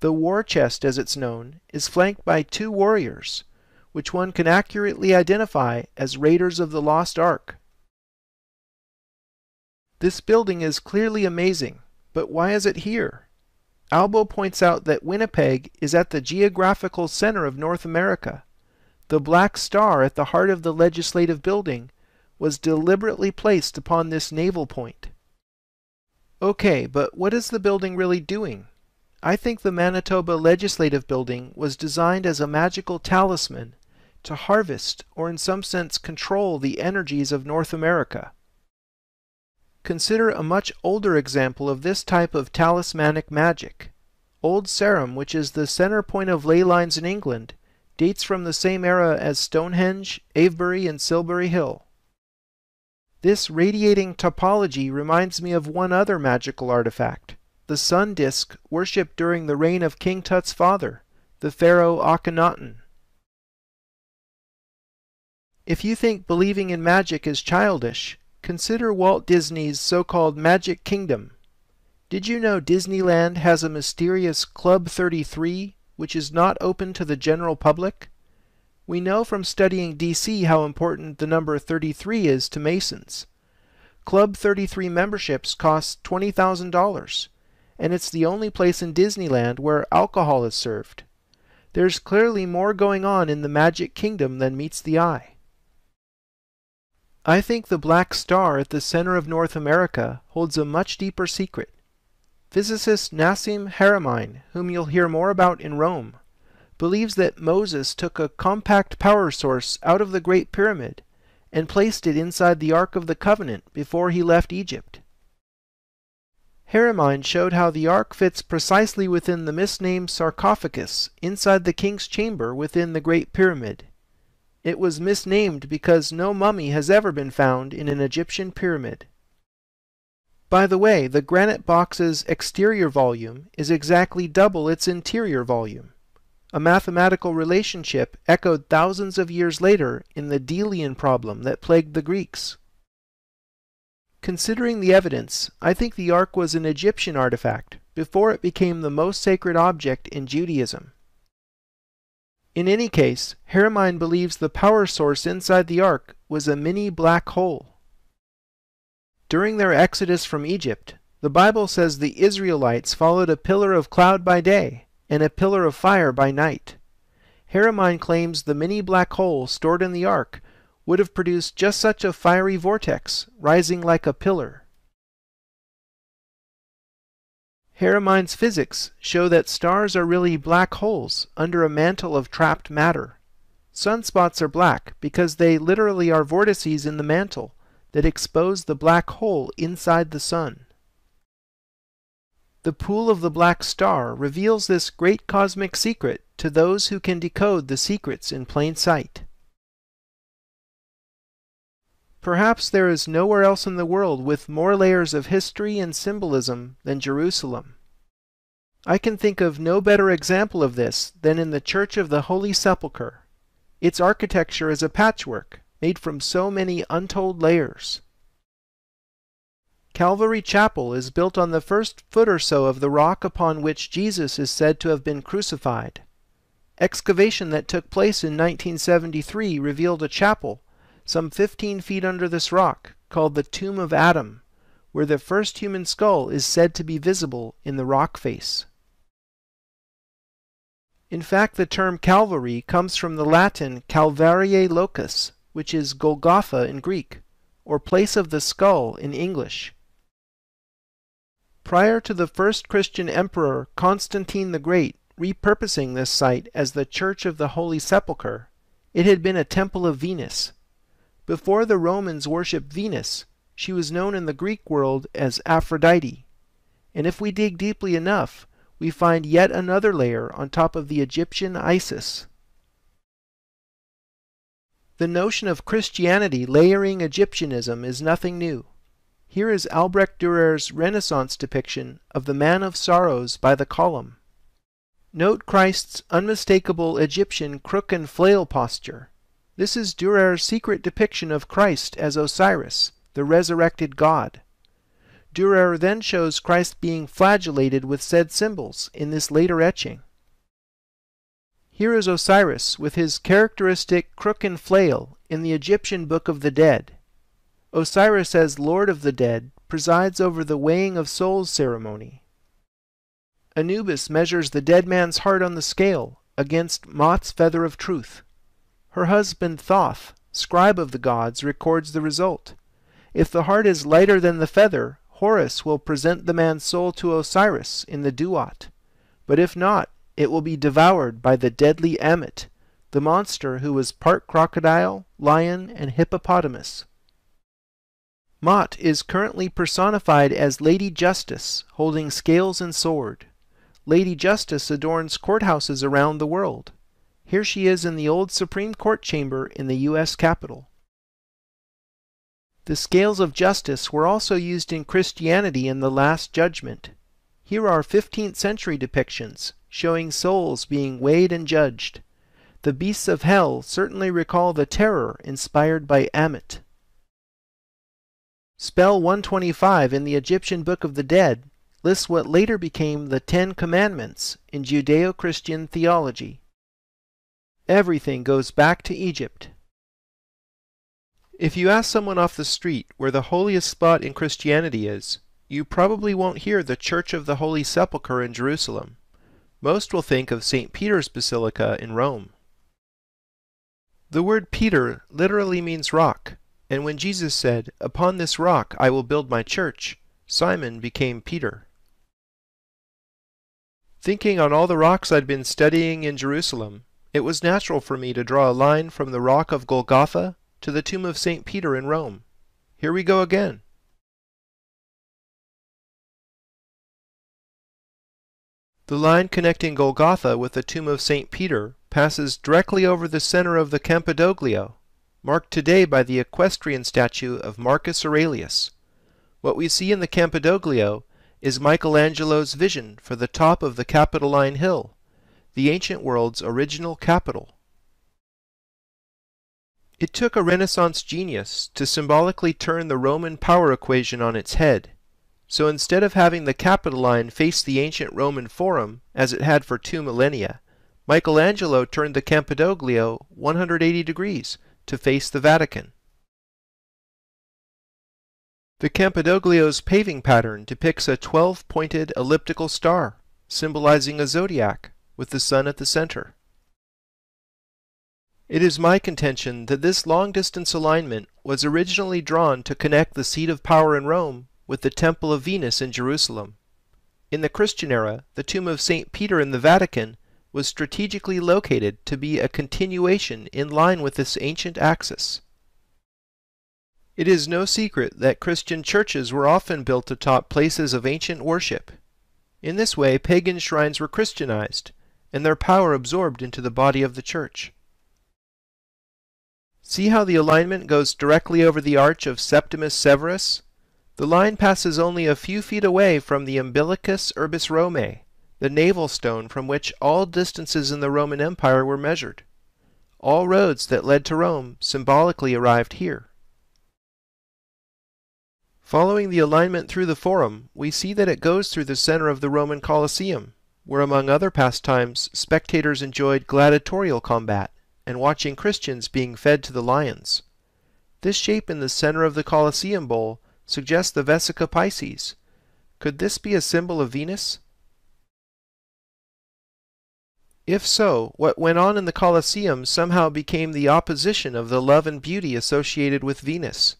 The war chest, as it's known, is flanked by two warriors, which one can accurately identify as raiders of the lost Ark. This building is clearly amazing, but why is it here? Albo points out that Winnipeg is at the geographical center of North America. The black star at the heart of the legislative building was deliberately placed upon this navel point. Okay, but what is the building really doing? I think the Manitoba Legislative Building was designed as a magical talisman to harvest or in some sense control the energies of North America. Consider a much older example of this type of talismanic magic. Old Sarum, which is the center point of ley lines in England, dates from the same era as Stonehenge, Avebury, and Silbury Hill. This radiating topology reminds me of one other magical artifact, the sun disk worshipped during the reign of King Tut's father, the pharaoh Akhenaten. If you think believing in magic is childish, consider Walt Disney's so-called Magic Kingdom. Did you know Disneyland has a mysterious Club 33 which is not open to the general public? We know from studying DC how important the number 33 is to Masons. Club 33 memberships cost $20,000 and it's the only place in Disneyland where alcohol is served. There's clearly more going on in the Magic Kingdom than meets the eye. I think the black star at the center of North America holds a much deeper secret. Physicist Nassim Haramein, whom you'll hear more about in Rome, believes that Moses took a compact power source out of the Great Pyramid and placed it inside the Ark of the Covenant before he left Egypt. Haramein showed how the ark fits precisely within the misnamed sarcophagus inside the king's chamber within the Great Pyramid. It was misnamed because no mummy has ever been found in an Egyptian pyramid. By the way, the granite box's exterior volume is exactly double its interior volume, a mathematical relationship echoed thousands of years later in the Delian problem that plagued the Greeks. Considering the evidence, I think the ark was an Egyptian artifact before it became the most sacred object in Judaism. In any case, Haramein believes the power source inside the ark was a mini black hole. During their exodus from Egypt, the Bible says the Israelites followed a pillar of cloud by day and a pillar of fire by night. Haramein claims the mini black hole stored in the ark would have produced just such a fiery vortex, rising like a pillar. Haramein's physics show that stars are really black holes under a mantle of trapped matter. Sunspots are black because they literally are vortices in the mantle that expose the black hole inside the sun. The pool of the black star reveals this great cosmic secret to those who can decode the secrets in plain sight. Perhaps there is nowhere else in the world with more layers of history and symbolism than Jerusalem. I can think of no better example of this than in the Church of the Holy Sepulchre. Its architecture is a patchwork made from so many untold layers. Calvary Chapel is built on the first foot or so of the rock upon which Jesus is said to have been crucified. Excavation that took place in 1973 revealed a chapel some 15 feet under this rock, called the Tomb of Adam, where the first human skull is said to be visible in the rock face. In fact, the term Calvary comes from the Latin calvariae locus, which is Golgotha in Greek, or place of the skull in English. Prior to the first Christian emperor Constantine the Great repurposing this site as the Church of the Holy Sepulchre, it had been a temple of Venus, before the Romans worshipped Venus, she was known in the Greek world as Aphrodite. And if we dig deeply enough, we find yet another layer on top of the Egyptian Isis. The notion of Christianity layering Egyptianism is nothing new. Here is Albrecht Dürer's Renaissance depiction of the Man of Sorrows by the column. Note Christ's unmistakable Egyptian crook and flail posture. This is Dürer's secret depiction of Christ as Osiris, the resurrected God. Dürer then shows Christ being flagellated with said symbols in this later etching. Here is Osiris with his characteristic crook and flail in the Egyptian Book of the Dead. Osiris as Lord of the Dead presides over the weighing of souls ceremony. Anubis measures the dead man's heart on the scale against Maat's feather of truth. Her husband Thoth, scribe of the gods, records the result. If the heart is lighter than the feather, Horus will present the man's soul to Osiris in the duat. but if not, it will be devoured by the deadly Ammit, the monster who was part crocodile, lion, and hippopotamus. Maat is currently personified as Lady Justice, holding scales and sword. Lady Justice adorns courthouses around the world. Here she is in the old Supreme Court chamber in the U.S. Capitol. The scales of justice were also used in Christianity in the Last Judgment. Here are 15th century depictions showing souls being weighed and judged. The beasts of hell certainly recall the terror inspired by Ammit. Spell 125 in the Egyptian Book of the Dead lists what later became the Ten Commandments in Judeo Christian theology. Everything goes back to Egypt. If you ask someone off the street where the holiest spot in Christianity is, you probably won't hear the Church of the Holy Sepulchre in Jerusalem. Most will think of St. Peter's Basilica in Rome. The word Peter literally means rock, and when Jesus said, Upon this rock I will build my church, Simon became Peter. Thinking on all the rocks I'd been studying in Jerusalem, it was natural for me to draw a line from the rock of Golgotha to the tomb of St. Peter in Rome. Here we go again. The line connecting Golgotha with the tomb of St. Peter passes directly over the center of the Campidoglio, marked today by the equestrian statue of Marcus Aurelius. What we see in the Campidoglio is Michelangelo's vision for the top of the Capitoline Hill, the ancient world's original capital. It took a Renaissance genius to symbolically turn the Roman power equation on its head. So instead of having the Capitoline face the ancient Roman Forum, as it had for two millennia, Michelangelo turned the Campidoglio 180 degrees to face the Vatican. The Campidoglio's paving pattern depicts a 12-pointed elliptical star, symbolizing a zodiac, with the sun at the center. It is my contention that this long-distance alignment was originally drawn to connect the seat of power in Rome with the Temple of Venus in Jerusalem. In the Christian era, the tomb of St. Peter in the Vatican was strategically located to be a continuation in line with this ancient axis. It is no secret that Christian churches were often built atop places of ancient worship. In this way, pagan shrines were Christianized, and their power absorbed into the body of the church. See how the alignment goes directly over the arch of Septimus Severus? The line passes only a few feet away from the Umbilicus Urbis Romae, the navel stone from which all distances in the Roman Empire were measured. All roads that led to Rome symbolically arrived here. Following the alignment through the Forum, we see that it goes through the center of the Roman Colosseum, where among other pastimes, spectators enjoyed gladiatorial combat and watching Christians being fed to the lions. This shape in the center of the Colosseum bowl suggests the Vesica Piscis. Could this be a symbol of Venus? If so, what went on in the Colosseum somehow became the opposition of the love and beauty associated with Venus.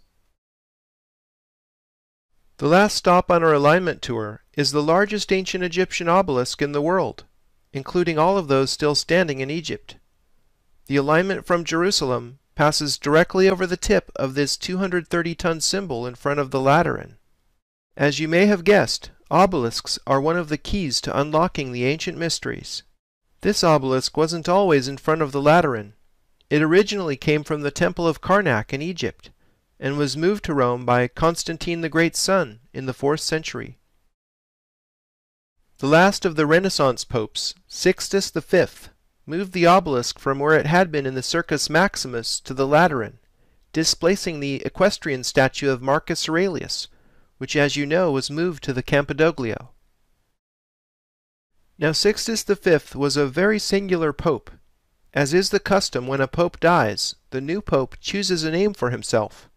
The last stop on our alignment tour is the largest ancient Egyptian obelisk in the world, including all of those still standing in Egypt. The alignment from Jerusalem passes directly over the tip of this 230-ton symbol in front of the Lateran. As you may have guessed, obelisks are one of the keys to unlocking the ancient mysteries. This obelisk wasn't always in front of the Lateran. It originally came from the Temple of Karnak in Egypt, and was moved to Rome by Constantine the Great's son in the 4th century. The last of the Renaissance popes, Sixtus V, moved the obelisk from where it had been in the Circus Maximus to the Lateran, displacing the equestrian statue of Marcus Aurelius, which as you know was moved to the Campidoglio. Now Sixtus V was a very singular pope. As is the custom when a pope dies, the new pope chooses a name for himself.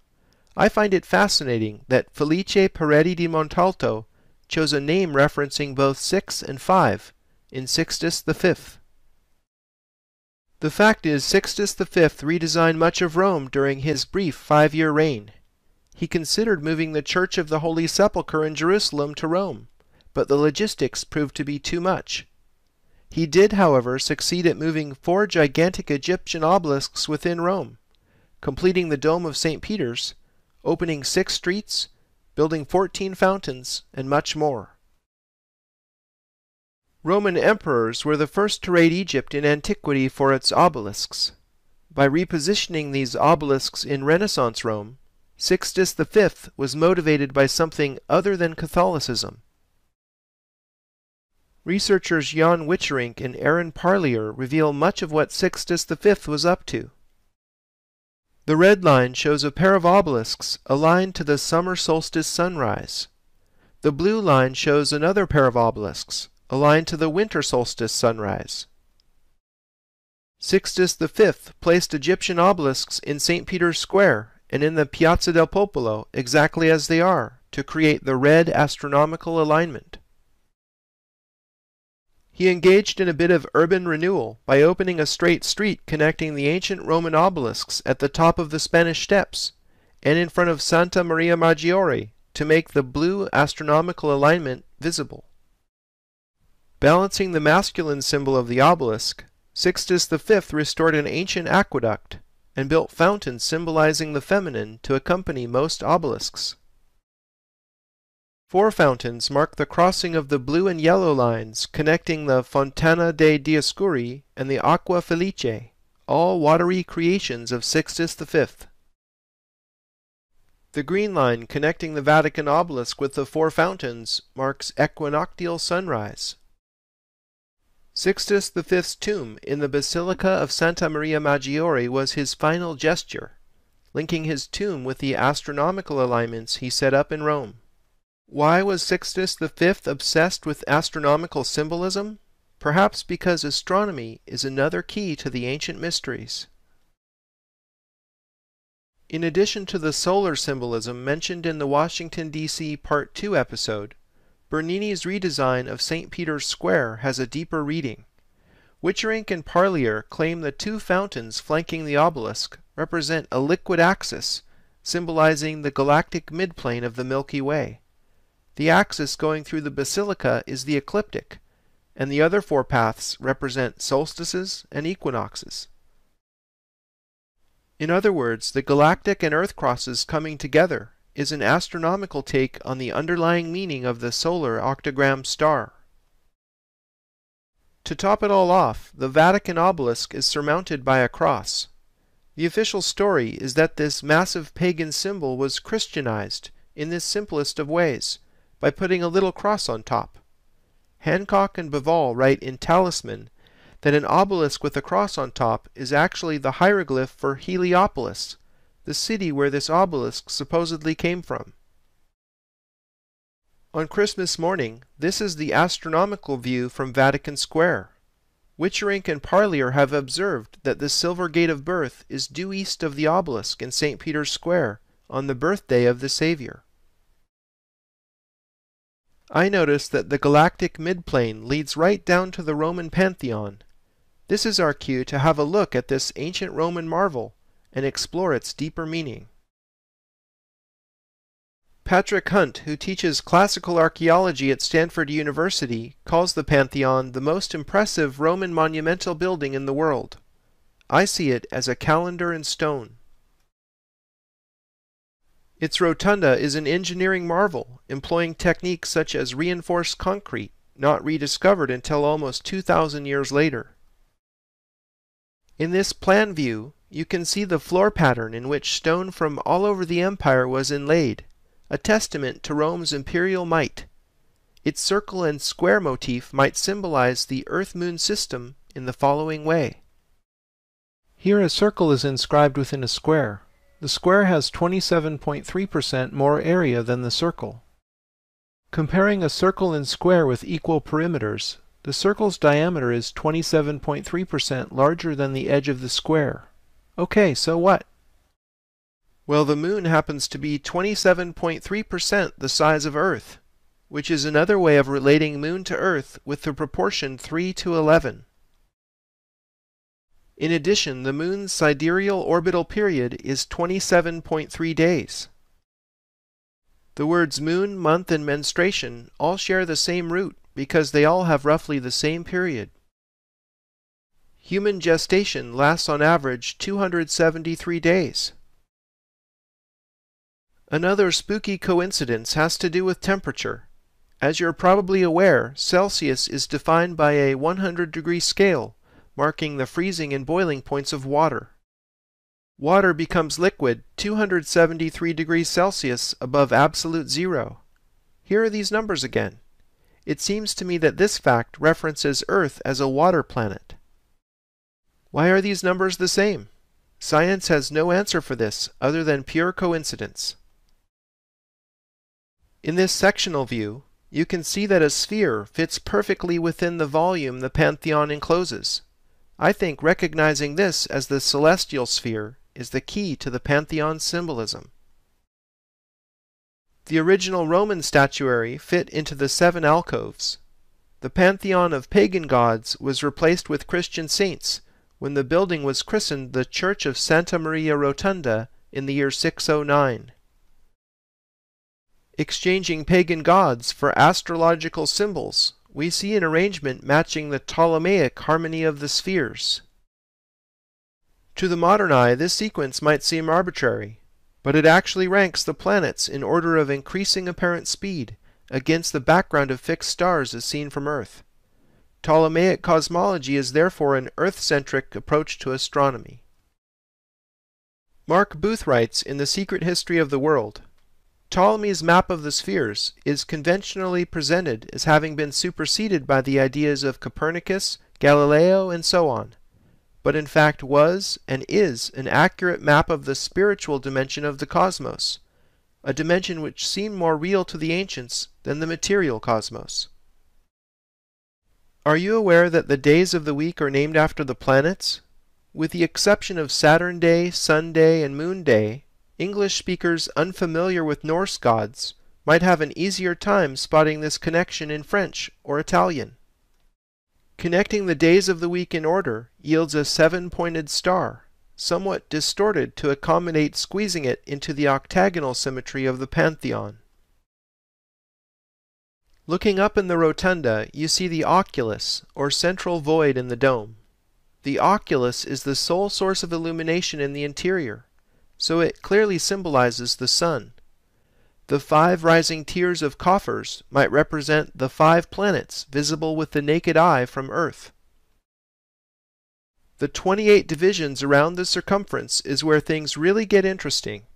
I find it fascinating that Felice Peretti di Montalto chose a name referencing both 6 and 5 in Sixtus V. The fact is, Sixtus V redesigned much of Rome during his brief five-year reign. He considered moving the Church of the Holy Sepulchre in Jerusalem to Rome, but the logistics proved to be too much. He did, however, succeed at moving four gigantic Egyptian obelisks within Rome, completing the Dome of St. Peter's, opening six streets, building 14 fountains, and much more. Roman emperors were the first to raid Egypt in antiquity for its obelisks. By repositioning these obelisks in Renaissance Rome, Sixtus V was motivated by something other than Catholicism. Researchers Jan Wicherink and Aaron Parlier reveal much of what Sixtus V was up to. The red line shows a pair of obelisks aligned to the summer solstice sunrise. The blue line shows another pair of obelisks aligned to the winter solstice sunrise. Sixtus V placed Egyptian obelisks in St. Peter's Square and in the Piazza del Popolo exactly as they are to create the red astronomical alignment. He engaged in a bit of urban renewal by opening a straight street connecting the ancient Roman obelisks at the top of the Spanish Steps and in front of Santa Maria Maggiore to make the blue astronomical alignment visible. Balancing the masculine symbol of the obelisk, Sixtus V restored an ancient aqueduct and built fountains symbolizing the feminine to accompany most obelisks. Four fountains mark the crossing of the blue and yellow lines connecting the Fontana dei Dioscuri and the Aqua Felice, all watery creations of Sixtus V. The green line connecting the Vatican obelisk with the four fountains marks equinoctial sunrise. Sixtus V's tomb in the Basilica of Santa Maria Maggiore was his final gesture, linking his tomb with the astronomical alignments he set up in Rome. Why was Sixtus V obsessed with astronomical symbolism? Perhaps because astronomy is another key to the ancient mysteries. In addition to the solar symbolism mentioned in the Washington, D.C. Part 2 episode, Bernini's redesign of St. Peter's Square has a deeper reading. Wicherink and Parlier claim the two fountains flanking the obelisk represent a liquid axis, symbolizing the galactic midplane of the Milky Way. The axis going through the basilica is the ecliptic, and the other four paths represent solstices and equinoxes. In other words, the galactic and earth crosses coming together is an astronomical take on the underlying meaning of the solar octagram star. To top it all off, the Vatican obelisk is surmounted by a cross. The official story is that this massive pagan symbol was Christianized in this simplest of ways, by putting a little cross on top. Hancock and Bauval write in Talisman that an obelisk with a cross on top is actually the hieroglyph for Heliopolis, the city where this obelisk supposedly came from. On Christmas morning, this is the astronomical view from Vatican Square. Wicherink and Parlier have observed that the silver gate of birth is due east of the obelisk in St. Peter's Square on the birthday of the Savior. I notice that the galactic midplane leads right down to the Roman Pantheon. This is our cue to have a look at this ancient Roman marvel and explore its deeper meaning. Patrick Hunt, who teaches classical archaeology at Stanford University, calls the Pantheon the most impressive Roman monumental building in the world. I see it as a calendar in stone. Its rotunda is an engineering marvel, employing techniques such as reinforced concrete, not rediscovered until almost 2,000 years later. In this plan view, you can see the floor pattern in which stone from all over the empire was inlaid, a testament to Rome's imperial might. Its circle and square motif might symbolize the Earth-Moon system in the following way. Here a circle is inscribed within a square. The square has 27.3% more area than the circle. Comparing a circle and square with equal perimeters, the circle's diameter is 27.3% larger than the edge of the square. Okay, so what? Well, the moon happens to be 27.3% the size of Earth, which is another way of relating moon to Earth with the proportion 3 to 11. In addition, the moon's sidereal orbital period is 27.3 days. The words moon, month, and menstruation all share the same root because they all have roughly the same period. human gestation lasts on average 273 days. Another spooky coincidence has to do with temperature. As you're probably aware, Celsius is defined by a 100 degree scale, marking the freezing and boiling points of water. Water becomes liquid 273 degrees Celsius above absolute zero. Here are these numbers again. It seems to me that this fact references Earth as a water planet. Why are these numbers the same? Science has no answer for this other than pure coincidence. In this sectional view, you can see that a sphere fits perfectly within the volume the Pantheon encloses. I think recognizing this as the celestial sphere is the key to the Pantheon symbolism. The original Roman statuary fit into the seven alcoves. The pantheon of pagan gods was replaced with Christian saints when the building was christened the Church of Santa Maria Rotunda in the year 609 exchanging pagan gods for astrological symbols, we see an arrangement matching the Ptolemaic harmony of the spheres. To the modern eye, this sequence might seem arbitrary, but it actually ranks the planets in order of increasing apparent speed against the background of fixed stars as seen from Earth. Ptolemaic cosmology is therefore an Earth-centric approach to astronomy. Mark Booth writes in The Secret History of the World, Ptolemy's map of the spheres is conventionally presented as having been superseded by the ideas of Copernicus, Galileo, and so on, but in fact was and is an accurate map of the spiritual dimension of the cosmos, a dimension which seemed more real to the ancients than the material cosmos. Are you aware that the days of the week are named after the planets? With the exception of Saturn Day, Sun Day, and Moon Day, English speakers unfamiliar with Norse gods might have an easier time spotting this connection in French or Italian. Connecting the days of the week in order yields a seven-pointed star, somewhat distorted to accommodate squeezing it into the octagonal symmetry of the pantheon. Looking up in the rotunda, you see the oculus, or central void in the dome. The oculus is the sole source of illumination in the interior so it clearly symbolizes the sun. The five rising tiers of coffers might represent the five planets visible with the naked eye from Earth. The 28 divisions around the circumference is where things really get interesting.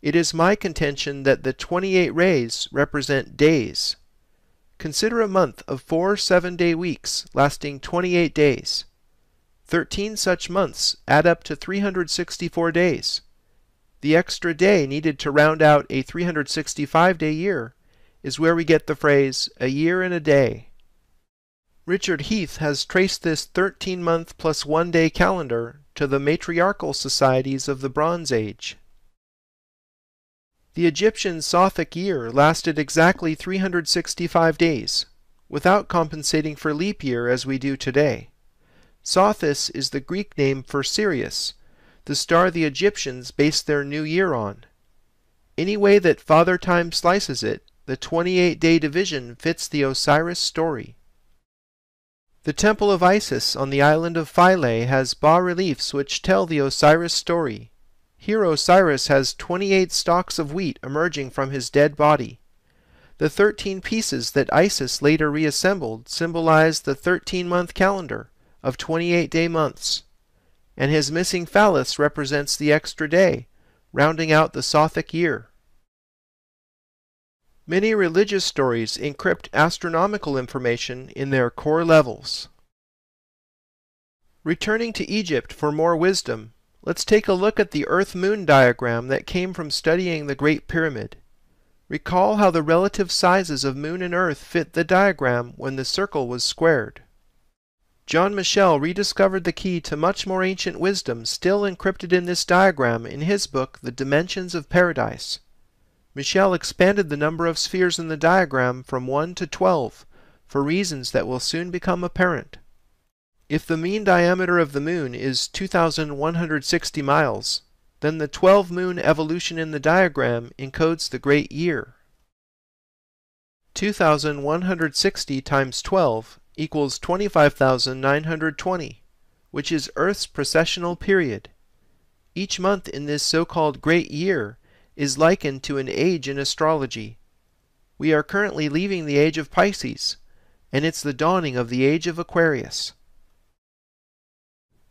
It is my contention that the 28 rays represent days. Consider a month of four seven day weeks lasting 28 days. 13 such months add up to 364 days. The extra day needed to round out a 365 day year is where we get the phrase, a year in a day. Richard Heath has traced this 13 month plus one day calendar to the matriarchal societies of the Bronze Age. The Egyptian Sothic year lasted exactly 365 days, without compensating for leap year as we do today. Sothis is the Greek name for Sirius, the star the Egyptians based their new year on. Any way that Father Time slices it, the 28 day division fits the Osiris story. The Temple of Isis on the island of Philae has bas reliefs which tell the Osiris story. Here Osiris has 28 stalks of wheat emerging from his dead body. The 13 pieces that Isis later reassembled symbolize the 13 month calendar of 28 day months and his missing phallus represents the extra day, rounding out the Sothic year. Many religious stories encrypt astronomical information in their core levels. Returning to Egypt for more wisdom, let's take a look at the Earth-Moon diagram that came from studying the Great Pyramid. Recall how the relative sizes of Moon and Earth fit the diagram when the circle was squared. John Michell rediscovered the key to much more ancient wisdom still encrypted in this diagram in his book The Dimensions of Paradise. Michell expanded the number of spheres in the diagram from 1 to 12 for reasons that will soon become apparent. If the mean diameter of the moon is 2,160 miles, then the 12 moon evolution in the diagram encodes the great year. 2,160 times 12 equals 25,920, which is Earth's precessional period. Each month in this so-called great year is likened to an age in astrology. We are currently leaving the age of Pisces, and it's the dawning of the age of Aquarius.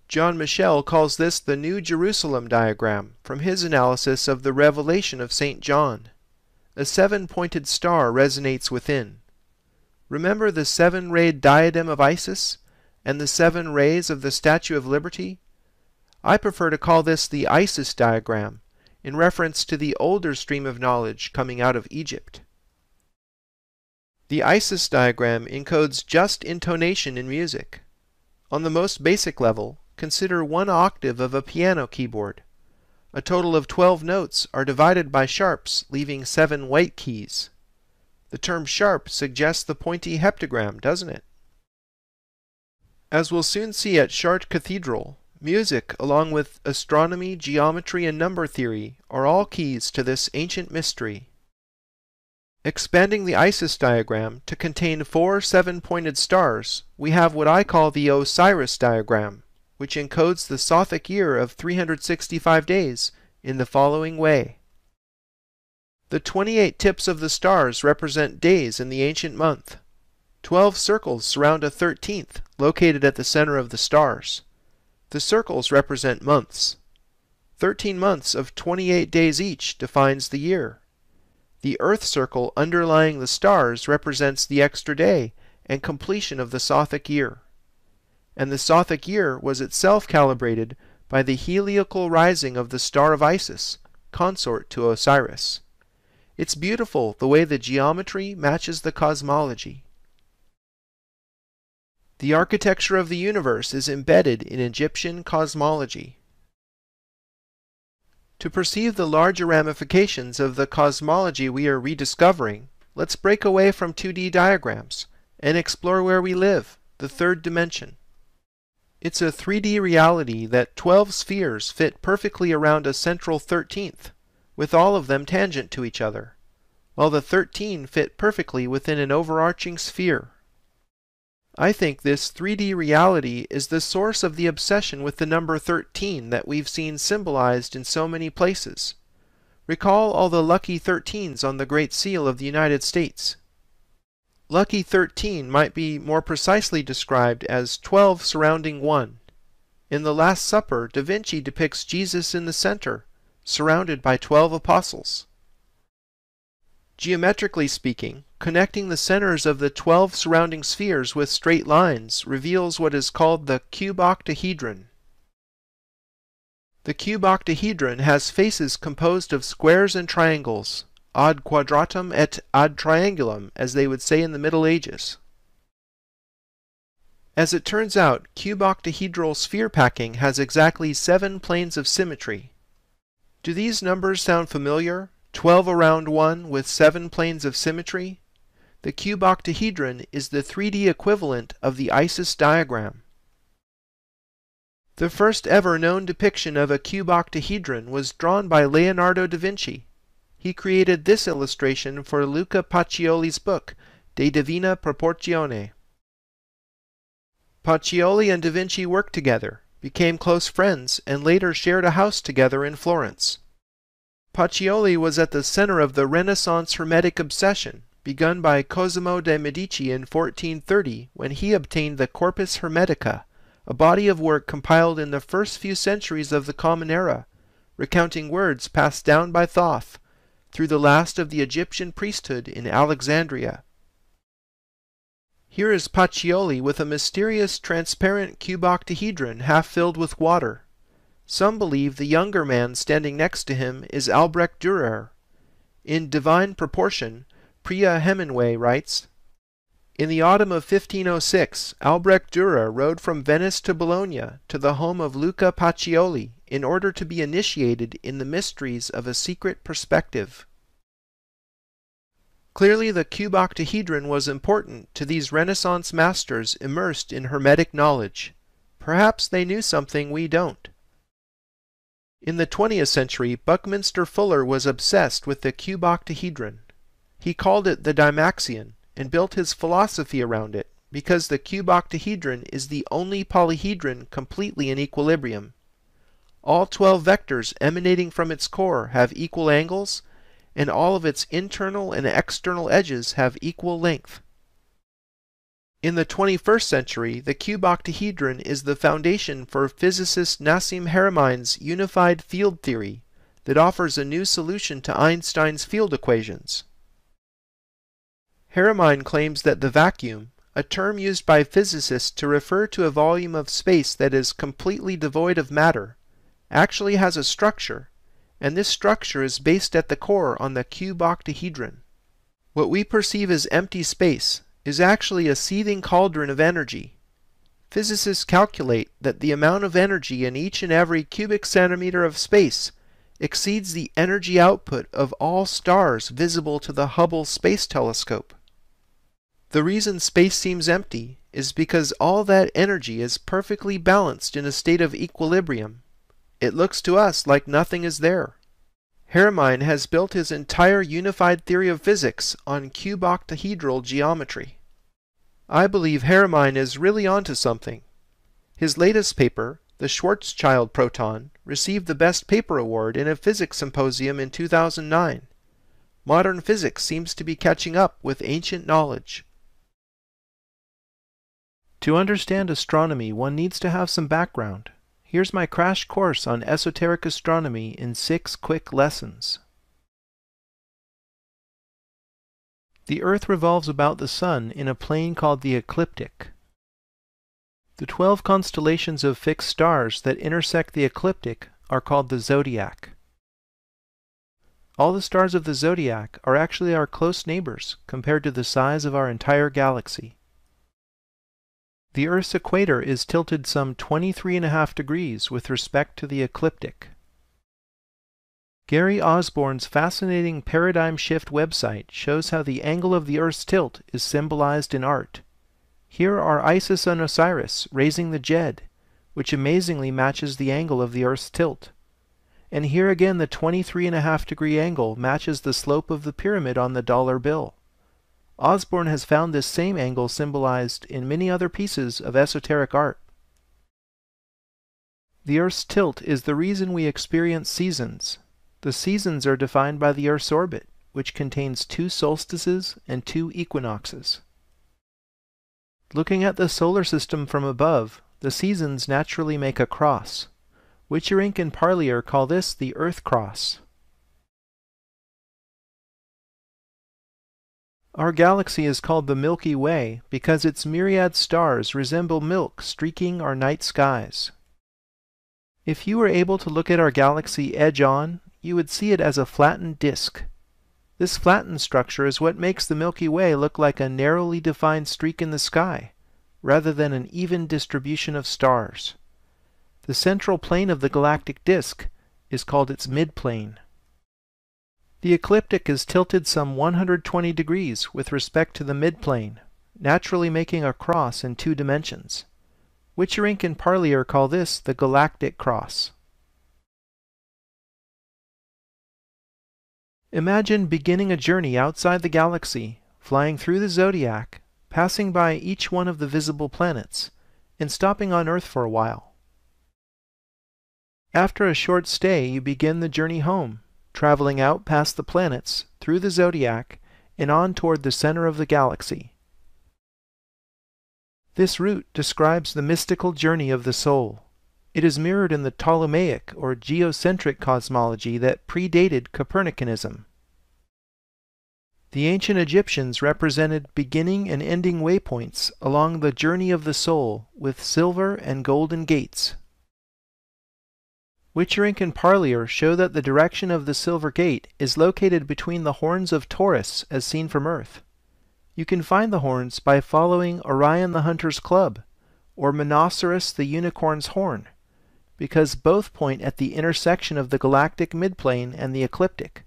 John Michell calls this the New Jerusalem diagram from his analysis of the revelation of St. John. A seven-pointed star resonates within. Remember the seven-rayed diadem of Isis and the seven rays of the Statue of Liberty? I prefer to call this the Isis diagram, in reference to the older stream of knowledge coming out of Egypt. The Isis diagram encodes just intonation in music. On the most basic level, consider one octave of a piano keyboard. A total of 12 notes are divided by sharps, leaving seven white keys. The term sharp suggests the pointy heptagram, doesn't it? As we'll soon see at Chartres Cathedral, music, along with astronomy, geometry, and number theory, are all keys to this ancient mystery. Expanding the Isis diagram to contain four seven-pointed stars, we have what I call the Osiris diagram, which encodes the Sothic year of 365 days in the following way. The 28 tips of the stars represent days in the ancient month. Twelve circles surround a thirteenth, located at the center of the stars. The circles represent months. Thirteen months of 28 days each defines the year. The earth circle underlying the stars represents the extra day and completion of the Sothic year. And the Sothic year was itself calibrated by the heliacal rising of the star of Isis, consort to Osiris. It's beautiful the way the geometry matches the cosmology. The architecture of the universe is embedded in Egyptian cosmology. To perceive the larger ramifications of the cosmology we are rediscovering, let's break away from 2D diagrams and explore where we live, the third dimension. It's a 3D reality that 12 spheres fit perfectly around a central 13th, with all of them tangent to each other, while the 13 fit perfectly within an overarching sphere. I think this 3D reality is the source of the obsession with the number 13 that we've seen symbolized in so many places. Recall all the lucky 13s on the Great Seal of the United States. Lucky 13 might be more precisely described as 12 surrounding 1. In the Last Supper, Da Vinci depicts Jesus in the center, surrounded by 12 apostles. Geometrically speaking, connecting the centers of the 12 surrounding spheres with straight lines reveals what is called the cube octahedron. The cube octahedron has faces composed of squares and triangles, ad quadratum et ad triangulum, as they would say in the Middle Ages. As it turns out, cube octahedral sphere packing has exactly seven planes of symmetry. Do these numbers sound familiar? 12 around 1 with 7 planes of symmetry, the cube octahedron is the 3D equivalent of the Isis diagram. The first ever known depiction of a cube octahedron was drawn by Leonardo da Vinci. He created this illustration for Luca Pacioli's book, De Divina Proportione. Pacioli and da Vinci worked together, became close friends, and later shared a house together in Florence. Pacioli was at the center of the Renaissance Hermetic obsession, begun by Cosimo de' Medici in 1430 when he obtained the Corpus Hermetica, a body of work compiled in the first few centuries of the Common Era, recounting words passed down by Thoth through the last of the Egyptian priesthood in Alexandria. Here is Pacioli with a mysterious transparent cube octahedron half filled with water. Some believe the younger man standing next to him is Albrecht Dürer. In Divine Proportion, Priya Hemenway writes, In the autumn of 1506, Albrecht Dürer rode from Venice to Bologna to the home of Luca Pacioli in order to be initiated in the mysteries of a secret perspective. Clearly the cube octahedron was important to these Renaissance masters immersed in Hermetic knowledge. Perhaps they knew something we don't. In the 20th century, Buckminster Fuller was obsessed with the cube octahedron. He called it the Dymaxion and built his philosophy around it, because the cube octahedron is the only polyhedron completely in equilibrium. All 12 vectors emanating from its core have equal angles, and all of its internal and external edges have equal length. In the 21st century, the cube octahedron is the foundation for physicist Nassim Haramein's unified field theory that offers a new solution to Einstein's field equations. Haramein claims that the vacuum, a term used by physicists to refer to a volume of space that is completely devoid of matter, actually has a structure, and this structure is based at the core on the cube octahedron. What we perceive as empty space is actually a seething cauldron of energy. Physicists calculate that the amount of energy in each and every cubic centimeter of space exceeds the energy output of all stars visible to the Hubble Space Telescope. The reason space seems empty is because all that energy is perfectly balanced in a state of equilibrium. It looks to us like nothing is there. Haramein has built his entire unified theory of physics on cube-octahedral geometry. I believe Haramein is really onto something. His latest paper, the Schwarzschild proton, received the Best Paper Award in a physics symposium in 2009. Modern physics seems to be catching up with ancient knowledge. To understand astronomy, one needs to have some background. Here's my crash course on esoteric astronomy in six quick lessons. The Earth revolves about the Sun in a plane called the ecliptic. The twelve constellations of fixed stars that intersect the ecliptic are called the zodiac. All the stars of the zodiac are actually our close neighbors compared to the size of our entire galaxy. The Earth's equator is tilted some 23.5 degrees with respect to the ecliptic. Gary Osborn's fascinating Paradigm Shift website shows how the angle of the Earth's tilt is symbolized in art. Here are Isis and Osiris raising the Djed, which amazingly matches the angle of the Earth's tilt. And here again the 23.5 degree angle matches the slope of the pyramid on the dollar bill. Osborn has found this same angle symbolized in many other pieces of esoteric art. The Earth's tilt is the reason we experience seasons. The seasons are defined by the Earth's orbit, which contains two solstices and two equinoxes. Looking at the solar system from above, the seasons naturally make a cross. Wicherink and Parlier call this the Earth Cross. Our galaxy is called the Milky Way because its myriad stars resemble milk streaking our night skies. If you were able to look at our galaxy edge on, you would see it as a flattened disk. This flattened structure is what makes the Milky Way look like a narrowly defined streak in the sky, rather than an even distribution of stars. The central plane of the galactic disk is called its midplane. The ecliptic is tilted some 120 degrees with respect to the midplane, naturally making a cross in two dimensions. Wicherink and Parlier call this the galactic cross. Imagine beginning a journey outside the galaxy, flying through the zodiac, passing by each one of the visible planets, and stopping on Earth for a while. After a short stay, you begin the journey home, traveling out past the planets, through the zodiac, and on toward the center of the galaxy. This route describes the mystical journey of the soul. It is mirrored in the Ptolemaic or geocentric cosmology that predated Copernicanism. The ancient Egyptians represented beginning and ending waypoints along the journey of the soul with silver and golden gates. Wicherink and Parlier show that the direction of the Silver Gate is located between the horns of Taurus as seen from Earth. You can find the horns by following Orion the Hunter's Club or Monoceros the Unicorn's Horn, because both point at the intersection of the galactic midplane and the ecliptic,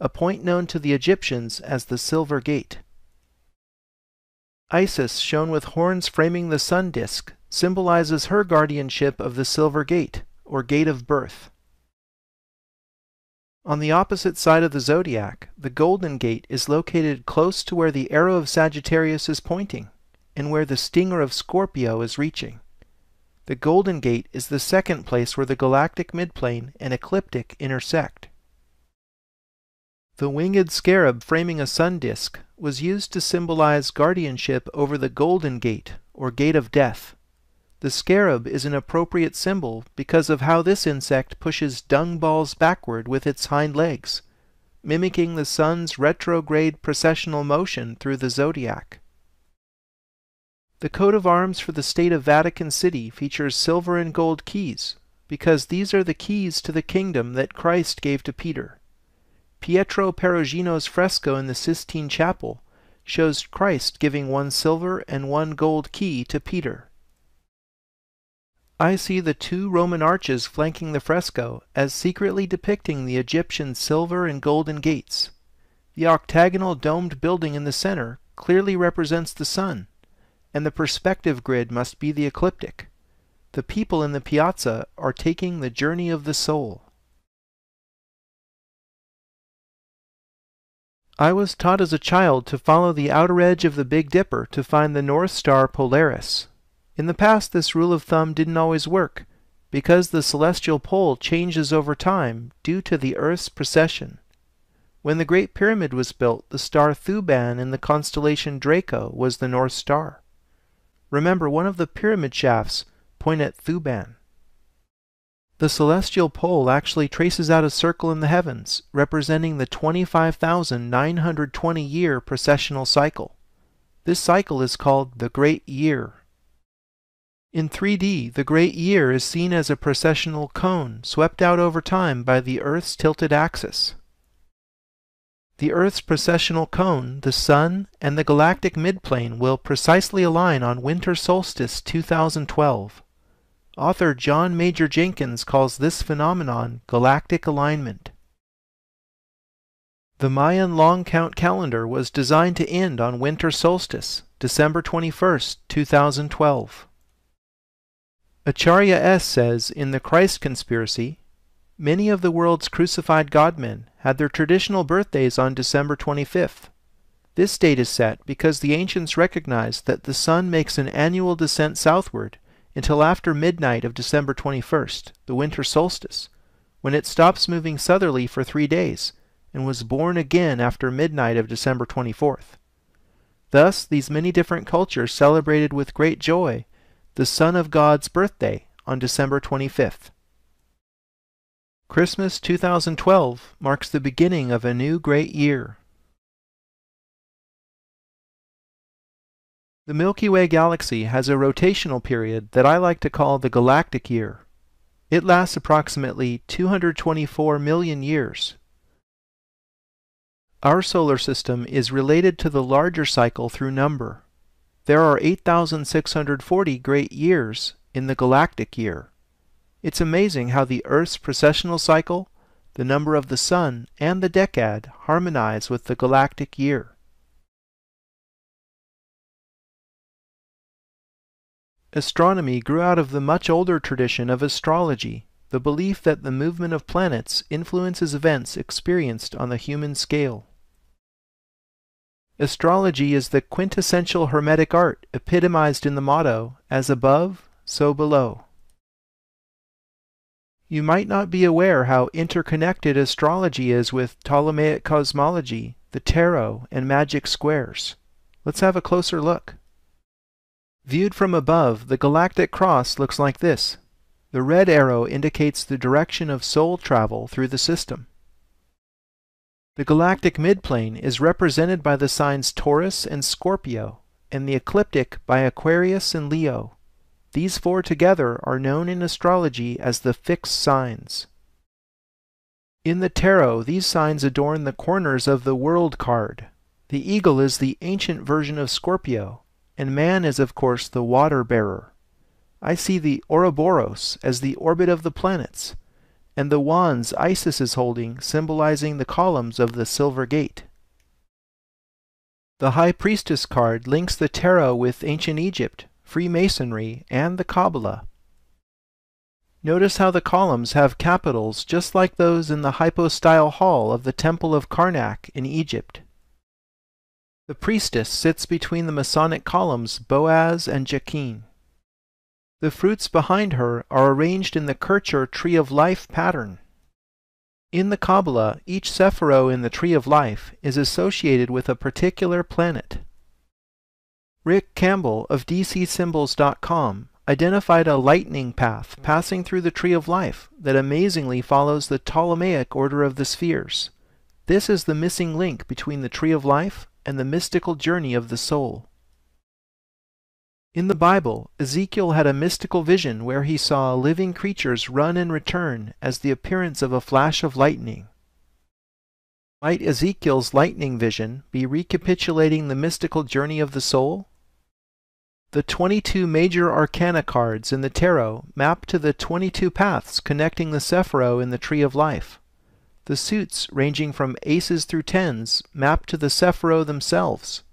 a point known to the Egyptians as the Silver Gate. Isis, shown with horns framing the sun disk, symbolizes her guardianship of the Silver Gate or gate of birth. On the opposite side of the zodiac, the Golden Gate is located close to where the arrow of Sagittarius is pointing, and where the stinger of Scorpio is reaching. The Golden Gate is the second place where the galactic midplane and ecliptic intersect. The winged scarab framing a sun disk was used to symbolize guardianship over the Golden Gate, or Gate of Death. The scarab is an appropriate symbol because of how this insect pushes dung balls backward with its hind legs, mimicking the sun's retrograde precessional motion through the zodiac. The coat of arms for the state of Vatican City features silver and gold keys, because these are the keys to the kingdom that Christ gave to Peter. Pietro Perugino's fresco in the Sistine Chapel shows Christ giving one silver and one gold key to Peter. I see the two Roman arches flanking the fresco as secretly depicting the Egyptian silver and golden gates. The octagonal domed building in the center clearly represents the sun, and the perspective grid must be the ecliptic. The people in the piazza are taking the journey of the soul. I was taught as a child to follow the outer edge of the Big Dipper to find the North Star Polaris. In the past, this rule of thumb didn't always work, because the celestial pole changes over time due to the Earth's precession. When the Great Pyramid was built, the star Thuban in the constellation Draco was the North Star. Remember, one of the pyramid shafts point at Thuban. The celestial pole actually traces out a circle in the heavens, representing the 25,920 year precessional cycle. This cycle is called the Great Year. In 3D, the Great Year is seen as a precessional cone swept out over time by the Earth's tilted axis. The Earth's precessional cone, the Sun, and the galactic midplane will precisely align on winter solstice 2012. Author John Major Jenkins calls this phenomenon galactic alignment. The Mayan long count calendar was designed to end on winter solstice, December 21, 2012. Acharya S. says in The Christ Conspiracy, many of the world's crucified godmen had their traditional birthdays on December 25th. This date is set because the ancients recognized that the sun makes an annual descent southward until after midnight of December 21st, the winter solstice, when it stops moving southerly for three days and was born again after midnight of December 24th. Thus, these many different cultures celebrated with great joy the Son of God's birthday on December 25th. Christmas 2012 marks the beginning of a new great year. The Milky Way galaxy has a rotational period that I like to call the galactic year. It lasts approximately 224 million years. Our solar system is related to the larger cycle through number. There are 8,640 great years in the galactic year. It's amazing how the Earth's precessional cycle, the number of the Sun, and the decad harmonize with the galactic year. Astronomy grew out of the much older tradition of astrology, the belief that the movement of planets influences events experienced on the human scale. Astrology is the quintessential Hermetic art epitomized in the motto, as above, so below. You might not be aware how interconnected astrology is with Ptolemaic cosmology, the tarot, and magic squares. Let's have a closer look. Viewed from above, the galactic cross looks like this. The red arrow indicates the direction of soul travel through the system. The galactic midplane is represented by the signs Taurus and Scorpio, and the ecliptic by Aquarius and Leo. These four together are known in astrology as the fixed signs. In the tarot, these signs adorn the corners of the World card. The eagle is the ancient version of Scorpio, and man is of course the water bearer. I see the Ouroboros as the orbit of the planets, and the wands Isis is holding symbolizing the columns of the Silver Gate. The High Priestess card links the tarot with ancient Egypt, Freemasonry, and the Kabbalah. Notice how the columns have capitals just like those in the hypostyle hall of the Temple of Karnak in Egypt. The priestess sits between the Masonic columns Boaz and Jachin. The fruits behind her are arranged in the Kircher Tree of Life pattern. In the Kabbalah, each Sephiro in the Tree of Life is associated with a particular planet. Rick Campbell of DCSymbols.com identified a lightning path passing through the Tree of Life that amazingly follows the Ptolemaic order of the spheres. This is the missing link between the Tree of Life and the mystical journey of the soul. In the Bible, Ezekiel had a mystical vision where he saw living creatures run and return as the appearance of a flash of lightning. Might Ezekiel's lightning vision be recapitulating the mystical journey of the soul? The 22 major arcana cards in the tarot map to the 22 paths connecting the Sephiro in the Tree of Life. The suits, ranging from aces through tens, map to the Sephiro themselves.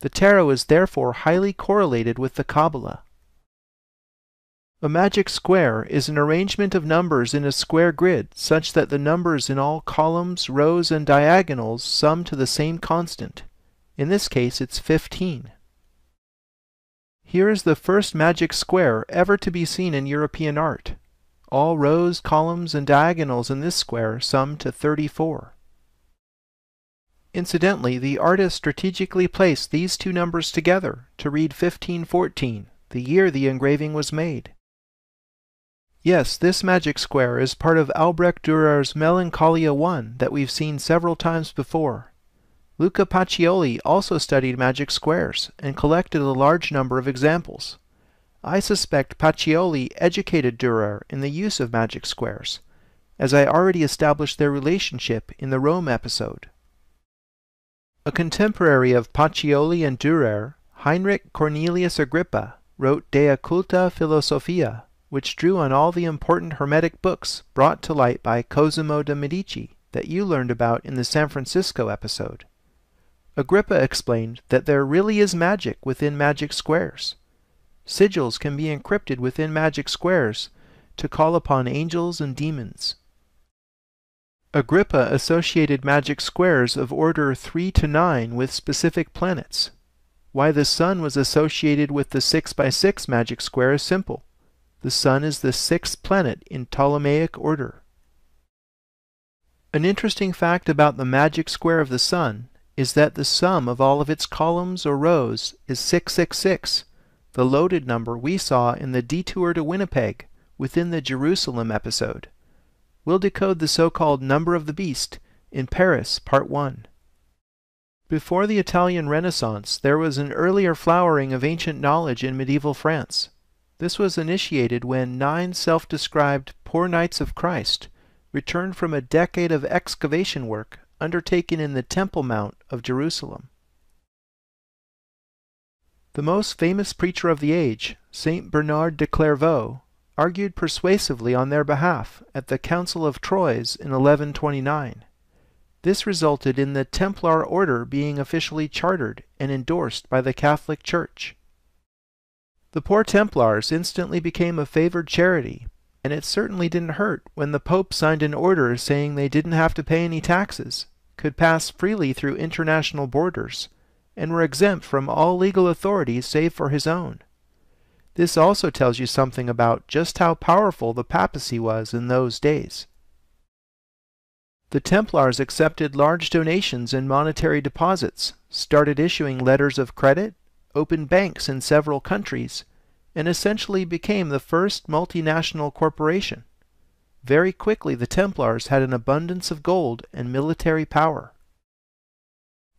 The tarot is therefore highly correlated with the Kabbalah. A magic square is an arrangement of numbers in a square grid such that the numbers in all columns, rows, and diagonals sum to the same constant. In this case, it's 15. Here is the first magic square ever to be seen in European art. All rows, columns, and diagonals in this square sum to 34. Incidentally, the artist strategically placed these two numbers together to read 1514, the year the engraving was made. Yes, this magic square is part of Albrecht Dürer's Melancholia I that we've seen several times before. Luca Pacioli also studied magic squares and collected a large number of examples. I suspect Pacioli educated Dürer in the use of magic squares, as I already established their relationship in the Rome episode. A contemporary of Pacioli and Dürer, Heinrich Cornelius Agrippa, wrote De Occulta Philosophia, which drew on all the important Hermetic books brought to light by Cosimo de' Medici that you learned about in the San Francisco episode. Agrippa explained that there really is magic within magic squares. Sigils can be encrypted within magic squares to call upon angels and demons. Agrippa associated magic squares of order 3 to 9 with specific planets. Why the Sun was associated with the 6 by 6 magic square is simple. The Sun is the sixth planet in Ptolemaic order. An interesting fact about the magic square of the Sun is that the sum of all of its columns or rows is 666, the loaded number we saw in the detour to Winnipeg within the Jerusalem episode we'll decode the so-called number of the beast in Paris, Part 1. Before the Italian Renaissance, there was an earlier flowering of ancient knowledge in medieval France. This was initiated when nine self-described poor knights of Christ returned from a decade of excavation work undertaken in the Temple Mount of Jerusalem. The most famous preacher of the age, Saint Bernard de Clairvaux, argued persuasively on their behalf at the Council of Troyes in 1129. This resulted in the Templar order being officially chartered and endorsed by the Catholic Church. The poor Templars instantly became a favored charity, and it certainly didn't hurt when the Pope signed an order saying they didn't have to pay any taxes, could pass freely through international borders, and were exempt from all legal authorities save for his own. This also tells you something about just how powerful the papacy was in those days. The Templars accepted large donations and monetary deposits, started issuing letters of credit, opened banks in several countries, and essentially became the first multinational corporation. Very quickly the Templars had an abundance of gold and military power.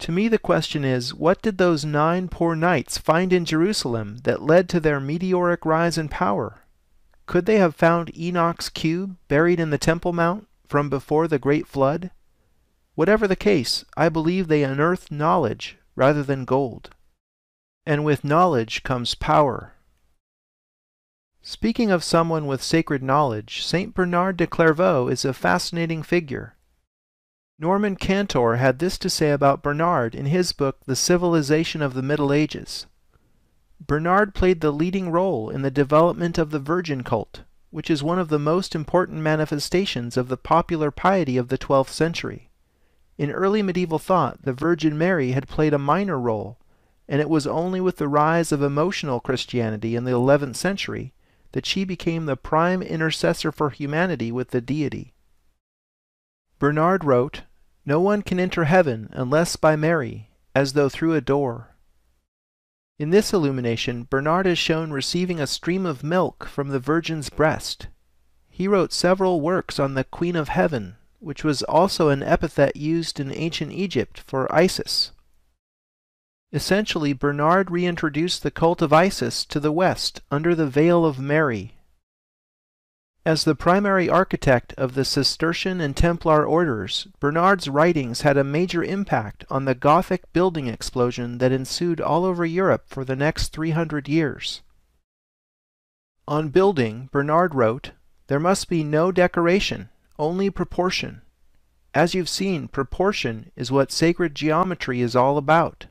To me, the question is what did those nine poor knights find in Jerusalem that led to their meteoric rise in power? Could they have found Enoch's cube buried in the Temple Mount from before the great flood? Whatever the case, I believe they unearthed knowledge rather than gold. And with knowledge comes power. Speaking of someone with sacred knowledge, St. Bernard de Clairvaux is a fascinating figure. Norman Cantor had this to say about Bernard in his book The Civilization of the Middle Ages. Bernard played the leading role in the development of the Virgin cult, which is one of the most important manifestations of the popular piety of the 12th century. In early medieval thought, the Virgin Mary had played a minor role, and it was only with the rise of emotional Christianity in the 11th century that she became the prime intercessor for humanity with the deity. Bernard wrote, No one can enter heaven unless by Mary, as though through a door. In this illumination, Bernard is shown receiving a stream of milk from the Virgin's breast. He wrote several works on the Queen of Heaven, which was also an epithet used in ancient Egypt for Isis. Essentially, Bernard reintroduced the cult of Isis to the West under the veil of Mary, as the primary architect of the Cistercian and Templar orders, Bernard's writings had a major impact on the Gothic building explosion that ensued all over Europe for the next 300 years. On building, Bernard wrote, There must be no decoration, only proportion. As you've seen, proportion is what sacred geometry is all about.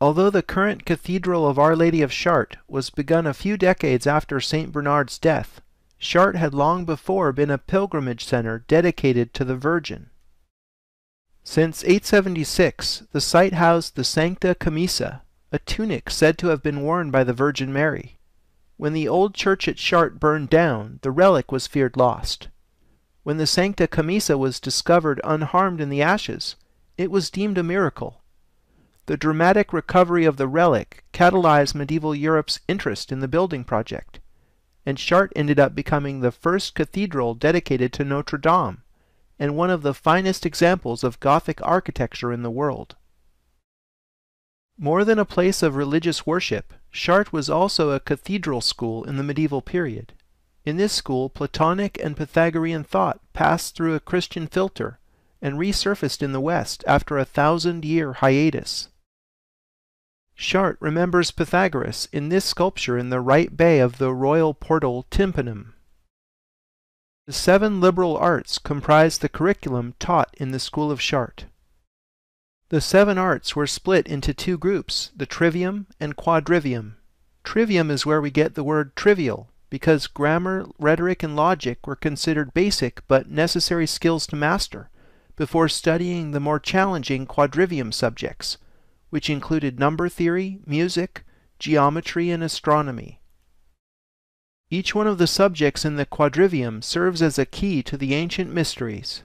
Although the current Cathedral of Our Lady of Chartres was begun a few decades after St. Bernard's death, Chartres had long before been a pilgrimage center dedicated to the Virgin. Since 876, the site housed the Sancta Camisa, a tunic said to have been worn by the Virgin Mary. When the old church at Chartres burned down, the relic was feared lost. When the Sancta Camisa was discovered unharmed in the ashes, it was deemed a miracle. The dramatic recovery of the relic catalyzed medieval Europe's interest in the building project and Chartres ended up becoming the first cathedral dedicated to Notre Dame, and one of the finest examples of Gothic architecture in the world. More than a place of religious worship, Chartres was also a cathedral school in the medieval period. In this school, Platonic and Pythagorean thought passed through a Christian filter and resurfaced in the West after a thousand year hiatus. Chartres remembers Pythagoras in this sculpture in the right bay of the royal portal tympanum. The seven liberal arts comprise the curriculum taught in the school of Chartres. The seven arts were split into two groups, the trivium and quadrivium. Trivium is where we get the word trivial, because grammar, rhetoric, and logic were considered basic but necessary skills to master before studying the more challenging quadrivium subjects, which included number theory, music, geometry, and astronomy. Each one of the subjects in the quadrivium serves as a key to the ancient mysteries.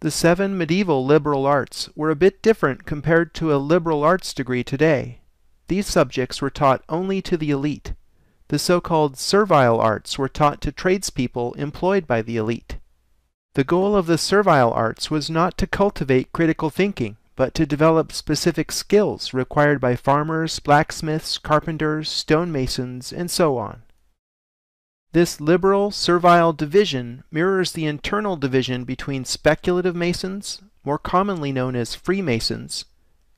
The seven medieval liberal arts were a bit different compared to a liberal arts degree today. These subjects were taught only to the elite. The so-called servile arts were taught to tradespeople employed by the elite. The goal of the servile arts was not to cultivate critical thinking, but to develop specific skills required by farmers, blacksmiths, carpenters, stonemasons, and so on. This liberal servile division mirrors the internal division between speculative masons, more commonly known as Freemasons,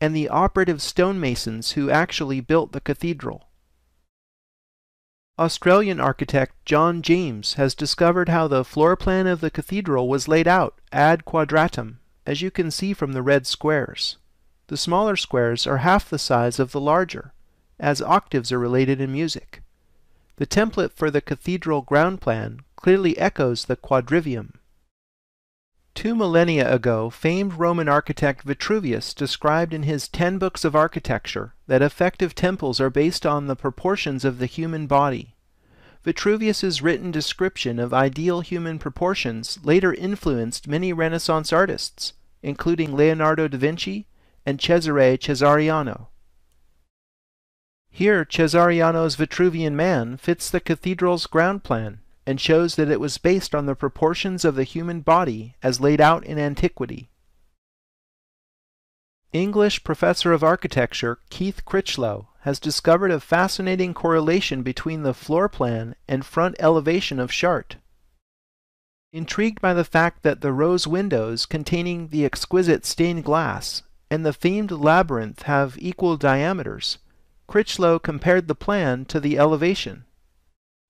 and the operative stonemasons who actually built the cathedral. Australian architect John James has discovered how the floor plan of the cathedral was laid out ad quadratum as you can see from the red squares. The smaller squares are half the size of the larger, as octaves are related in music. The template for the cathedral ground plan clearly echoes the quadrivium. Two millennia ago, famed Roman architect Vitruvius described in his Ten Books of Architecture that effective temples are based on the proportions of the human body. Vitruvius's written description of ideal human proportions later influenced many Renaissance artists, including Leonardo da Vinci and Cesare Cesariano. Here, Cesariano's Vitruvian Man fits the cathedral's ground plan and shows that it was based on the proportions of the human body as laid out in antiquity. English professor of architecture Keith Critchlow has discovered a fascinating correlation between the floor plan and front elevation of Chartres. Intrigued by the fact that the rose windows containing the exquisite stained glass and the themed labyrinth have equal diameters, Critchlow compared the plan to the elevation.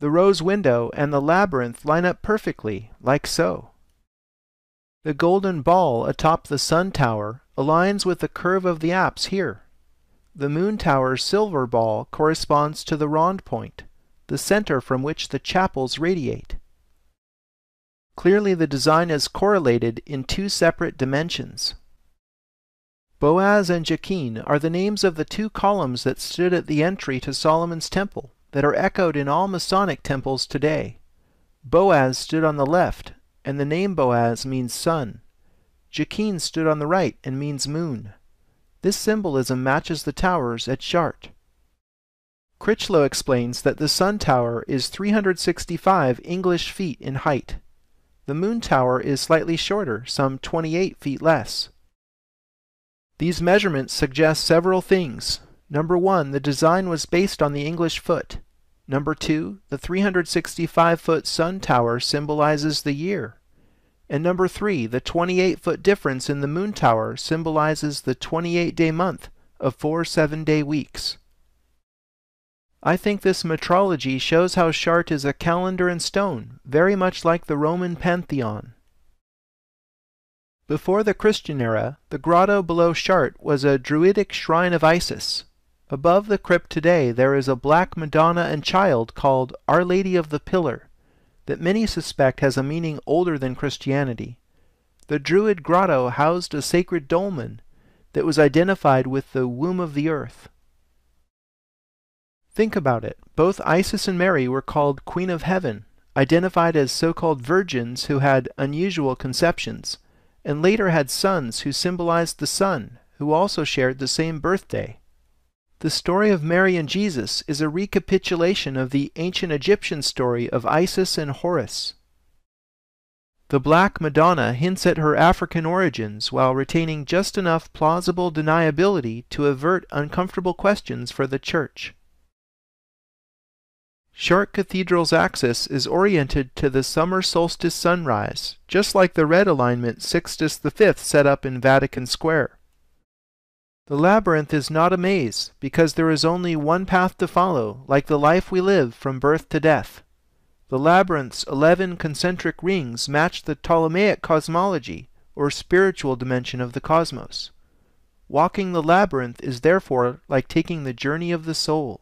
The rose window and the labyrinth line up perfectly, like so. The golden ball atop the sun tower aligns with the curve of the apse here. The moon tower's silver ball corresponds to the rond point, the center from which the chapels radiate. Clearly the design is correlated in two separate dimensions. Boaz and Jachin are the names of the two columns that stood at the entry to Solomon's temple that are echoed in all Masonic temples today. Boaz stood on the left, and the name Boaz means sun. Jachin stood on the right and means moon. This symbolism matches the towers at Chartres. Critchlow explains that the sun tower is 365 English feet in height. The moon tower is slightly shorter, some 28 feet less. These measurements suggest several things. Number one, the design was based on the English foot. Number two, the 365 foot sun tower symbolizes the year. And number three, the 28 foot difference in the moon tower symbolizes the 28 day month of four seven day weeks. I think this metrology shows how Chartres is a calendar in stone, very much like the Roman Pantheon. Before the Christian era, the grotto below Chartres was a druidic shrine of Isis. Above the crypt today there is a black Madonna and child called Our Lady of the Pillar, that many suspect has a meaning older than Christianity. The Druid grotto housed a sacred dolmen that was identified with the womb of the earth. Think about it. Both Isis and Mary were called Queen of Heaven, identified as so-called virgins who had unusual conceptions, and later had sons who symbolized the sun, who also shared the same birthday. The story of Mary and Jesus is a recapitulation of the ancient Egyptian story of Isis and Horus. The Black Madonna hints at her African origins while retaining just enough plausible deniability to avert uncomfortable questions for the Church. Chartres Cathedral's axis is oriented to the summer solstice sunrise, just like the red alignment Sixtus V set up in Vatican Square. The labyrinth is not a maze, because there is only one path to follow, like the life we live from birth to death. The labyrinth's eleven concentric rings match the Ptolemaic cosmology, or spiritual dimension of the cosmos. Walking the labyrinth is therefore like taking the journey of the soul.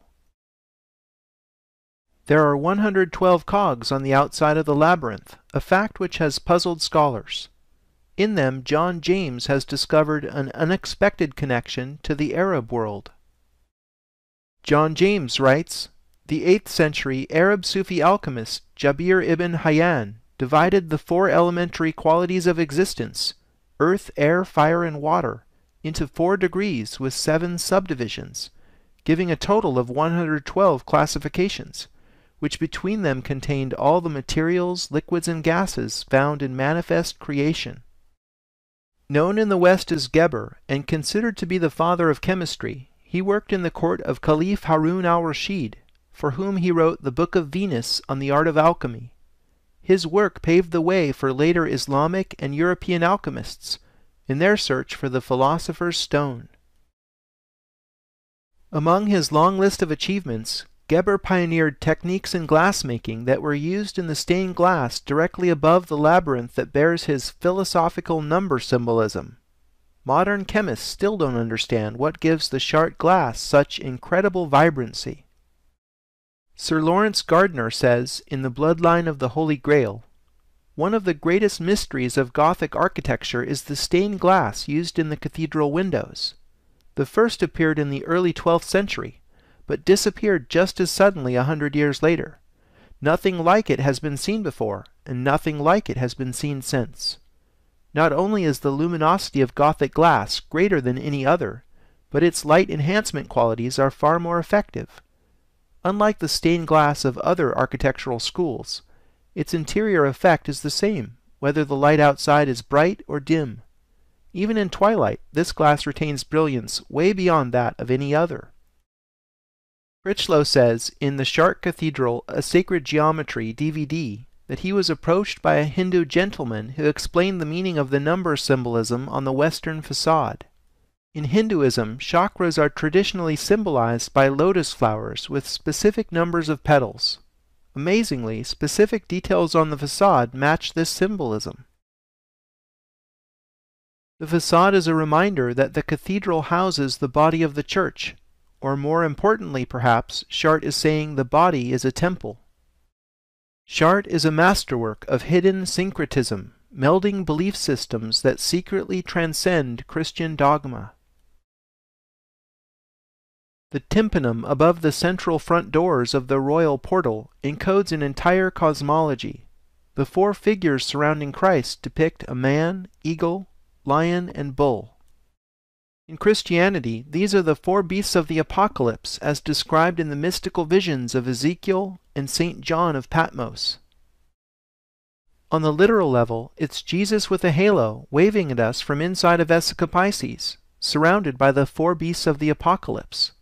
There are 112 cogs on the outside of the labyrinth, a fact which has puzzled scholars. In them, John James has discovered an unexpected connection to the Arab world. John James writes, The 8th century Arab Sufi alchemist Jabir ibn Hayyan divided the four elementary qualities of existence, earth, air, fire, and water, into four degrees with seven subdivisions, giving a total of 112 classifications which between them contained all the materials, liquids, and gases found in manifest creation. Known in the West as Geber, and considered to be the father of chemistry, he worked in the court of Caliph Harun al-Rashid, for whom he wrote the Book of Venus on the art of alchemy. His work paved the way for later Islamic and European alchemists in their search for the philosopher's stone. Among his long list of achievements, Geber pioneered techniques in glassmaking that were used in the stained glass directly above the labyrinth that bears his philosophical number symbolism. Modern chemists still don't understand what gives the Chartres glass such incredible vibrancy. Sir Laurence Gardner says in The Bloodline of the Holy Grail, one of the greatest mysteries of Gothic architecture is the stained glass used in the cathedral windows. The first appeared in the early 12th century, but disappeared just as suddenly a hundred years later. Nothing like it has been seen before, and nothing like it has been seen since. Not only is the luminosity of Gothic glass greater than any other, but its light enhancement qualities are far more effective. Unlike the stained glass of other architectural schools, its interior effect is the same, whether the light outside is bright or dim. Even in twilight, this glass retains brilliance way beyond that of any other. Critchlow says in the Chartres Cathedral, A Sacred Geometry DVD, that he was approached by a Hindu gentleman who explained the meaning of the number symbolism on the western facade. In Hinduism, chakras are traditionally symbolized by lotus flowers with specific numbers of petals. Amazingly, specific details on the facade match this symbolism. The facade is a reminder that the cathedral houses the body of the church, or more importantly perhaps, Chartres is saying the body is a temple. Chartres is a masterwork of hidden syncretism, melding belief systems that secretly transcend Christian dogma. The tympanum above the central front doors of the royal portal encodes an entire cosmology. The four figures surrounding Christ depict a man, eagle, lion, and bull. In Christianity, these are the four beasts of the Apocalypse as described in the mystical visions of Ezekiel and St. John of Patmos. On the literal level, it's Jesus with a halo waving at us from inside of Pisces, surrounded by the four beasts of the Apocalypse.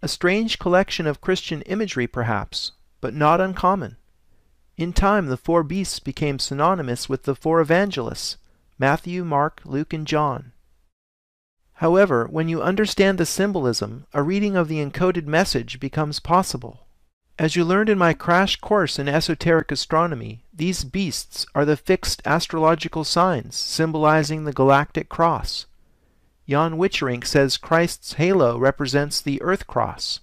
A strange collection of Christian imagery, perhaps, but not uncommon. In time, the four beasts became synonymous with the four evangelists Matthew, Mark, Luke, and John. However, when you understand the symbolism, a reading of the encoded message becomes possible. As you learned in my crash course in esoteric astronomy, these beasts are the fixed astrological signs symbolizing the galactic cross. Jan Wicherink says Christ's halo represents the earth cross.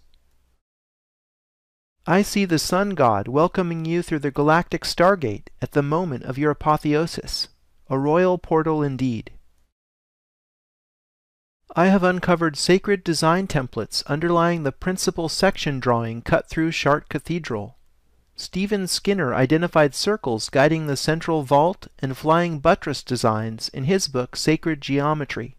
I see the sun god welcoming you through the galactic stargate at the moment of your apotheosis, a royal portal indeed. I have uncovered sacred design templates underlying the principal section drawing cut through Chartres Cathedral. Stephen Skinner identified circles guiding the central vault and flying buttress designs in his book Sacred Geometry.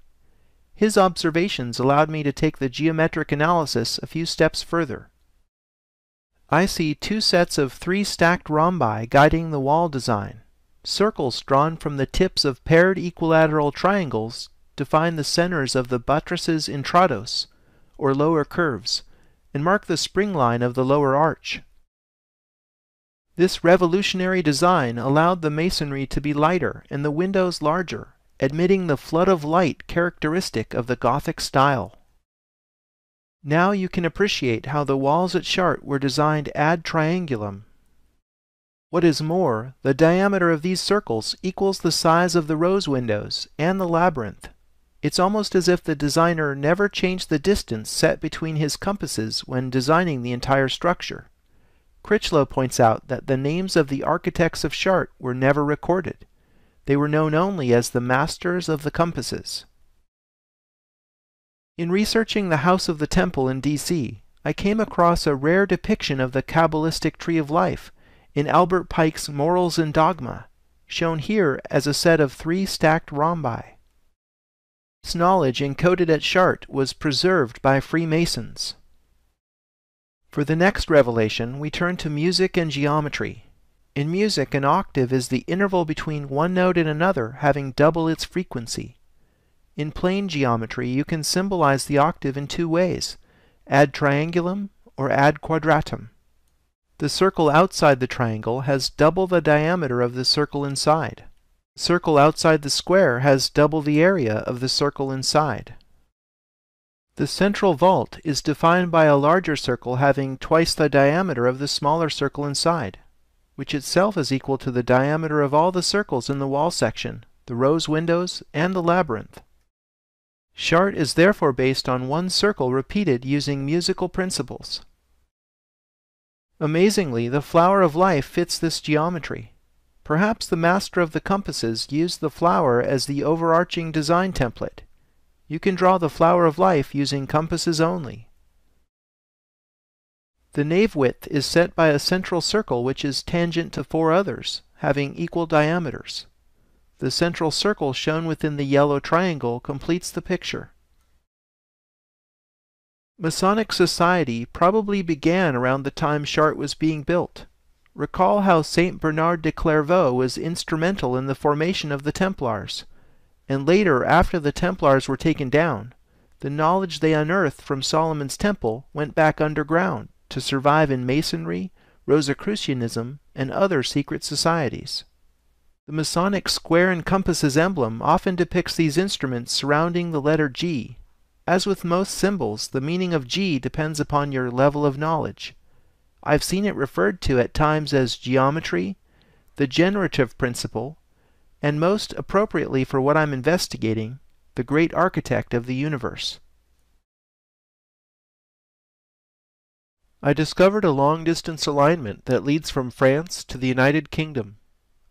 His observations allowed me to take the geometric analysis a few steps further. I see two sets of three stacked rhombi guiding the wall design. Circles drawn from the tips of paired equilateral triangles define the centers of the buttresses intrados, or lower curves, and mark the spring line of the lower arch. This revolutionary design allowed the masonry to be lighter and the windows larger, admitting the flood of light characteristic of the Gothic style. Now you can appreciate how the walls at Chartres were designed ad triangulum. What is more, the diameter of these circles equals the size of the rose windows and the labyrinth. It's almost as if the designer never changed the distance set between his compasses when designing the entire structure. Critchlow points out that the names of the architects of Chartres were never recorded. They were known only as the masters of the compasses. In researching the House of the Temple in D.C., I came across a rare depiction of the Kabbalistic Tree of Life in Albert Pike's Morals and Dogma, shown here as a set of three stacked rhombi. This knowledge encoded at Chartres was preserved by Freemasons. For the next revelation, we turn to music and geometry, in music, an octave is the interval between one note and another having double its frequency. In plane geometry, you can symbolize the octave in two ways, ad triangulum or ad quadratum. The circle outside the triangle has double the diameter of the circle inside. Circle outside the square has double the area of the circle inside. The central vault is defined by a larger circle having twice the diameter of the smaller circle inside which itself is equal to the diameter of all the circles in the wall section, the rose windows, and the labyrinth. Chartres is therefore based on one circle repeated using musical principles. Amazingly, the flower of life fits this geometry. Perhaps the master of the compasses used the flower as the overarching design template. You can draw the flower of life using compasses only. The nave width is set by a central circle which is tangent to four others, having equal diameters. The central circle shown within the yellow triangle completes the picture. Masonic society probably began around the time Chartres was being built. Recall how St. Bernard de Clairvaux was instrumental in the formation of the Templars, and later, after the Templars were taken down, the knowledge they unearthed from Solomon's temple went back underground to survive in Masonry, Rosicrucianism, and other secret societies. The Masonic square and compasses emblem often depicts these instruments surrounding the letter G. As with most symbols, the meaning of G depends upon your level of knowledge. I've seen it referred to at times as geometry, the generative principle, and most appropriately for what I'm investigating, the great architect of the universe. I discovered a long-distance alignment that leads from France to the United Kingdom.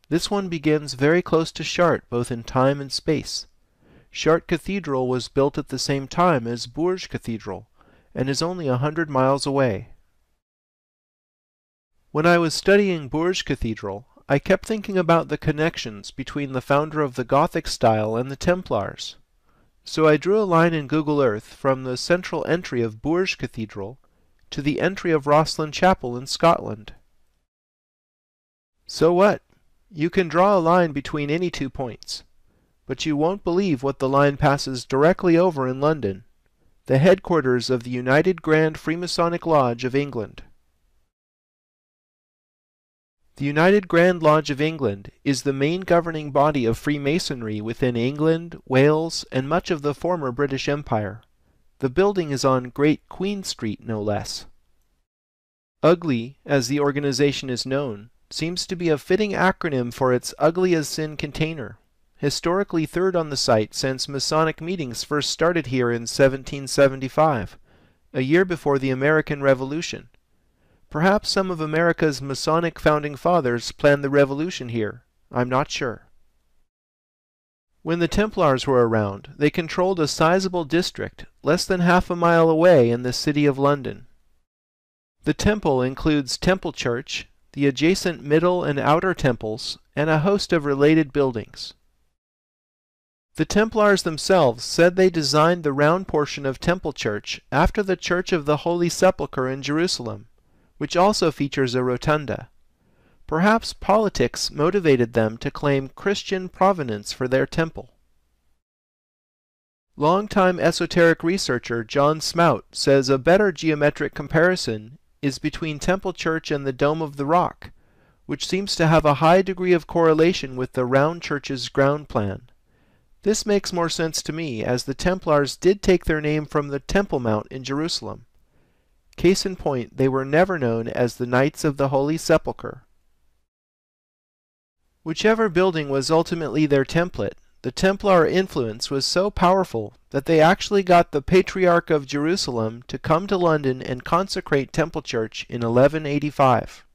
This one begins very close to Chartres both in time and space. Chartres Cathedral was built at the same time as Bourges Cathedral, and is only a hundred miles away. When I was studying Bourges Cathedral, I kept thinking about the connections between the founder of the Gothic style and the Templars. So I drew a line in Google Earth from the central entry of Bourges Cathedral to the entry of Rosslyn Chapel in Scotland. So what? You can draw a line between any two points. But you won't believe what the line passes directly over in London, the headquarters of the United Grand Freemasonic Lodge of England. The United Grand Lodge of England is the main governing body of Freemasonry within England, Wales, and much of the former British Empire. The building is on Great Queen Street, no less. UGLE, as the organization is known, seems to be a fitting acronym for its Ugly as Sin container, historically third on the site since Masonic meetings first started here in 1775, a year before the American Revolution. Perhaps some of America's Masonic founding fathers planned the revolution here. I'm not sure. When the Templars were around, they controlled a sizable district less than half a mile away in the city of London. The temple includes Temple Church, the adjacent middle and outer temples, and a host of related buildings. The Templars themselves said they designed the round portion of Temple Church after the Church of the Holy Sepulchre in Jerusalem, which also features a rotunda. Perhaps politics motivated them to claim Christian provenance for their temple. Longtime esoteric researcher John Smout says a better geometric comparison is between Temple Church and the Dome of the Rock, which seems to have a high degree of correlation with the round church's ground plan. This makes more sense to me, as the Templars did take their name from the Temple Mount in Jerusalem. Case in point, they were never known as the Knights of the Holy Sepulchre. Whichever building was ultimately their template, the Templar influence was so powerful that they actually got the Patriarch of Jerusalem to come to London and consecrate Temple Church in 1185.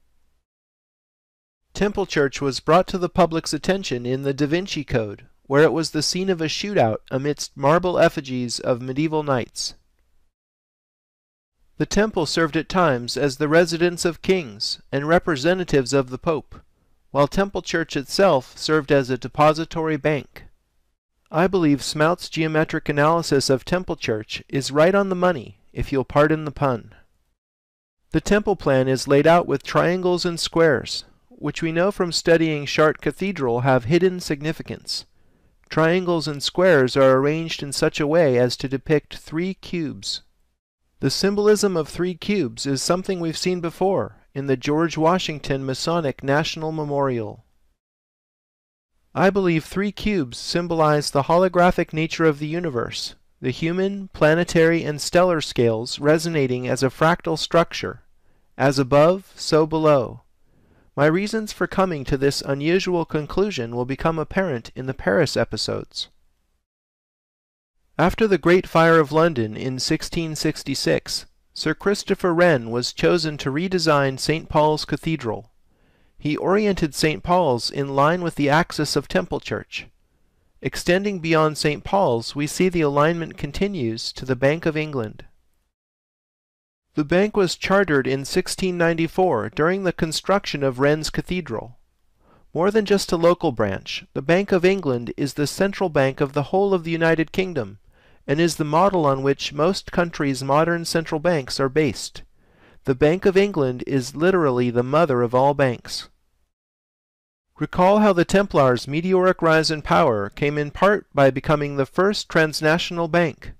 Temple Church was brought to the public's attention in the Da Vinci Code, where it was the scene of a shootout amidst marble effigies of medieval knights. The temple served at times as the residence of kings and representatives of the Pope, while Temple Church itself served as a depository bank. I believe Smout's geometric analysis of Temple Church is right on the money, if you'll pardon the pun. The temple plan is laid out with triangles and squares, which we know from studying Chartres Cathedral have hidden significance. Triangles and squares are arranged in such a way as to depict three cubes. The symbolism of three cubes is something we've seen before in the George Washington Masonic National Memorial. I believe three cubes symbolize the holographic nature of the universe, the human, planetary, and stellar scales resonating as a fractal structure, as above, so below. My reasons for coming to this unusual conclusion will become apparent in the Paris episodes. After the Great Fire of London in 1666, Sir Christopher Wren was chosen to redesign St. Paul's Cathedral. He oriented St. Paul's in line with the axis of Temple Church. Extending beyond St. Paul's, we see the alignment continues to the Bank of England. The bank was chartered in 1694 during the construction of Wren's Cathedral. More than just a local branch, the Bank of England is the central bank of the whole of the United Kingdom and is the model on which most countries' modern central banks are based. The Bank of England is literally the mother of all banks. Recall how the Templars' meteoric rise in power came in part by becoming the first transnational bank,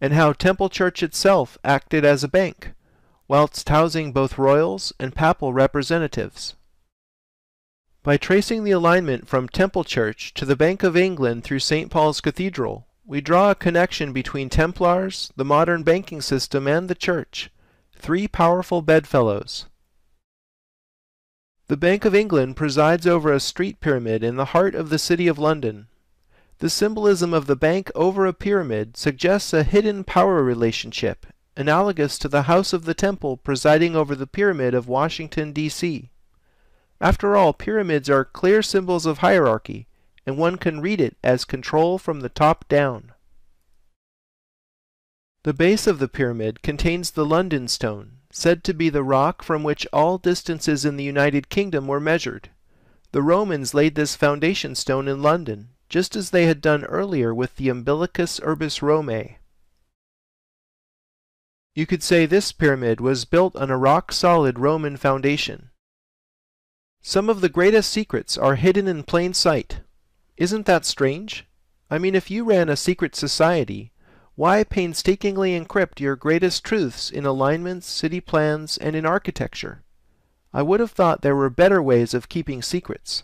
and how Temple Church itself acted as a bank, whilst housing both royals and papal representatives. By tracing the alignment from Temple Church to the Bank of England through St. Paul's Cathedral, we draw a connection between Templars, the modern banking system, and the Church, three powerful bedfellows. The Bank of England presides over a street pyramid in the heart of the city of London. The symbolism of the bank over a pyramid suggests a hidden power relationship analogous to the House of the Temple presiding over the Pyramid of Washington, D.C. After all, pyramids are clear symbols of hierarchy, and one can read it as control from the top down. The base of the pyramid contains the London Stone, said to be the rock from which all distances in the United Kingdom were measured. The Romans laid this foundation stone in London, just as they had done earlier with the Umbilicus Urbis Romae. You could say this pyramid was built on a rock-solid Roman foundation. Some of the greatest secrets are hidden in plain sight. Isn't that strange? I mean, if you ran a secret society, why painstakingly encrypt your greatest truths in alignments, city plans, and in architecture? I would have thought there were better ways of keeping secrets.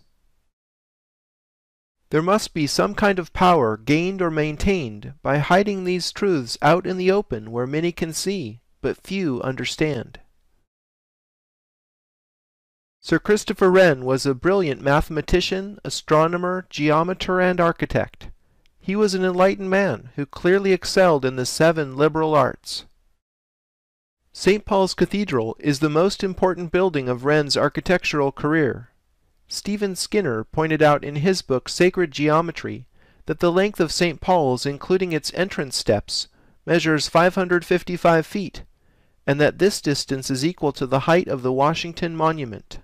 There must be some kind of power gained or maintained by hiding these truths out in the open where many can see, but few understand. Sir Christopher Wren was a brilliant mathematician, astronomer, geometer, and architect. He was an enlightened man who clearly excelled in the seven liberal arts. St. Paul's Cathedral is the most important building of Wren's architectural career. Stephen Skinner pointed out in his book Sacred Geometry that the length of St. Paul's, including its entrance steps, measures 555 feet, and that this distance is equal to the height of the Washington Monument.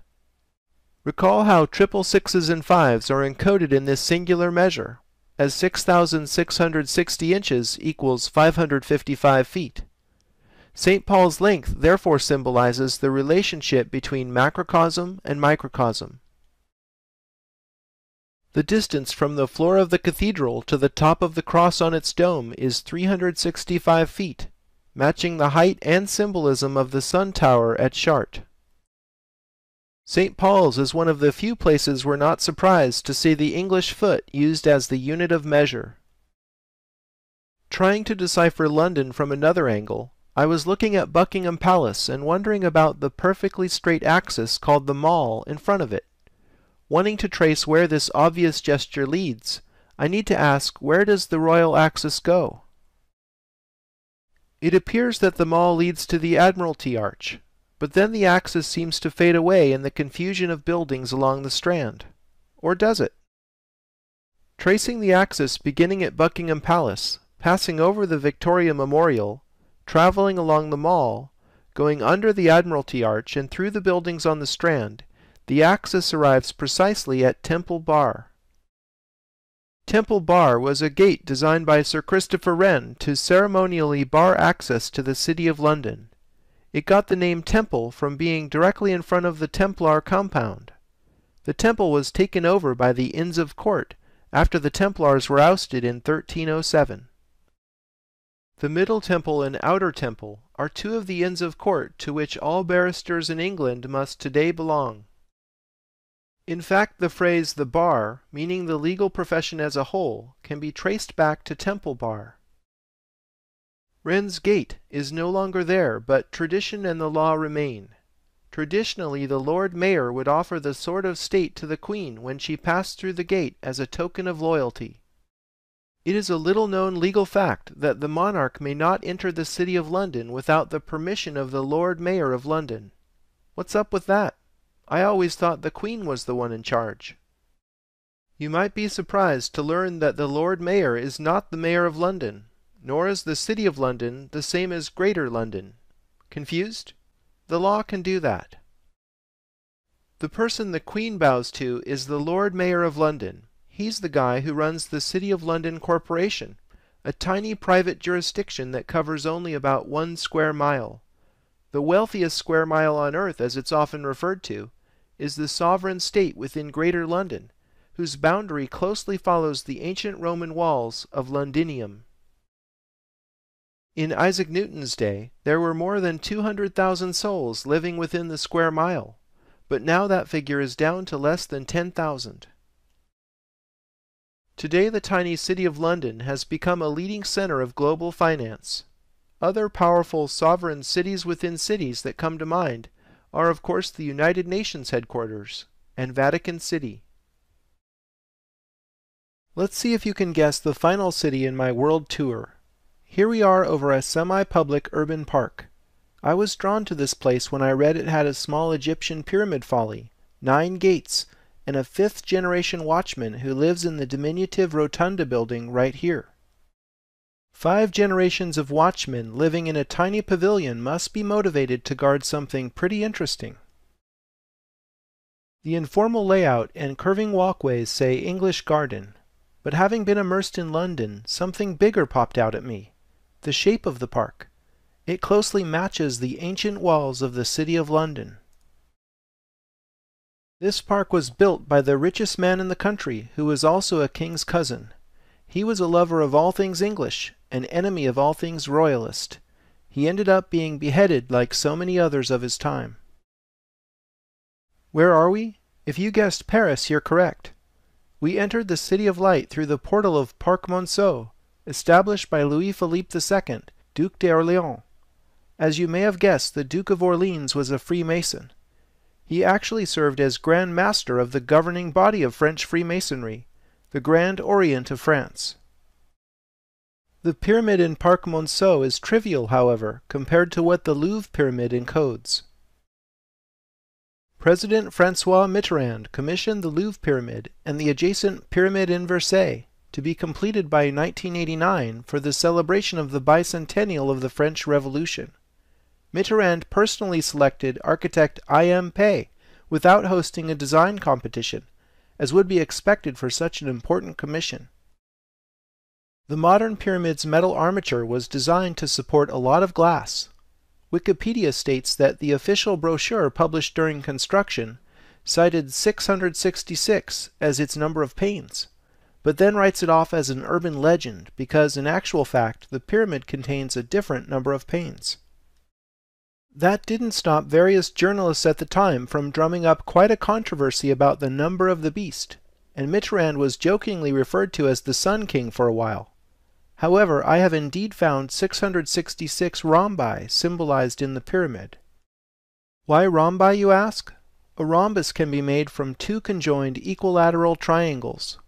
Recall how triple sixes and fives are encoded in this singular measure as 6,660 inches equals 555 feet. St. Paul's length therefore symbolizes the relationship between macrocosm and microcosm. The distance from the floor of the cathedral to the top of the cross on its dome is 365 feet, matching the height and symbolism of the sun tower at Chartres. St. Paul's is one of the few places we're not surprised to see the English foot used as the unit of measure. Trying to decipher London from another angle, I was looking at Buckingham Palace and wondering about the perfectly straight axis called the Mall in front of it. Wanting to trace where this obvious gesture leads, I need to ask where does the royal axis go? It appears that the Mall leads to the Admiralty Arch, but then the axis seems to fade away in the confusion of buildings along the Strand. Or does it? Tracing the axis beginning at Buckingham Palace, passing over the Victoria Memorial, travelling along the Mall, going under the Admiralty Arch and through the buildings on the Strand, the axis arrives precisely at Temple Bar. Temple Bar was a gate designed by Sir Christopher Wren to ceremonially bar access to the City of London. It got the name Temple from being directly in front of the Templar compound. The temple was taken over by the Inns of Court after the Templars were ousted in 1307. The Middle Temple and Outer Temple are two of the Inns of Court to which all barristers in England must today belong. In fact, the phrase the bar, meaning the legal profession as a whole, can be traced back to Temple Bar. Wren's Gate is no longer there, but tradition and the law remain. Traditionally, the Lord Mayor would offer the sword of state to the Queen when she passed through the gate as a token of loyalty. It is a little known legal fact that the monarch may not enter the city of London without the permission of the Lord Mayor of London. What's up with that? I always thought the Queen was the one in charge. You might be surprised to learn that the Lord Mayor is not the Mayor of London, nor is the City of London the same as Greater London. Confused? The law can do that. The person the Queen bows to is the Lord Mayor of London. He's the guy who runs the City of London Corporation, a tiny private jurisdiction that covers only about one square mile. The wealthiest square mile on earth, as it's often referred to, is the sovereign state within Greater London, whose boundary closely follows the ancient Roman walls of Londinium. In Isaac Newton's day, there were more than 200,000 souls living within the square mile, but now that figure is down to less than 10,000. Today, the tiny city of London has become a leading center of global finance. Other powerful sovereign cities within cities that come to mind are, of course, the United Nations headquarters and Vatican City. Let's see if you can guess the final city in my world tour here we are over a semi-public urban park. I was drawn to this place when I read it had a small Egyptian pyramid folly, nine gates, and a fifth generation watchman who lives in the diminutive rotunda building right here. Five generations of watchmen living in a tiny pavilion must be motivated to guard something pretty interesting. The informal layout and curving walkways say English Garden, but having been immersed in London, something bigger popped out at me the shape of the park. It closely matches the ancient walls of the City of London. This park was built by the richest man in the country, who was also a king's cousin. He was a lover of all things English, an enemy of all things royalist. He ended up being beheaded like so many others of his time. Where are we? If you guessed Paris, you're correct. We entered the City of Light through the portal of Parc Monceau, established by Louis Philippe II, Duc d'Orléans. As you may have guessed, the Duke of Orleans was a Freemason. He actually served as Grand Master of the governing body of French Freemasonry, the Grand Orient of France. The pyramid in Parc Monceau is trivial, however, compared to what the Louvre pyramid encodes. President Francois Mitterrand commissioned the Louvre pyramid and the adjacent Pyramide Inversée to be completed by 1989 for the celebration of the bicentennial of the French Revolution. Mitterrand personally selected architect I.M. Pei without hosting a design competition, as would be expected for such an important commission. The modern pyramid's metal armature was designed to support a lot of glass. Wikipedia states that the official brochure published during construction cited 666 as its number of panes, but then writes it off as an urban legend because in actual fact the pyramid contains a different number of panes. That didn't stop various journalists at the time from drumming up quite a controversy about the number of the beast, and Mitterrand was jokingly referred to as the Sun King for a while. However, I have indeed found 666 rhombi symbolized in the pyramid. Why rhombi, you ask? A rhombus can be made from two conjoined equilateral triangles.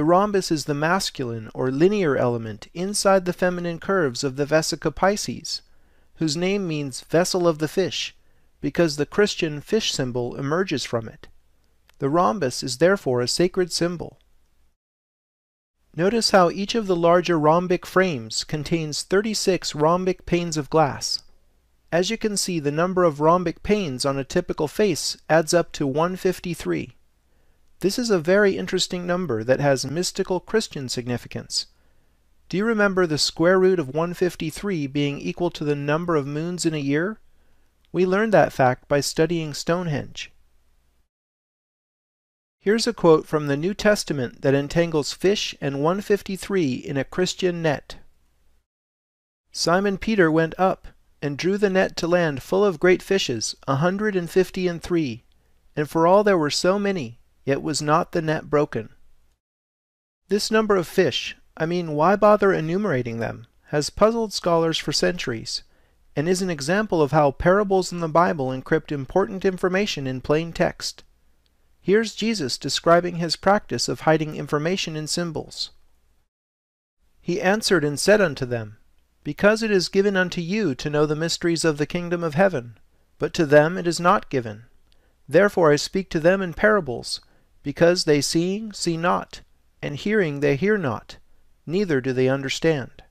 The rhombus is the masculine or linear element inside the feminine curves of the Vesica Piscis, whose name means vessel of the fish, because the Christian fish symbol emerges from it. The rhombus is therefore a sacred symbol. Notice how each of the larger rhombic frames contains 36 rhombic panes of glass. As you can see, the number of rhombic panes on a typical face adds up to 153. This is a very interesting number that has mystical Christian significance. Do you remember the square root of 153 being equal to the number of moons in a year? We learned that fact by studying Stonehenge. Here's a quote from the New Testament that entangles fish and 153 in a Christian net. Simon Peter went up and drew the net to land full of great fishes, a hundred and fifty and three, and for all there were so many, yet was not the net broken. This number of fish, I mean, why bother enumerating them, has puzzled scholars for centuries, and is an example of how parables in the Bible encrypt important information in plain text. Here's Jesus describing his practice of hiding information in symbols. He answered and said unto them, Because it is given unto you to know the mysteries of the kingdom of heaven, but to them it is not given. Therefore I speak to them in parables, because they seeing see not, and hearing they hear not, neither do they understand.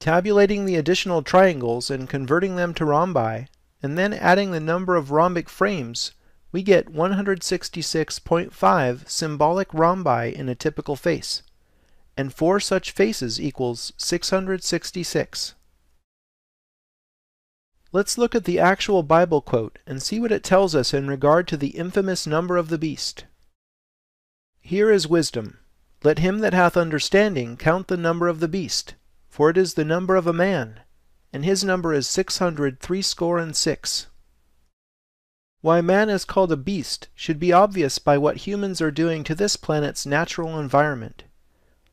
Tabulating the additional triangles and converting them to rhombi, and then adding the number of rhombic frames, we get 166.5 symbolic rhombi in a typical face, and four such faces equals 666. Let's look at the actual Bible quote and see what it tells us in regard to the infamous number of the beast. Here is wisdom. Let him that hath understanding count the number of the beast, for it is the number of a man, and his number is six hundred threescore and six. Why man is called a beast should be obvious by what humans are doing to this planet's natural environment.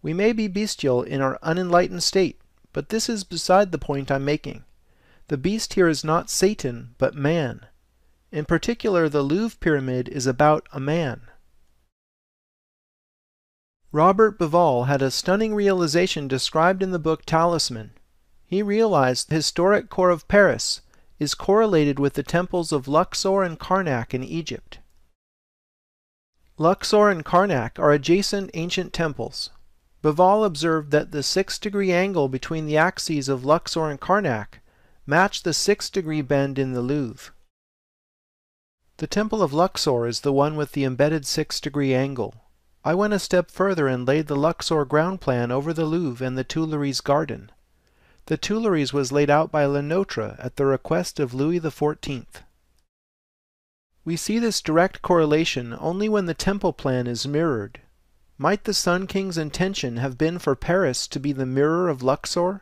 We may be bestial in our unenlightened state, but this is beside the point I'm making. The beast here is not Satan, but man. In particular, the Louvre pyramid is about a man. Robert Bauval had a stunning realization described in the book Talisman. He realized the historic core of Paris is correlated with the temples of Luxor and Karnak in Egypt. Luxor and Karnak are adjacent ancient temples. Bauval observed that the 6 degree angle between the axes of Luxor and Karnak matched the 6 degree bend in the Louvre. The Temple of Luxor is the one with the embedded 6 degree angle. I went a step further and laid the Luxor ground plan over the Louvre and the Tuileries garden. The Tuileries was laid out by Le Notre at the request of Louis XIV. We see this direct correlation only when the temple plan is mirrored. Might the Sun King's intention have been for Paris to be the mirror of Luxor?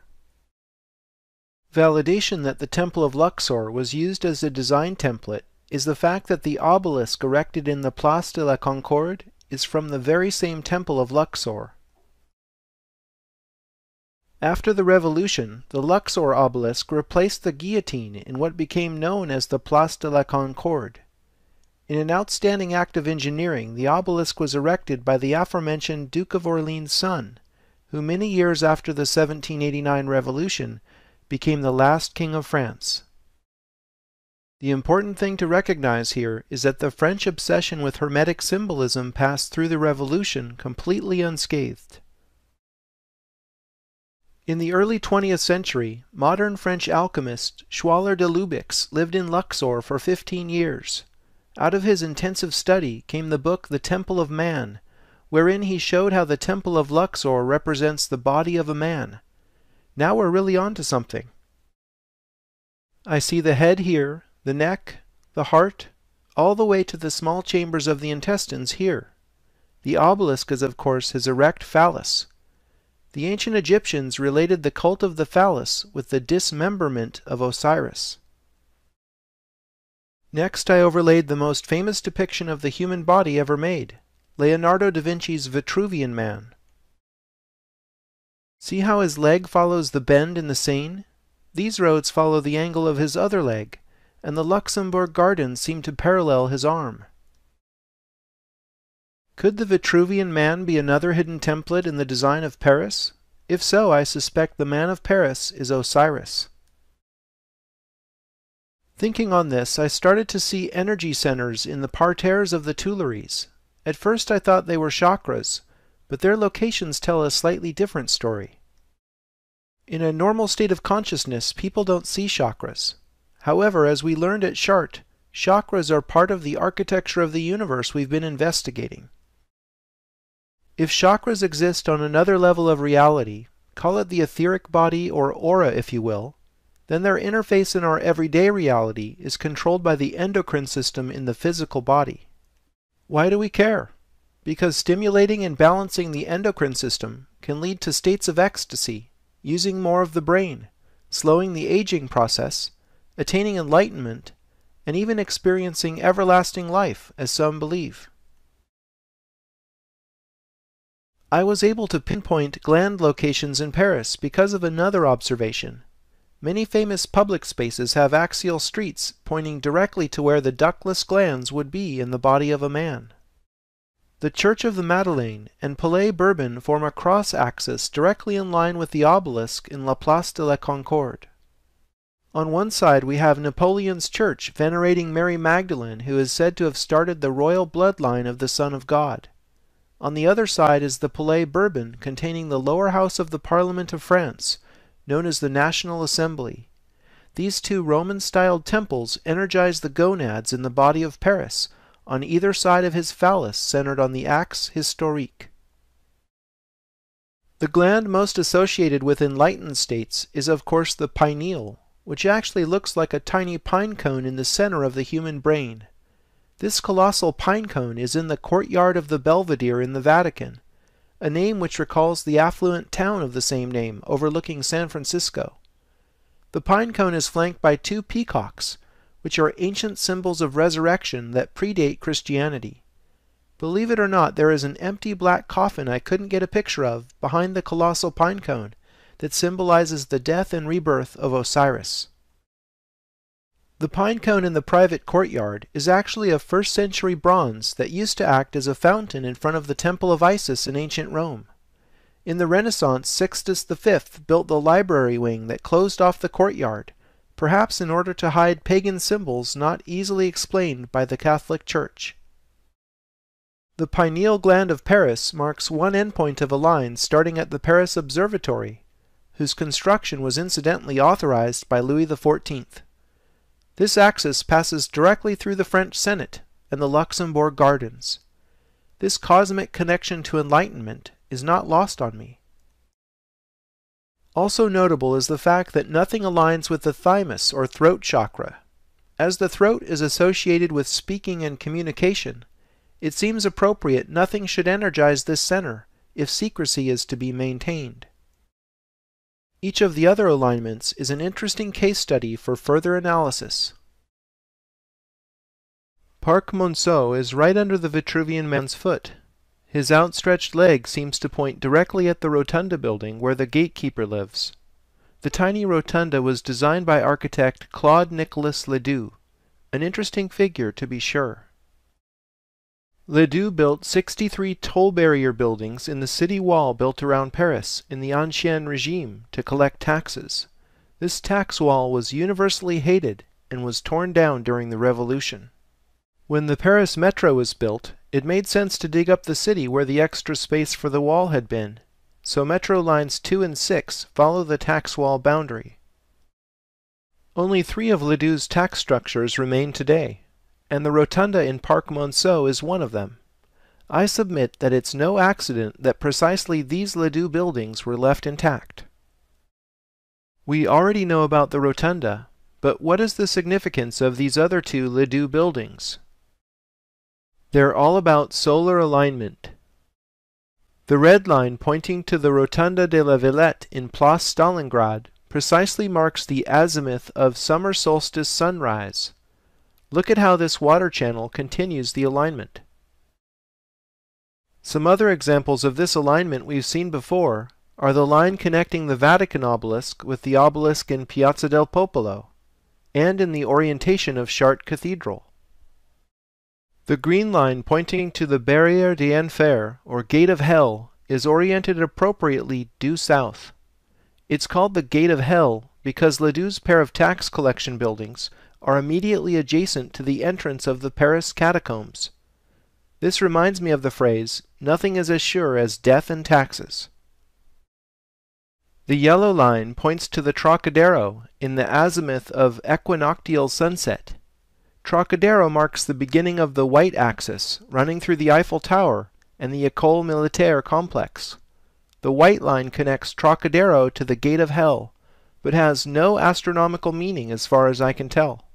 Validation that the Temple of Luxor was used as a design template is the fact that the obelisk erected in the Place de la Concorde is from the very same temple of Luxor. After the revolution, the Luxor obelisk replaced the guillotine in what became known as the Place de la Concorde. In an outstanding act of engineering, the obelisk was erected by the aforementioned Duke of Orleans' son, who many years after the 1789 revolution became the last king of France. The important thing to recognize here is that the French obsession with Hermetic symbolism passed through the Revolution completely unscathed. In the early 20th century, modern French alchemist Schwaller de Lubicz lived in Luxor for 15 years. Out of his intensive study came the book The Temple of Man, wherein he showed how the Temple of Luxor represents the body of a man. Now we're really on to something. I see the head here, the neck, the heart, all the way to the small chambers of the intestines here. The obelisk is, of course, his erect phallus. The ancient Egyptians related the cult of the phallus with the dismemberment of Osiris. Next, I overlaid the most famous depiction of the human body ever made, Leonardo da Vinci's Vitruvian Man. See how his leg follows the bend in the Seine? These roads follow the angle of his other leg, and the Luxembourg Gardens seem to parallel his arm. Could the Vitruvian Man be another hidden template in the design of Paris? If so, I suspect the man of Paris is Osiris. Thinking on this, I started to see energy centers in the parterres of the Tuileries. At first I thought they were chakras, but their locations tell a slightly different story. In a normal state of consciousness, people don't see chakras. However, as we learned at Chartres, chakras are part of the architecture of the universe we've been investigating. If chakras exist on another level of reality, call it the etheric body or aura if you will, then their interface in our everyday reality is controlled by the endocrine system in the physical body. Why do we care? Because stimulating and balancing the endocrine system can lead to states of ecstasy, using more of the brain, slowing the aging process, attaining enlightenment, and even experiencing everlasting life, as some believe. I was able to pinpoint gland locations in Paris because of another observation. Many famous public spaces have axial streets pointing directly to where the ductless glands would be in the body of a man. The Church of the Madeleine and Palais Bourbon form a cross axis directly in line with the obelisk in La Place de la Concorde. On one side we have Napoleon's church venerating Mary Magdalene, who is said to have started the royal bloodline of the Son of God. On the other side is the Palais Bourbon, containing the lower house of the Parliament of France, known as the National Assembly. These two Roman-styled temples energize the gonads in the body of Paris, on either side of his phallus centered on the axe historique. The gland most associated with enlightened states is of course the pineal, which actually looks like a tiny pine cone in the center of the human brain. This colossal pine cone is in the courtyard of the Belvedere in the Vatican, a name which recalls the affluent town of the same name overlooking San Francisco. The pine cone is flanked by two peacocks, which are ancient symbols of resurrection that predate Christianity. Believe it or not, there is an empty black coffin I couldn't get a picture of behind the colossal pine cone, that symbolizes the death and rebirth of Osiris. The pine cone in the private courtyard is actually a first century bronze that used to act as a fountain in front of the Temple of Isis in ancient Rome. In the Renaissance, Sixtus V built the library wing that closed off the courtyard, perhaps in order to hide pagan symbols not easily explained by the Catholic Church. The pineal gland of Paris marks one endpoint of a line starting at the Paris Observatory, whose construction was incidentally authorized by Louis XIV. This axis passes directly through the French Senate and the Luxembourg Gardens. This cosmic connection to enlightenment is not lost on me. Also notable is the fact that nothing aligns with the thymus or throat chakra. As the throat is associated with speaking and communication, it seems appropriate nothing should energize this center if secrecy is to be maintained. Each of the other alignments is an interesting case study for further analysis. Parc Monceau is right under the Vitruvian man's foot. His outstretched leg seems to point directly at the rotunda building where the gatekeeper lives. The tiny rotunda was designed by architect Claude Nicolas Ledoux, an interesting figure to be sure. Ledoux built 63 toll barrier buildings in the city wall built around Paris in the Ancien Regime to collect taxes. This tax wall was universally hated and was torn down during the Revolution. When the Paris Metro was built, it made sense to dig up the city where the extra space for the wall had been, so Metro lines 2 and 6 follow the tax wall boundary. Only three of Ledoux's tax structures remain today and the rotunda in Parc Monceau is one of them. I submit that it's no accident that precisely these Ledoux buildings were left intact. We already know about the rotunda, but what is the significance of these other two Ledoux buildings? They're all about solar alignment. The red line pointing to the Rotunda de la Villette in Place Stalingrad precisely marks the azimuth of summer solstice sunrise. Look at how this water channel continues the alignment. Some other examples of this alignment we've seen before are the line connecting the Vatican obelisk with the obelisk in Piazza del Popolo, and in the orientation of Chartres Cathedral. The green line pointing to the Barrière d'Enfer, or Gate of Hell, is oriented appropriately due south. It's called the Gate of Hell because Ledoux's pair of tax collection buildings are immediately adjacent to the entrance of the Paris catacombs. This reminds me of the phrase, nothing is as sure as death and taxes. The yellow line points to the Trocadero in the azimuth of equinoctial sunset. Trocadero marks the beginning of the white axis running through the Eiffel Tower and the École Militaire complex. The white line connects Trocadero to the Gate of Hell, but has no astronomical meaning as far as I can tell.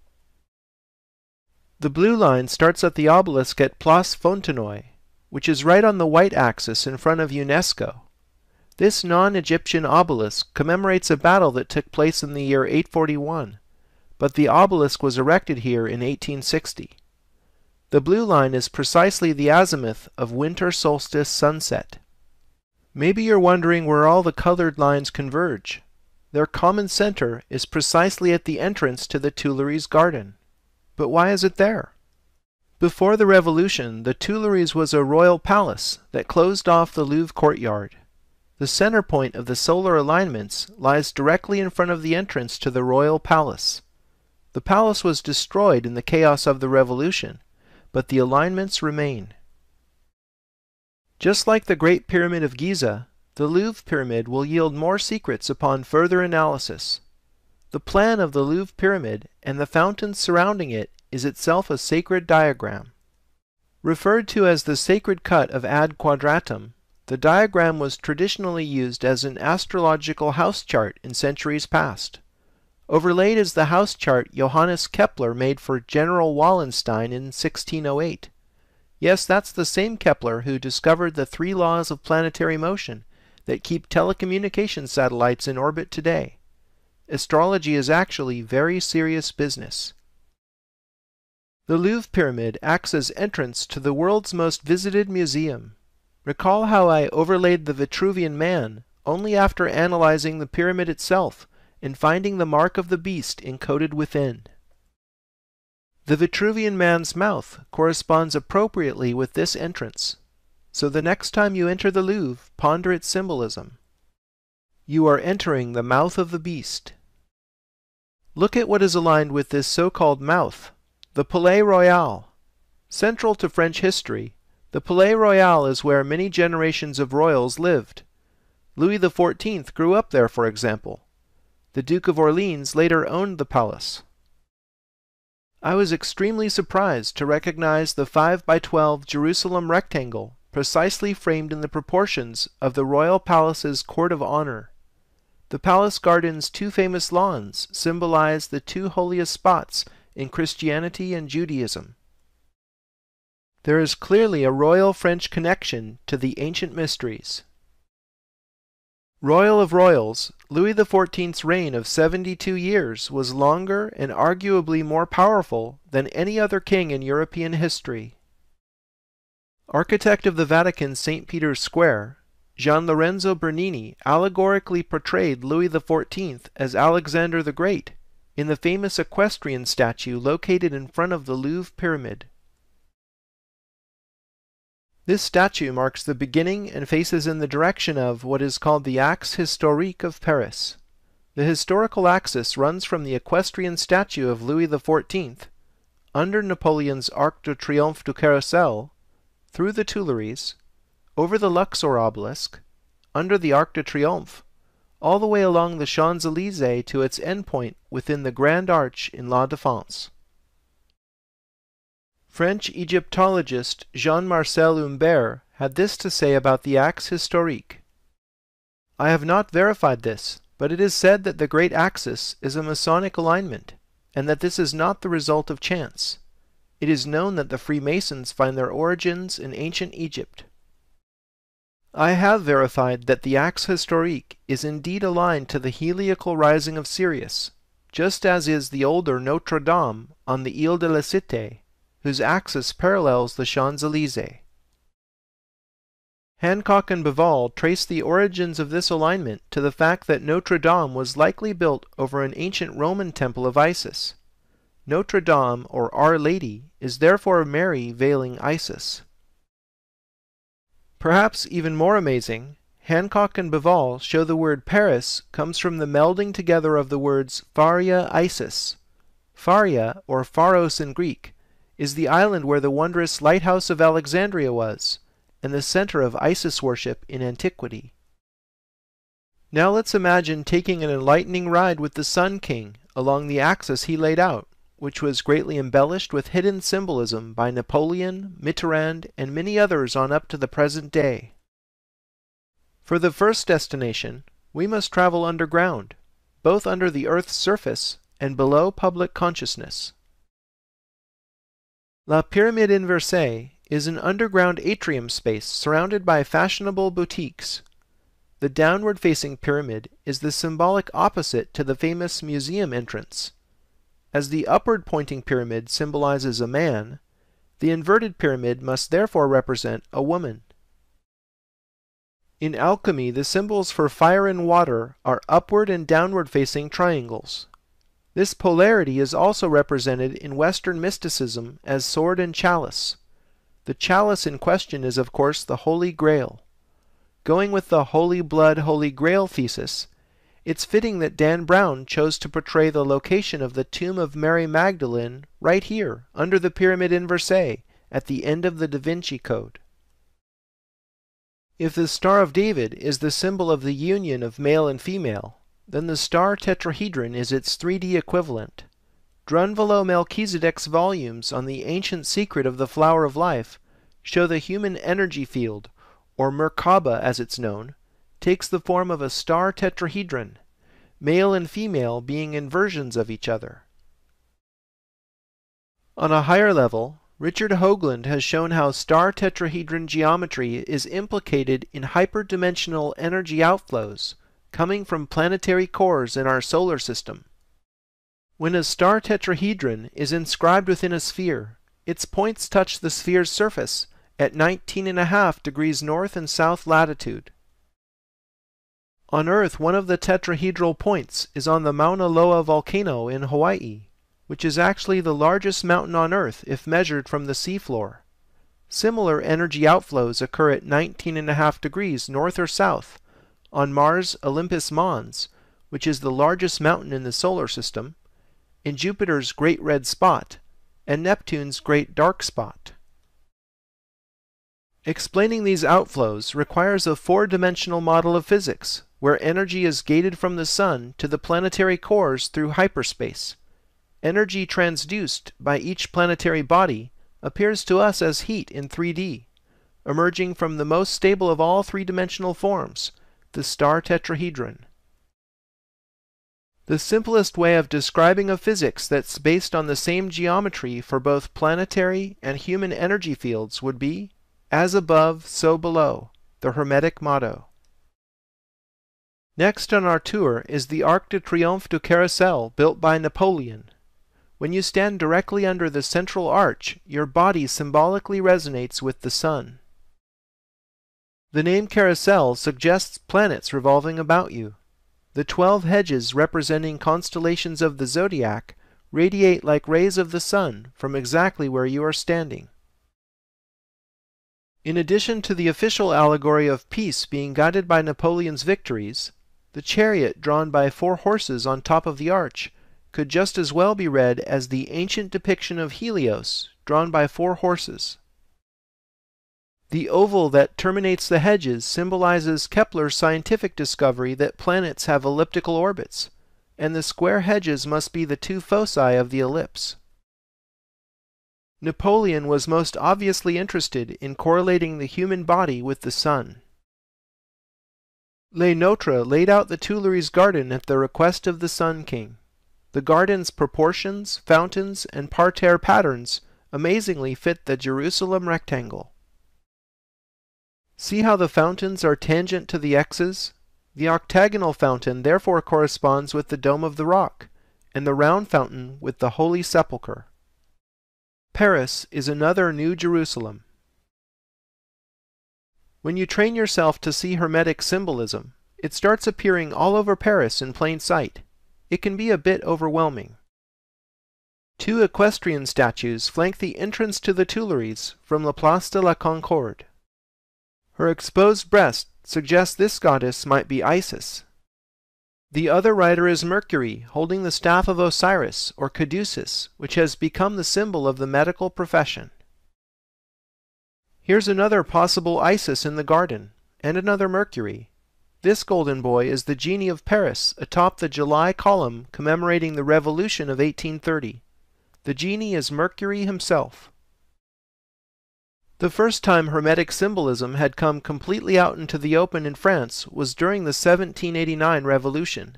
The blue line starts at the obelisk at Place Fontenoy, which is right on the white axis in front of UNESCO. This non-Egyptian obelisk commemorates a battle that took place in the year 841, but the obelisk was erected here in 1860. The blue line is precisely the azimuth of winter solstice sunset. Maybe you're wondering where all the colored lines converge. Their common center is precisely at the entrance to the Tuileries garden. But why is it there? Before the Revolution, the Tuileries was a royal palace that closed off the Louvre courtyard. The center point of the solar alignments lies directly in front of the entrance to the royal palace. The palace was destroyed in the chaos of the Revolution, but the alignments remain. Just like the Great Pyramid of Giza, the Louvre Pyramid will yield more secrets upon further analysis. The plan of the Louvre Pyramid and the fountains surrounding it is itself a sacred diagram. Referred to as the sacred cut of Ad Quadratum, the diagram was traditionally used as an astrological house chart in centuries past. Overlaid is the house chart Johannes Kepler made for General Wallenstein in 1608. Yes, that's the same Kepler who discovered the three laws of planetary motion that keep telecommunication satellites in orbit today astrology is actually very serious business. The Louvre Pyramid acts as entrance to the world's most visited museum. Recall how I overlaid the Vitruvian Man only after analyzing the pyramid itself and finding the mark of the beast encoded within. The Vitruvian man's mouth corresponds appropriately with this entrance, so the next time you enter the Louvre, ponder its symbolism. You are entering the mouth of the beast. Look at what is aligned with this so-called mouth, the Palais Royal. Central to French history, the Palais Royal is where many generations of royals lived. Louis XIV grew up there, for example. The Duke of Orleans later owned the palace. I was extremely surprised to recognize the 5 by 12 Jerusalem rectangle precisely framed in the proportions of the royal palace's court of honor. The palace garden's two famous lawns symbolize the two holiest spots in Christianity and Judaism. There is clearly a royal French connection to the ancient mysteries. Royal of royals, Louis XIV's reign of 72 years was longer and arguably more powerful than any other king in European history. Architect of the Vatican St. Peter's Square, Gian Lorenzo Bernini allegorically portrayed Louis XIV as Alexander the Great in the famous equestrian statue located in front of the Louvre Pyramid. This statue marks the beginning and faces in the direction of what is called the Axe Historique of Paris. The historical axis runs from the equestrian statue of Louis XIV, under Napoleon's Arc de Triomphe du Carrousel, through the Tuileries, over the Luxor obelisk, under the Arc de Triomphe, all the way along the Champs-Élysées to its endpoint within the Grand Arch in La Défense. French Egyptologist Jean-Marcel Humbert had this to say about the axe historique. I have not verified this, but it is said that the great axis is a Masonic alignment, and that this is not the result of chance. It is known that the Freemasons find their origins in ancient Egypt. I have verified that the axe historique is indeed aligned to the heliacal rising of Sirius, just as is the older Notre Dame on the Ile de la Cité whose axis parallels the Champs-Élysées. Hancock and Bauval trace the origins of this alignment to the fact that Notre Dame was likely built over an ancient Roman temple of Isis. Notre Dame, or Our Lady, is therefore Mary veiling Isis. Perhaps even more amazing, Hancock and Bauval show the word Paris comes from the melding together of the words Pharia Isis. Pharia, or Pharos in Greek, is the island where the wondrous lighthouse of Alexandria was, and the center of Isis worship in antiquity. Now let's imagine taking an enlightening ride with the Sun King along the axis he laid out, which was greatly embellished with hidden symbolism by Napoleon, Mitterrand, and many others on up to the present day. For the first destination, we must travel underground, both under the Earth's surface and below public consciousness. La Pyramide Inversée is an underground atrium space surrounded by fashionable boutiques. The downward-facing pyramid is the symbolic opposite to the famous museum entrance. As the upward-pointing pyramid symbolizes a man, the inverted pyramid must therefore represent a woman. In alchemy, the symbols for fire and water are upward and downward-facing triangles. This polarity is also represented in Western mysticism as sword and chalice. The chalice in question is, of course, the Holy Grail. Going with the Holy Blood, Holy Grail thesis, it's fitting that Dan Brown chose to portray the location of the tomb of Mary Magdalene right here, under the Pyramide Inversée, at the end of the Da Vinci Code. If the Star of David is the symbol of the union of male and female, then the star tetrahedron is its 3D equivalent. Drunvalo Melchizedek's volumes on the ancient secret of the flower of life show the human energy field, or Merkaba as it's known, takes the form of a star tetrahedron, male and female being inversions of each other. On a higher level, Richard Hoagland has shown how star tetrahedron geometry is implicated in hyperdimensional energy outflows coming from planetary cores in our solar system. When a star tetrahedron is inscribed within a sphere, its points touch the sphere's surface at 19.5 degrees north and south latitude. On Earth, one of the tetrahedral points is on the Mauna Loa volcano in Hawaii, which is actually the largest mountain on Earth if measured from the seafloor. Similar energy outflows occur at 19.5 degrees north or south on Mars' Olympus Mons, which is the largest mountain in the solar system, in Jupiter's Great Red Spot, and Neptune's Great Dark Spot. Explaining these outflows requires a four-dimensional model of physics, where energy is gated from the Sun to the planetary cores through hyperspace. Energy transduced by each planetary body appears to us as heat in 3D, emerging from the most stable of all three-dimensional forms, the star tetrahedron. The simplest way of describing a physics that's based on the same geometry for both planetary and human energy fields would be, as above, so below, the Hermetic motto. Next on our tour is the Arc de Triomphe du Carrousel built by Napoleon. When you stand directly under the central arch, your body symbolically resonates with the sun. The name carousel suggests planets revolving about you. The twelve hedges representing constellations of the zodiac radiate like rays of the sun from exactly where you are standing. In addition to the official allegory of peace being guided by Napoleon's victories, the chariot drawn by four horses on top of the arch could just as well be read as the ancient depiction of Helios drawn by four horses. The oval that terminates the hedges symbolizes Kepler's scientific discovery that planets have elliptical orbits, and the square hedges must be the two foci of the ellipse. Napoleon was most obviously interested in correlating the human body with the sun. Le Notre laid out the Tuileries garden at the request of the Sun King. The garden's proportions, fountains, and parterre patterns amazingly fit the Jerusalem rectangle. See how the fountains are tangent to the x's? The octagonal fountain therefore corresponds with the Dome of the Rock, and the round fountain with the Holy Sepulchre. Paris is another New Jerusalem. When you train yourself to see Hermetic symbolism, it starts appearing all over Paris in plain sight. It can be a bit overwhelming. Two equestrian statues flank the entrance to the Tuileries from La Place de la Concorde. Her exposed breast suggests this goddess might be Isis. The other rider is Mercury, holding the staff of Osiris, or Caduceus, which has become the symbol of the medical profession. Here's another possible Isis in the garden, and another Mercury. This golden boy is the genie of Paris atop the July column commemorating the revolution of 1830. The genie is Mercury himself. The first time Hermetic symbolism had come completely out into the open in France was during the 1789 Revolution.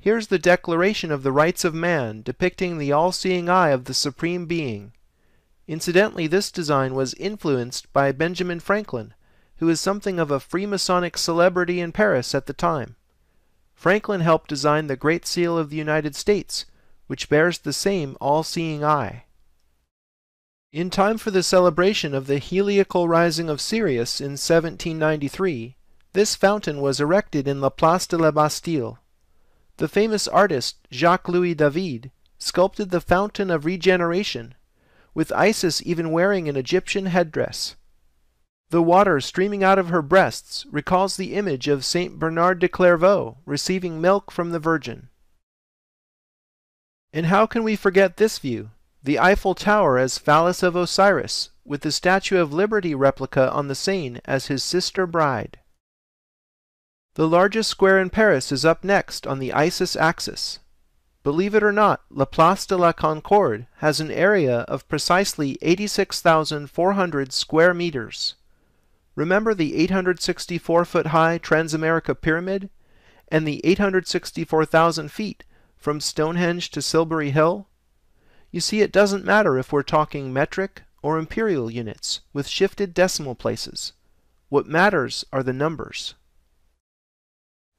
Here's the Declaration of the Rights of Man depicting the all-seeing eye of the Supreme Being. Incidentally, this design was influenced by Benjamin Franklin, who is something of a Freemasonic celebrity in Paris at the time. Franklin helped design the Great Seal of the United States, which bears the same all-seeing eye. In time for the celebration of the heliacal rising of Sirius in 1793, this fountain was erected in La Place de la Bastille. The famous artist Jacques-Louis David sculpted the Fountain of Regeneration, with Isis even wearing an Egyptian headdress. The water streaming out of her breasts recalls the image of Saint Bernard de Clairvaux receiving milk from the Virgin. And how can we forget this view? The Eiffel Tower as Phallus of Osiris, with the Statue of Liberty replica on the Seine as his sister bride. The largest square in Paris is up next on the Isis axis. Believe it or not, La Place de la Concorde has an area of precisely 86,400 square meters. Remember the 864 foot high Transamerica Pyramid and the 864,000 feet from Stonehenge to Silbury Hill? You see, it doesn't matter if we're talking metric or imperial units with shifted decimal places. What matters are the numbers.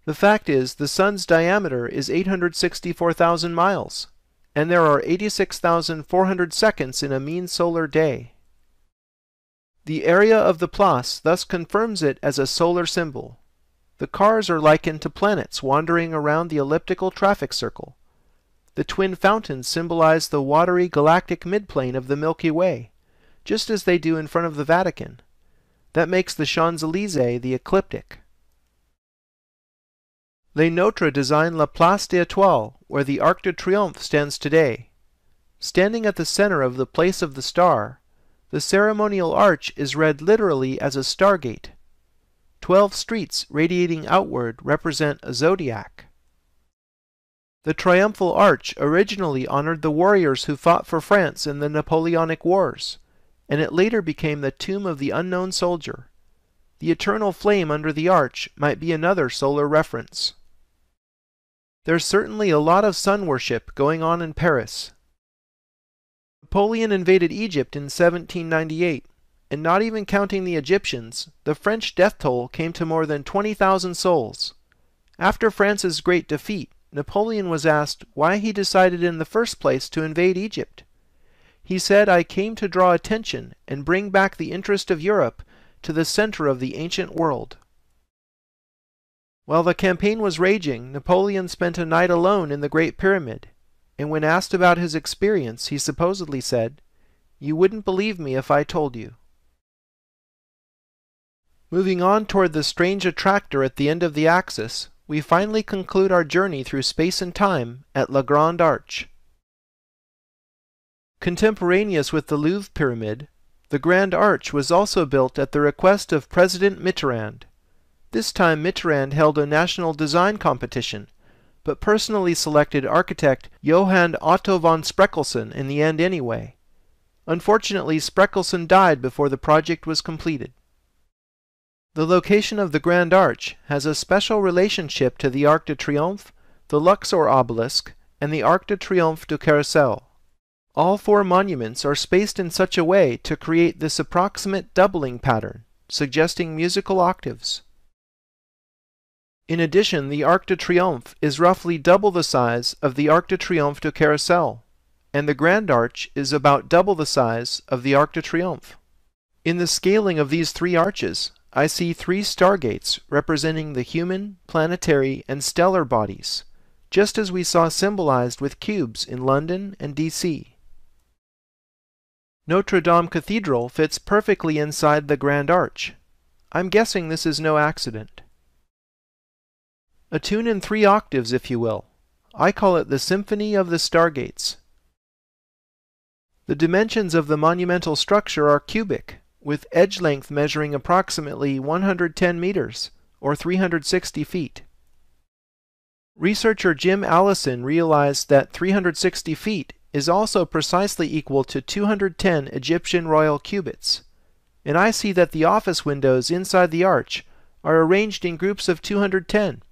The fact is, the Sun's diameter is 864,000 miles, and there are 86,400 seconds in a mean solar day. The area of the Place thus confirms it as a solar symbol. The cars are likened to planets wandering around the elliptical traffic circle, The twin fountains symbolize the watery galactic midplane of the Milky Way, just as they do in front of the Vatican. That makes the Champs Elysees the ecliptic. Le Nôtre designed La Place d'Étoile, where the Arc de Triomphe stands today. Standing at the center of the Place of the Star, the ceremonial arch is read literally as a stargate. Twelve streets radiating outward represent a zodiac. The triumphal arch originally honored the warriors who fought for France in the Napoleonic Wars, and it later became the tomb of the unknown soldier. The eternal flame under the arch might be another solar reference. There's certainly a lot of sun worship going on in Paris. Napoleon invaded Egypt in 1798, and not even counting the Egyptians, the French death toll came to more than 20,000 souls. After France's great defeat, Napoleon was asked why he decided in the first place to invade Egypt. He said, I came to draw attention and bring back the interest of Europe to the center of the ancient world. While the campaign was raging, Napoleon spent a night alone in the Great Pyramid, and when asked about his experience, he supposedly said, You wouldn't believe me if I told you. Moving on toward the strange attractor at the end of the axis, we finally conclude our journey through space and time at La Grande Arche. Contemporaneous with the Louvre Pyramid, the Grand Arch was also built at the request of President Mitterrand. This time Mitterrand held a national design competition, but personally selected architect Johann Otto von Spreckelsen in the end anyway. Unfortunately, Spreckelsen died before the project was completed. The location of the Grand Arch has a special relationship to the Arc de Triomphe, the Luxor obelisk, and the Arc de Triomphe du Carrousel. All four monuments are spaced in such a way to create this approximate doubling pattern, suggesting musical octaves. In addition, the Arc de Triomphe is roughly double the size of the Arc de Triomphe du Carrousel, and the Grand Arch is about double the size of the Arc de Triomphe. In the scaling of these three arches, I see three stargates representing the human, planetary, and stellar bodies, just as we saw symbolized with cubes in London and DC. Notre Dame Cathedral fits perfectly inside the Grand Arch. I'm guessing this is no accident. A tune in three octaves, if you will. I call it the Symphony of the Stargates. The dimensions of the monumental structure are cubic, with edge length measuring approximately 110 meters, or 360 feet. Researcher Jim Alison realized that 360 feet is also precisely equal to 210 Egyptian royal cubits, and I see that the office windows inside the arch are arranged in groups of 210,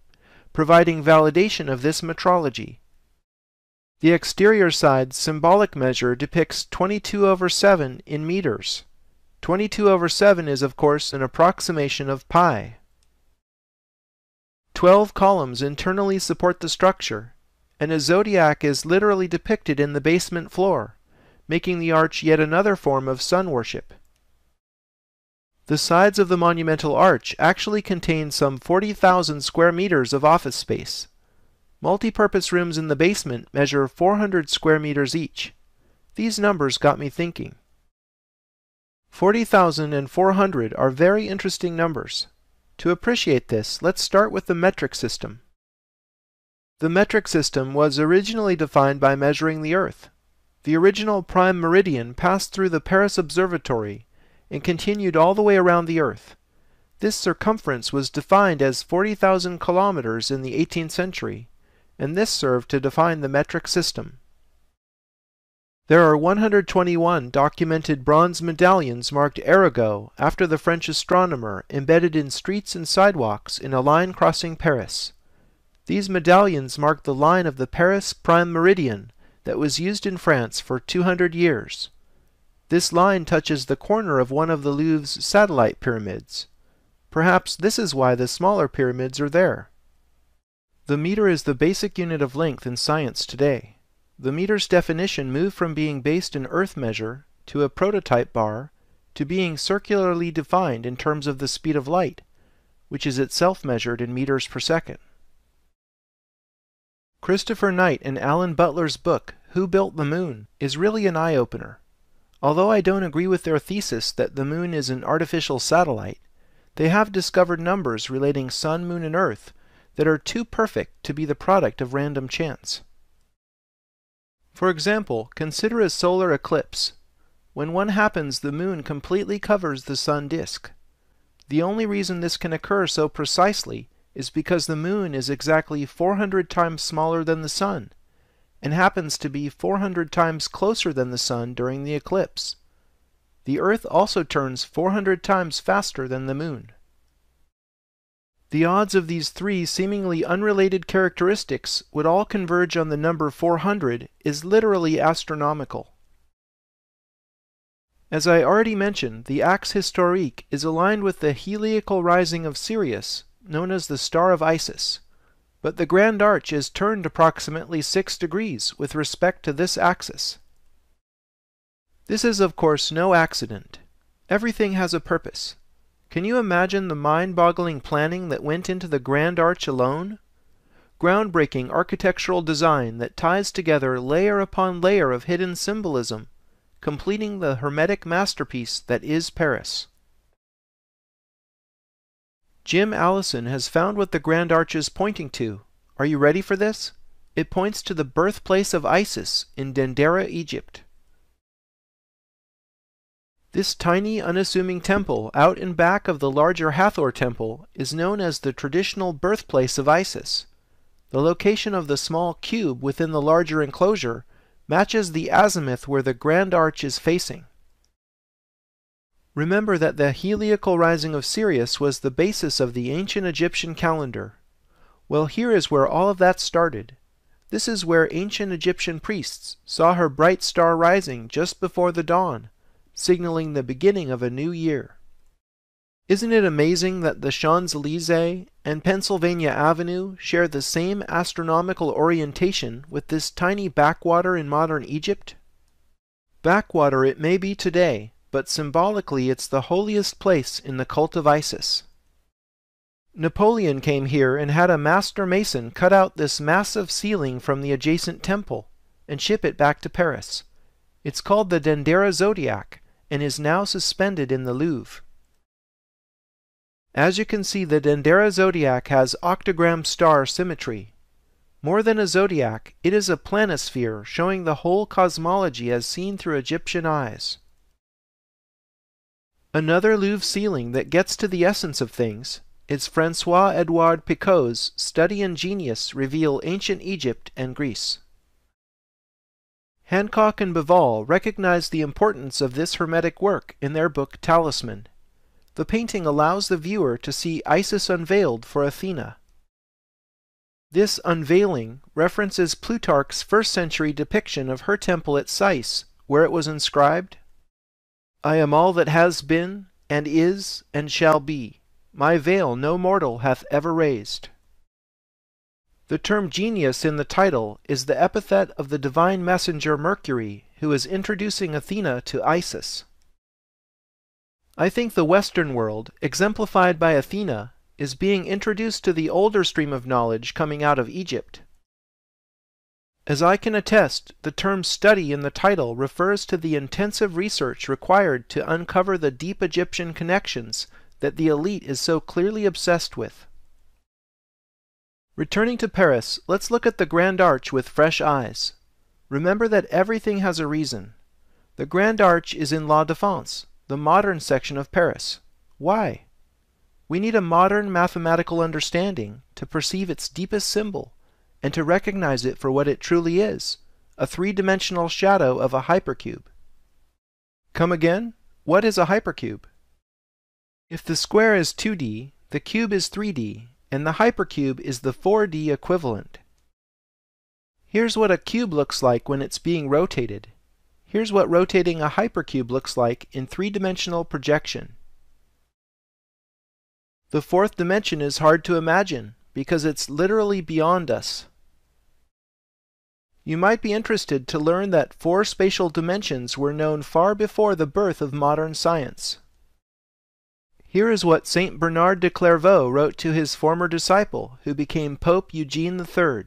providing validation of this metrology. The exterior side symbolic measure depicts 22 over 7 in meters. 22 over 7 is, of course, an approximation of pi. Twelve columns internally support the structure, and a zodiac is literally depicted in the basement floor, making the arch yet another form of sun worship. The sides of the monumental arch actually contain some 40,000 square meters of office space. Multi-purpose rooms in the basement measure 400 square meters each. These numbers got me thinking. 40,000 and 400 are very interesting numbers. To appreciate this, let's start with the metric system. The metric system was originally defined by measuring the Earth. The original prime meridian passed through the Paris Observatory and continued all the way around the Earth. This circumference was defined as 40,000 kilometers in the 18th century, and this served to define the metric system. There are 121 documented bronze medallions marked Arago after the French astronomer embedded in streets and sidewalks in a line crossing Paris. These medallions mark the line of the Paris prime meridian that was used in France for 200 years. This line touches the corner of one of the Louvre's satellite pyramids. Perhaps this is why the smaller pyramids are there. The meter is the basic unit of length in science today. The meter's definition moved from being based in earth measure to a prototype bar to being circularly defined in terms of the speed of light, which is itself measured in meters per second. Christopher Knight and Alan Butler's book, Who Built the Moon, is really an eye opener. Although I don't agree with their thesis that the moon is an artificial satellite, they have discovered numbers relating Sun, Moon, and Earth that are too perfect to be the product of random chance. For example, consider a solar eclipse. When one happens, the moon completely covers the sun disk. The only reason this can occur so precisely is because the moon is exactly 400 times smaller than the sun, and happens to be 400 times closer than the sun during the eclipse. The Earth also turns 400 times faster than the moon. The odds of these three seemingly unrelated characteristics would all converge on the number 400 is literally astronomical. As I already mentioned, the axe historique is aligned with the heliacal rising of Sirius, known as the Star of Isis, but the Grand Arch is turned approximately 6 degrees with respect to this axis. This is of course no accident. Everything has a purpose. Can you imagine the mind-boggling planning that went into the Grand Arch alone? Groundbreaking architectural design that ties together layer upon layer of hidden symbolism, completing the hermetic masterpiece that is Paris. Jim Alison has found what the Grand Arch is pointing to. Are you ready for this? It points to the birthplace of Isis in Dendera, Egypt. This tiny, unassuming temple out in back of the larger Hathor temple is known as the traditional birthplace of Isis. The location of the small cube within the larger enclosure matches the azimuth where the Grand Arch is facing. Remember that the heliacal rising of Sirius was the basis of the ancient Egyptian calendar. Well, here is where all of that started. This is where ancient Egyptian priests saw her bright star rising just before the dawn signaling the beginning of a new year. Isn't it amazing that the Champs Elysees and Pennsylvania Avenue share the same astronomical orientation with this tiny backwater in modern Egypt? Backwater it may be today, but symbolically it's the holiest place in the cult of Isis. Napoleon came here and had a master mason cut out this massive ceiling from the adjacent temple and ship it back to Paris. It's called the Dendera Zodiac, and is now suspended in the Louvre. As you can see, the Dendera zodiac has octagram star symmetry. More than a zodiac, it is a planisphere showing the whole cosmology as seen through Egyptian eyes. Another Louvre ceiling that gets to the essence of things is Francois Edouard Picot's Study and Genius reveal ancient Egypt and Greece. Hancock and Bauval recognized the importance of this Hermetic work in their book Talisman. The painting allows the viewer to see Isis unveiled for Athena. This unveiling references Plutarch's first century depiction of her temple at Sais, where it was inscribed, I am all that has been, and is, and shall be. My veil no mortal hath ever raised. The term genius in the title is the epithet of the divine messenger Mercury, who is introducing Athena to Isis. I think the Western world, exemplified by Athena, is being introduced to the older stream of knowledge coming out of Egypt. As I can attest, the term study in the title refers to the intensive research required to uncover the deep Egyptian connections that the elite is so clearly obsessed with. Returning to Paris, let's look at the Grand Arch with fresh eyes. Remember that everything has a reason. The Grand Arch is in La Défense, the modern section of Paris. Why? We need a modern mathematical understanding to perceive its deepest symbol and to recognize it for what it truly is, a three-dimensional shadow of a hypercube. Come again? What is a hypercube? If the square is 2D, the cube is 3D, and the hypercube is the 4D equivalent. Here's what a cube looks like when it's being rotated. Here's what rotating a hypercube looks like in three-dimensional projection. The fourth dimension is hard to imagine because it's literally beyond us. You might be interested to learn that four spatial dimensions were known far before the birth of modern science. Here is what St. Bernard de Clairvaux wrote to his former disciple, who became Pope Eugene III.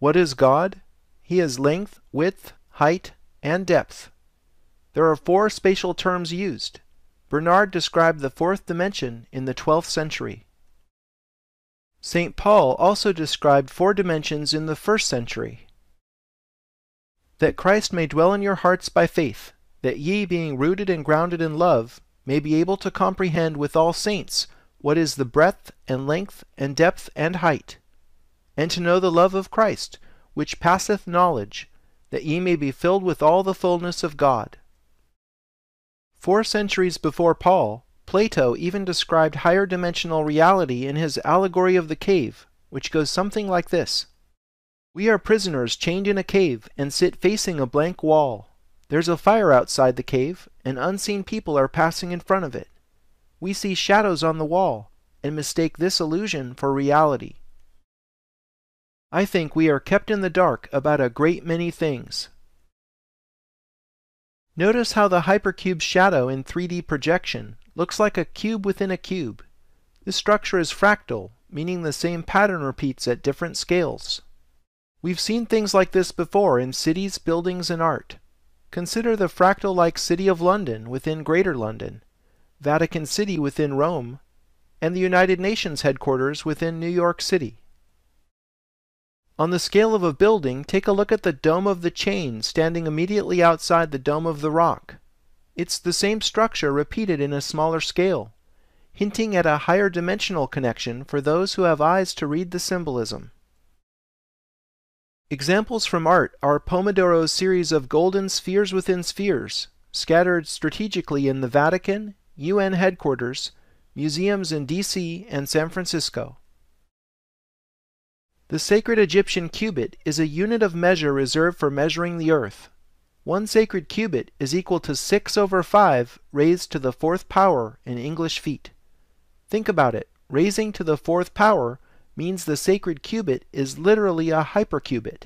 What is God? He is length, width, height, and depth. There are four spatial terms used. Bernard described the fourth dimension in the 12th century. St. Paul also described four dimensions in the first century. That Christ may dwell in your hearts by faith, that ye, being rooted and grounded in love, may be able to comprehend with all saints what is the breadth and length and depth and height, and to know the love of Christ, which passeth knowledge, that ye may be filled with all the fullness of God. Four centuries before Paul, Plato even described higher dimensional reality in his Allegory of the Cave, which goes something like this We are prisoners chained in a cave and sit facing a blank wall. There's a fire outside the cave, and unseen people are passing in front of it. We see shadows on the wall and mistake this illusion for reality. I think we are kept in the dark about a great many things. Notice how the hypercube's shadow in 3D projection looks like a cube within a cube. This structure is fractal, meaning the same pattern repeats at different scales. We've seen things like this before in cities, buildings, and art. Consider the fractal-like City of London within Greater London, Vatican City within Rome, and the United Nations headquarters within New York City. On the scale of a building, take a look at the Dome of the Chain standing immediately outside the Dome of the Rock. It's the same structure repeated in a smaller scale, hinting at a higher dimensional connection for those who have eyes to read the symbolism. Examples from art are Pomodoro's series of golden spheres within spheres, scattered strategically in the Vatican, UN headquarters, museums in DC and San Francisco. The sacred Egyptian cubit is a unit of measure reserved for measuring the earth. One sacred cubit is equal to 6 over 5 raised to the fourth power in English feet. Think about it. Raising to the fourth power means the sacred cubit is literally a hypercubit.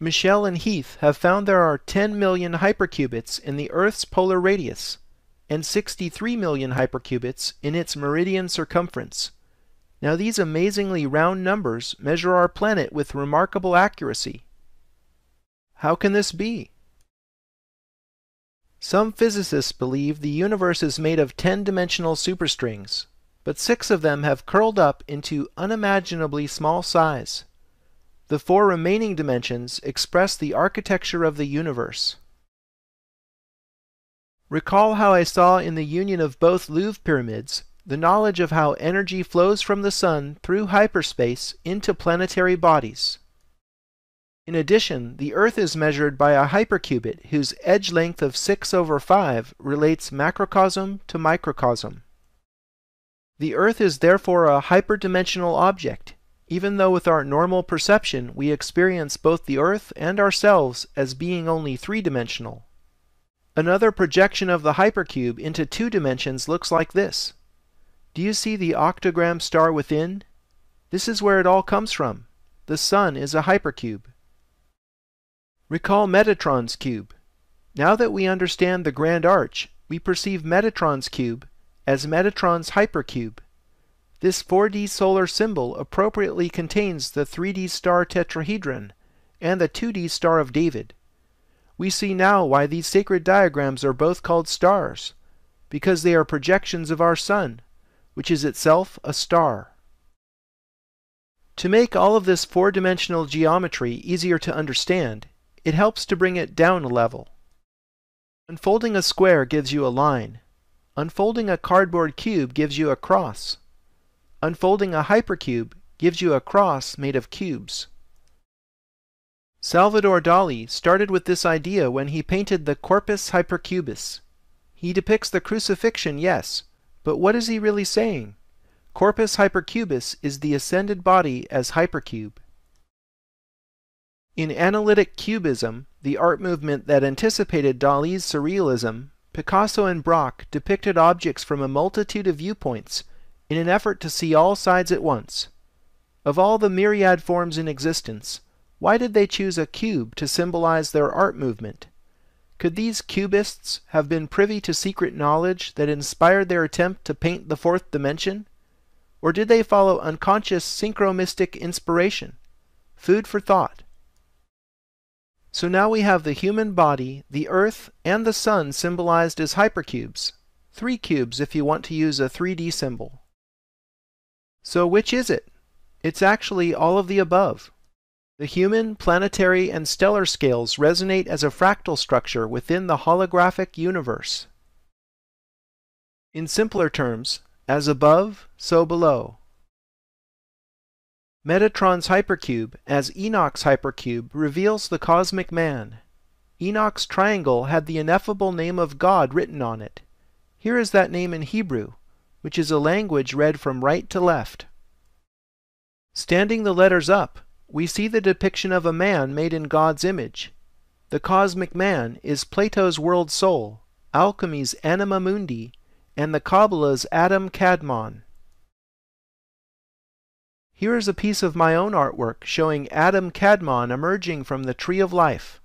Michell and Heath have found there are 10 million hypercubits in the Earth's polar radius and 63 million hypercubits in its meridian circumference. Now these amazingly round numbers measure our planet with remarkable accuracy. How can this be? Some physicists believe the universe is made of 10-dimensional superstrings, but six of them have curled up into unimaginably small size. The four remaining dimensions express the architecture of the universe. Recall how I saw in the union of both Louvre pyramids the knowledge of how energy flows from the Sun through hyperspace into planetary bodies. In addition, the Earth is measured by a hypercubit whose edge length of 6 over 5 relates macrocosm to microcosm. The Earth is therefore a hyperdimensional object, even though with our normal perception we experience both the Earth and ourselves as being only three-dimensional. Another projection of the hypercube into two dimensions looks like this. Do you see the octagram star within? This is where it all comes from. The sun is a hypercube. Recall Metatron's cube. Now that we understand the grand arch, we perceive Metatron's cube as Metatron's hypercube. This 4D solar symbol appropriately contains the 3D star tetrahedron and the 2D star of David. We see now why these sacred diagrams are both called stars, because they are projections of our sun which is itself a star. To make all of this four-dimensional geometry easier to understand, it helps to bring it down a level. Unfolding a square gives you a line. Unfolding a cardboard cube gives you a cross. Unfolding a hypercube gives you a cross made of cubes. Salvador Dali started with this idea when he painted the Corpus Hypercubus. He depicts the crucifixion, yes, but what is he really saying? Corpus hypercubus is the ascended body as hypercube. In analytic cubism, the art movement that anticipated Dali's surrealism, Picasso and Braque depicted objects from a multitude of viewpoints in an effort to see all sides at once. Of all the myriad forms in existence, why did they choose a cube to symbolize their art movement? Could these cubists have been privy to secret knowledge that inspired their attempt to paint the fourth dimension? Or did they follow unconscious synchromystic inspiration? Food for thought. So now we have the human body, the earth, and the sun symbolized as hypercubes. Three cubes if you want to use a 3D symbol. So which is it? It's actually all of the above. The human, planetary, and stellar scales resonate as a fractal structure within the holographic universe. In simpler terms, as above, so below. Metatron's hypercube, as Enoch's hypercube, reveals the cosmic man. Enoch's triangle had the ineffable name of God written on it. Here is that name in Hebrew, which is a language read from right to left. Standing the letters up, we see the depiction of a man made in God's image. The cosmic man is Plato's world soul, alchemy's anima mundi, and the Kabbalah's Adam Kadmon. Here is a piece of my own artwork showing Adam Kadmon emerging from the tree of life.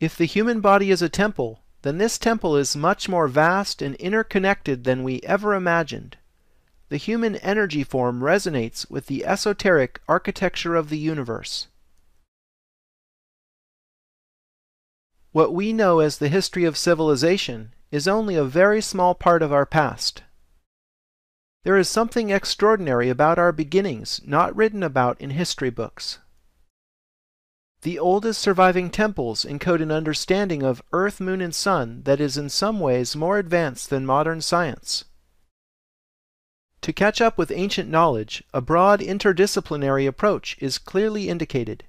If the human body is a temple, then this temple is much more vast and interconnected than we ever imagined the human energy form resonates with the esoteric architecture of the universe. What we know as the history of civilization is only a very small part of our past. There is something extraordinary about our beginnings not written about in history books. The oldest surviving temples encode an understanding of Earth, Moon, and Sun that is in some ways more advanced than modern science. To catch up with ancient knowledge, a broad interdisciplinary approach is clearly indicated.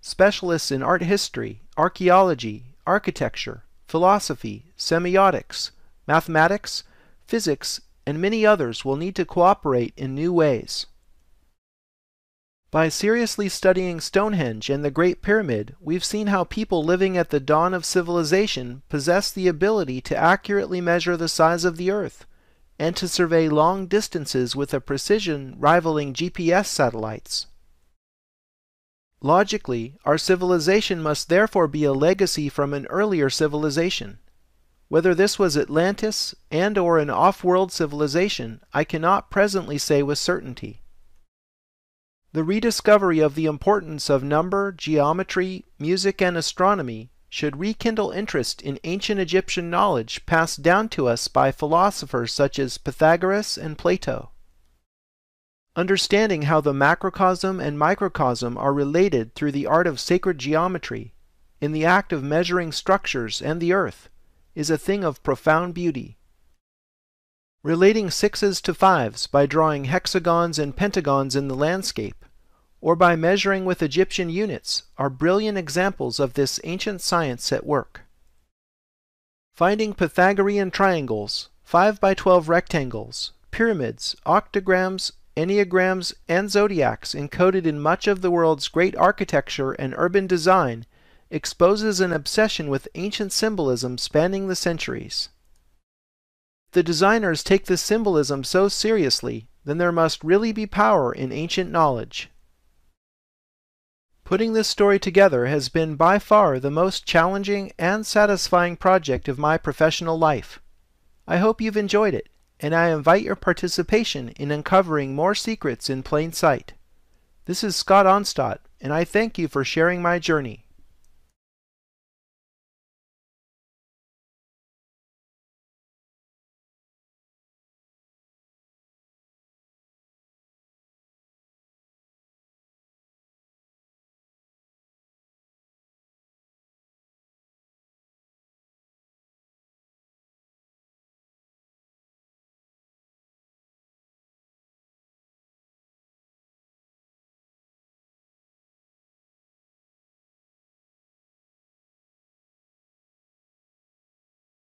Specialists in art history, archaeology, architecture, philosophy, semiotics, mathematics, physics, and many others will need to cooperate in new ways. By seriously studying Stonehenge and the Great Pyramid, we've seen how people living at the dawn of civilization possessed the ability to accurately measure the size of the Earth and to survey long distances with a precision rivaling GPS satellites. Logically, our civilization must therefore be a legacy from an earlier civilization. Whether this was Atlantis and or an off-world civilization, I cannot presently say with certainty. The rediscovery of the importance of number, geometry, music, and astronomy should rekindle interest in ancient Egyptian knowledge passed down to us by philosophers such as Pythagoras and Plato. Understanding how the macrocosm and microcosm are related through the art of sacred geometry, in the act of measuring structures and the earth, is a thing of profound beauty. Relating sixes to fives by drawing hexagons and pentagons in the landscape, or by measuring with Egyptian units are brilliant examples of this ancient science at work. Finding Pythagorean triangles, 5 by 12 rectangles, pyramids, octagrams, enneagrams, and zodiacs encoded in much of the world's great architecture and urban design exposes an obsession with ancient symbolism spanning the centuries. The designers take this symbolism so seriously, then there must really be power in ancient knowledge. Putting this story together has been by far the most challenging and satisfying project of my professional life. I hope you've enjoyed it, and I invite your participation in uncovering more secrets in plain sight. This is Scott Onstott, and I thank you for sharing my journey.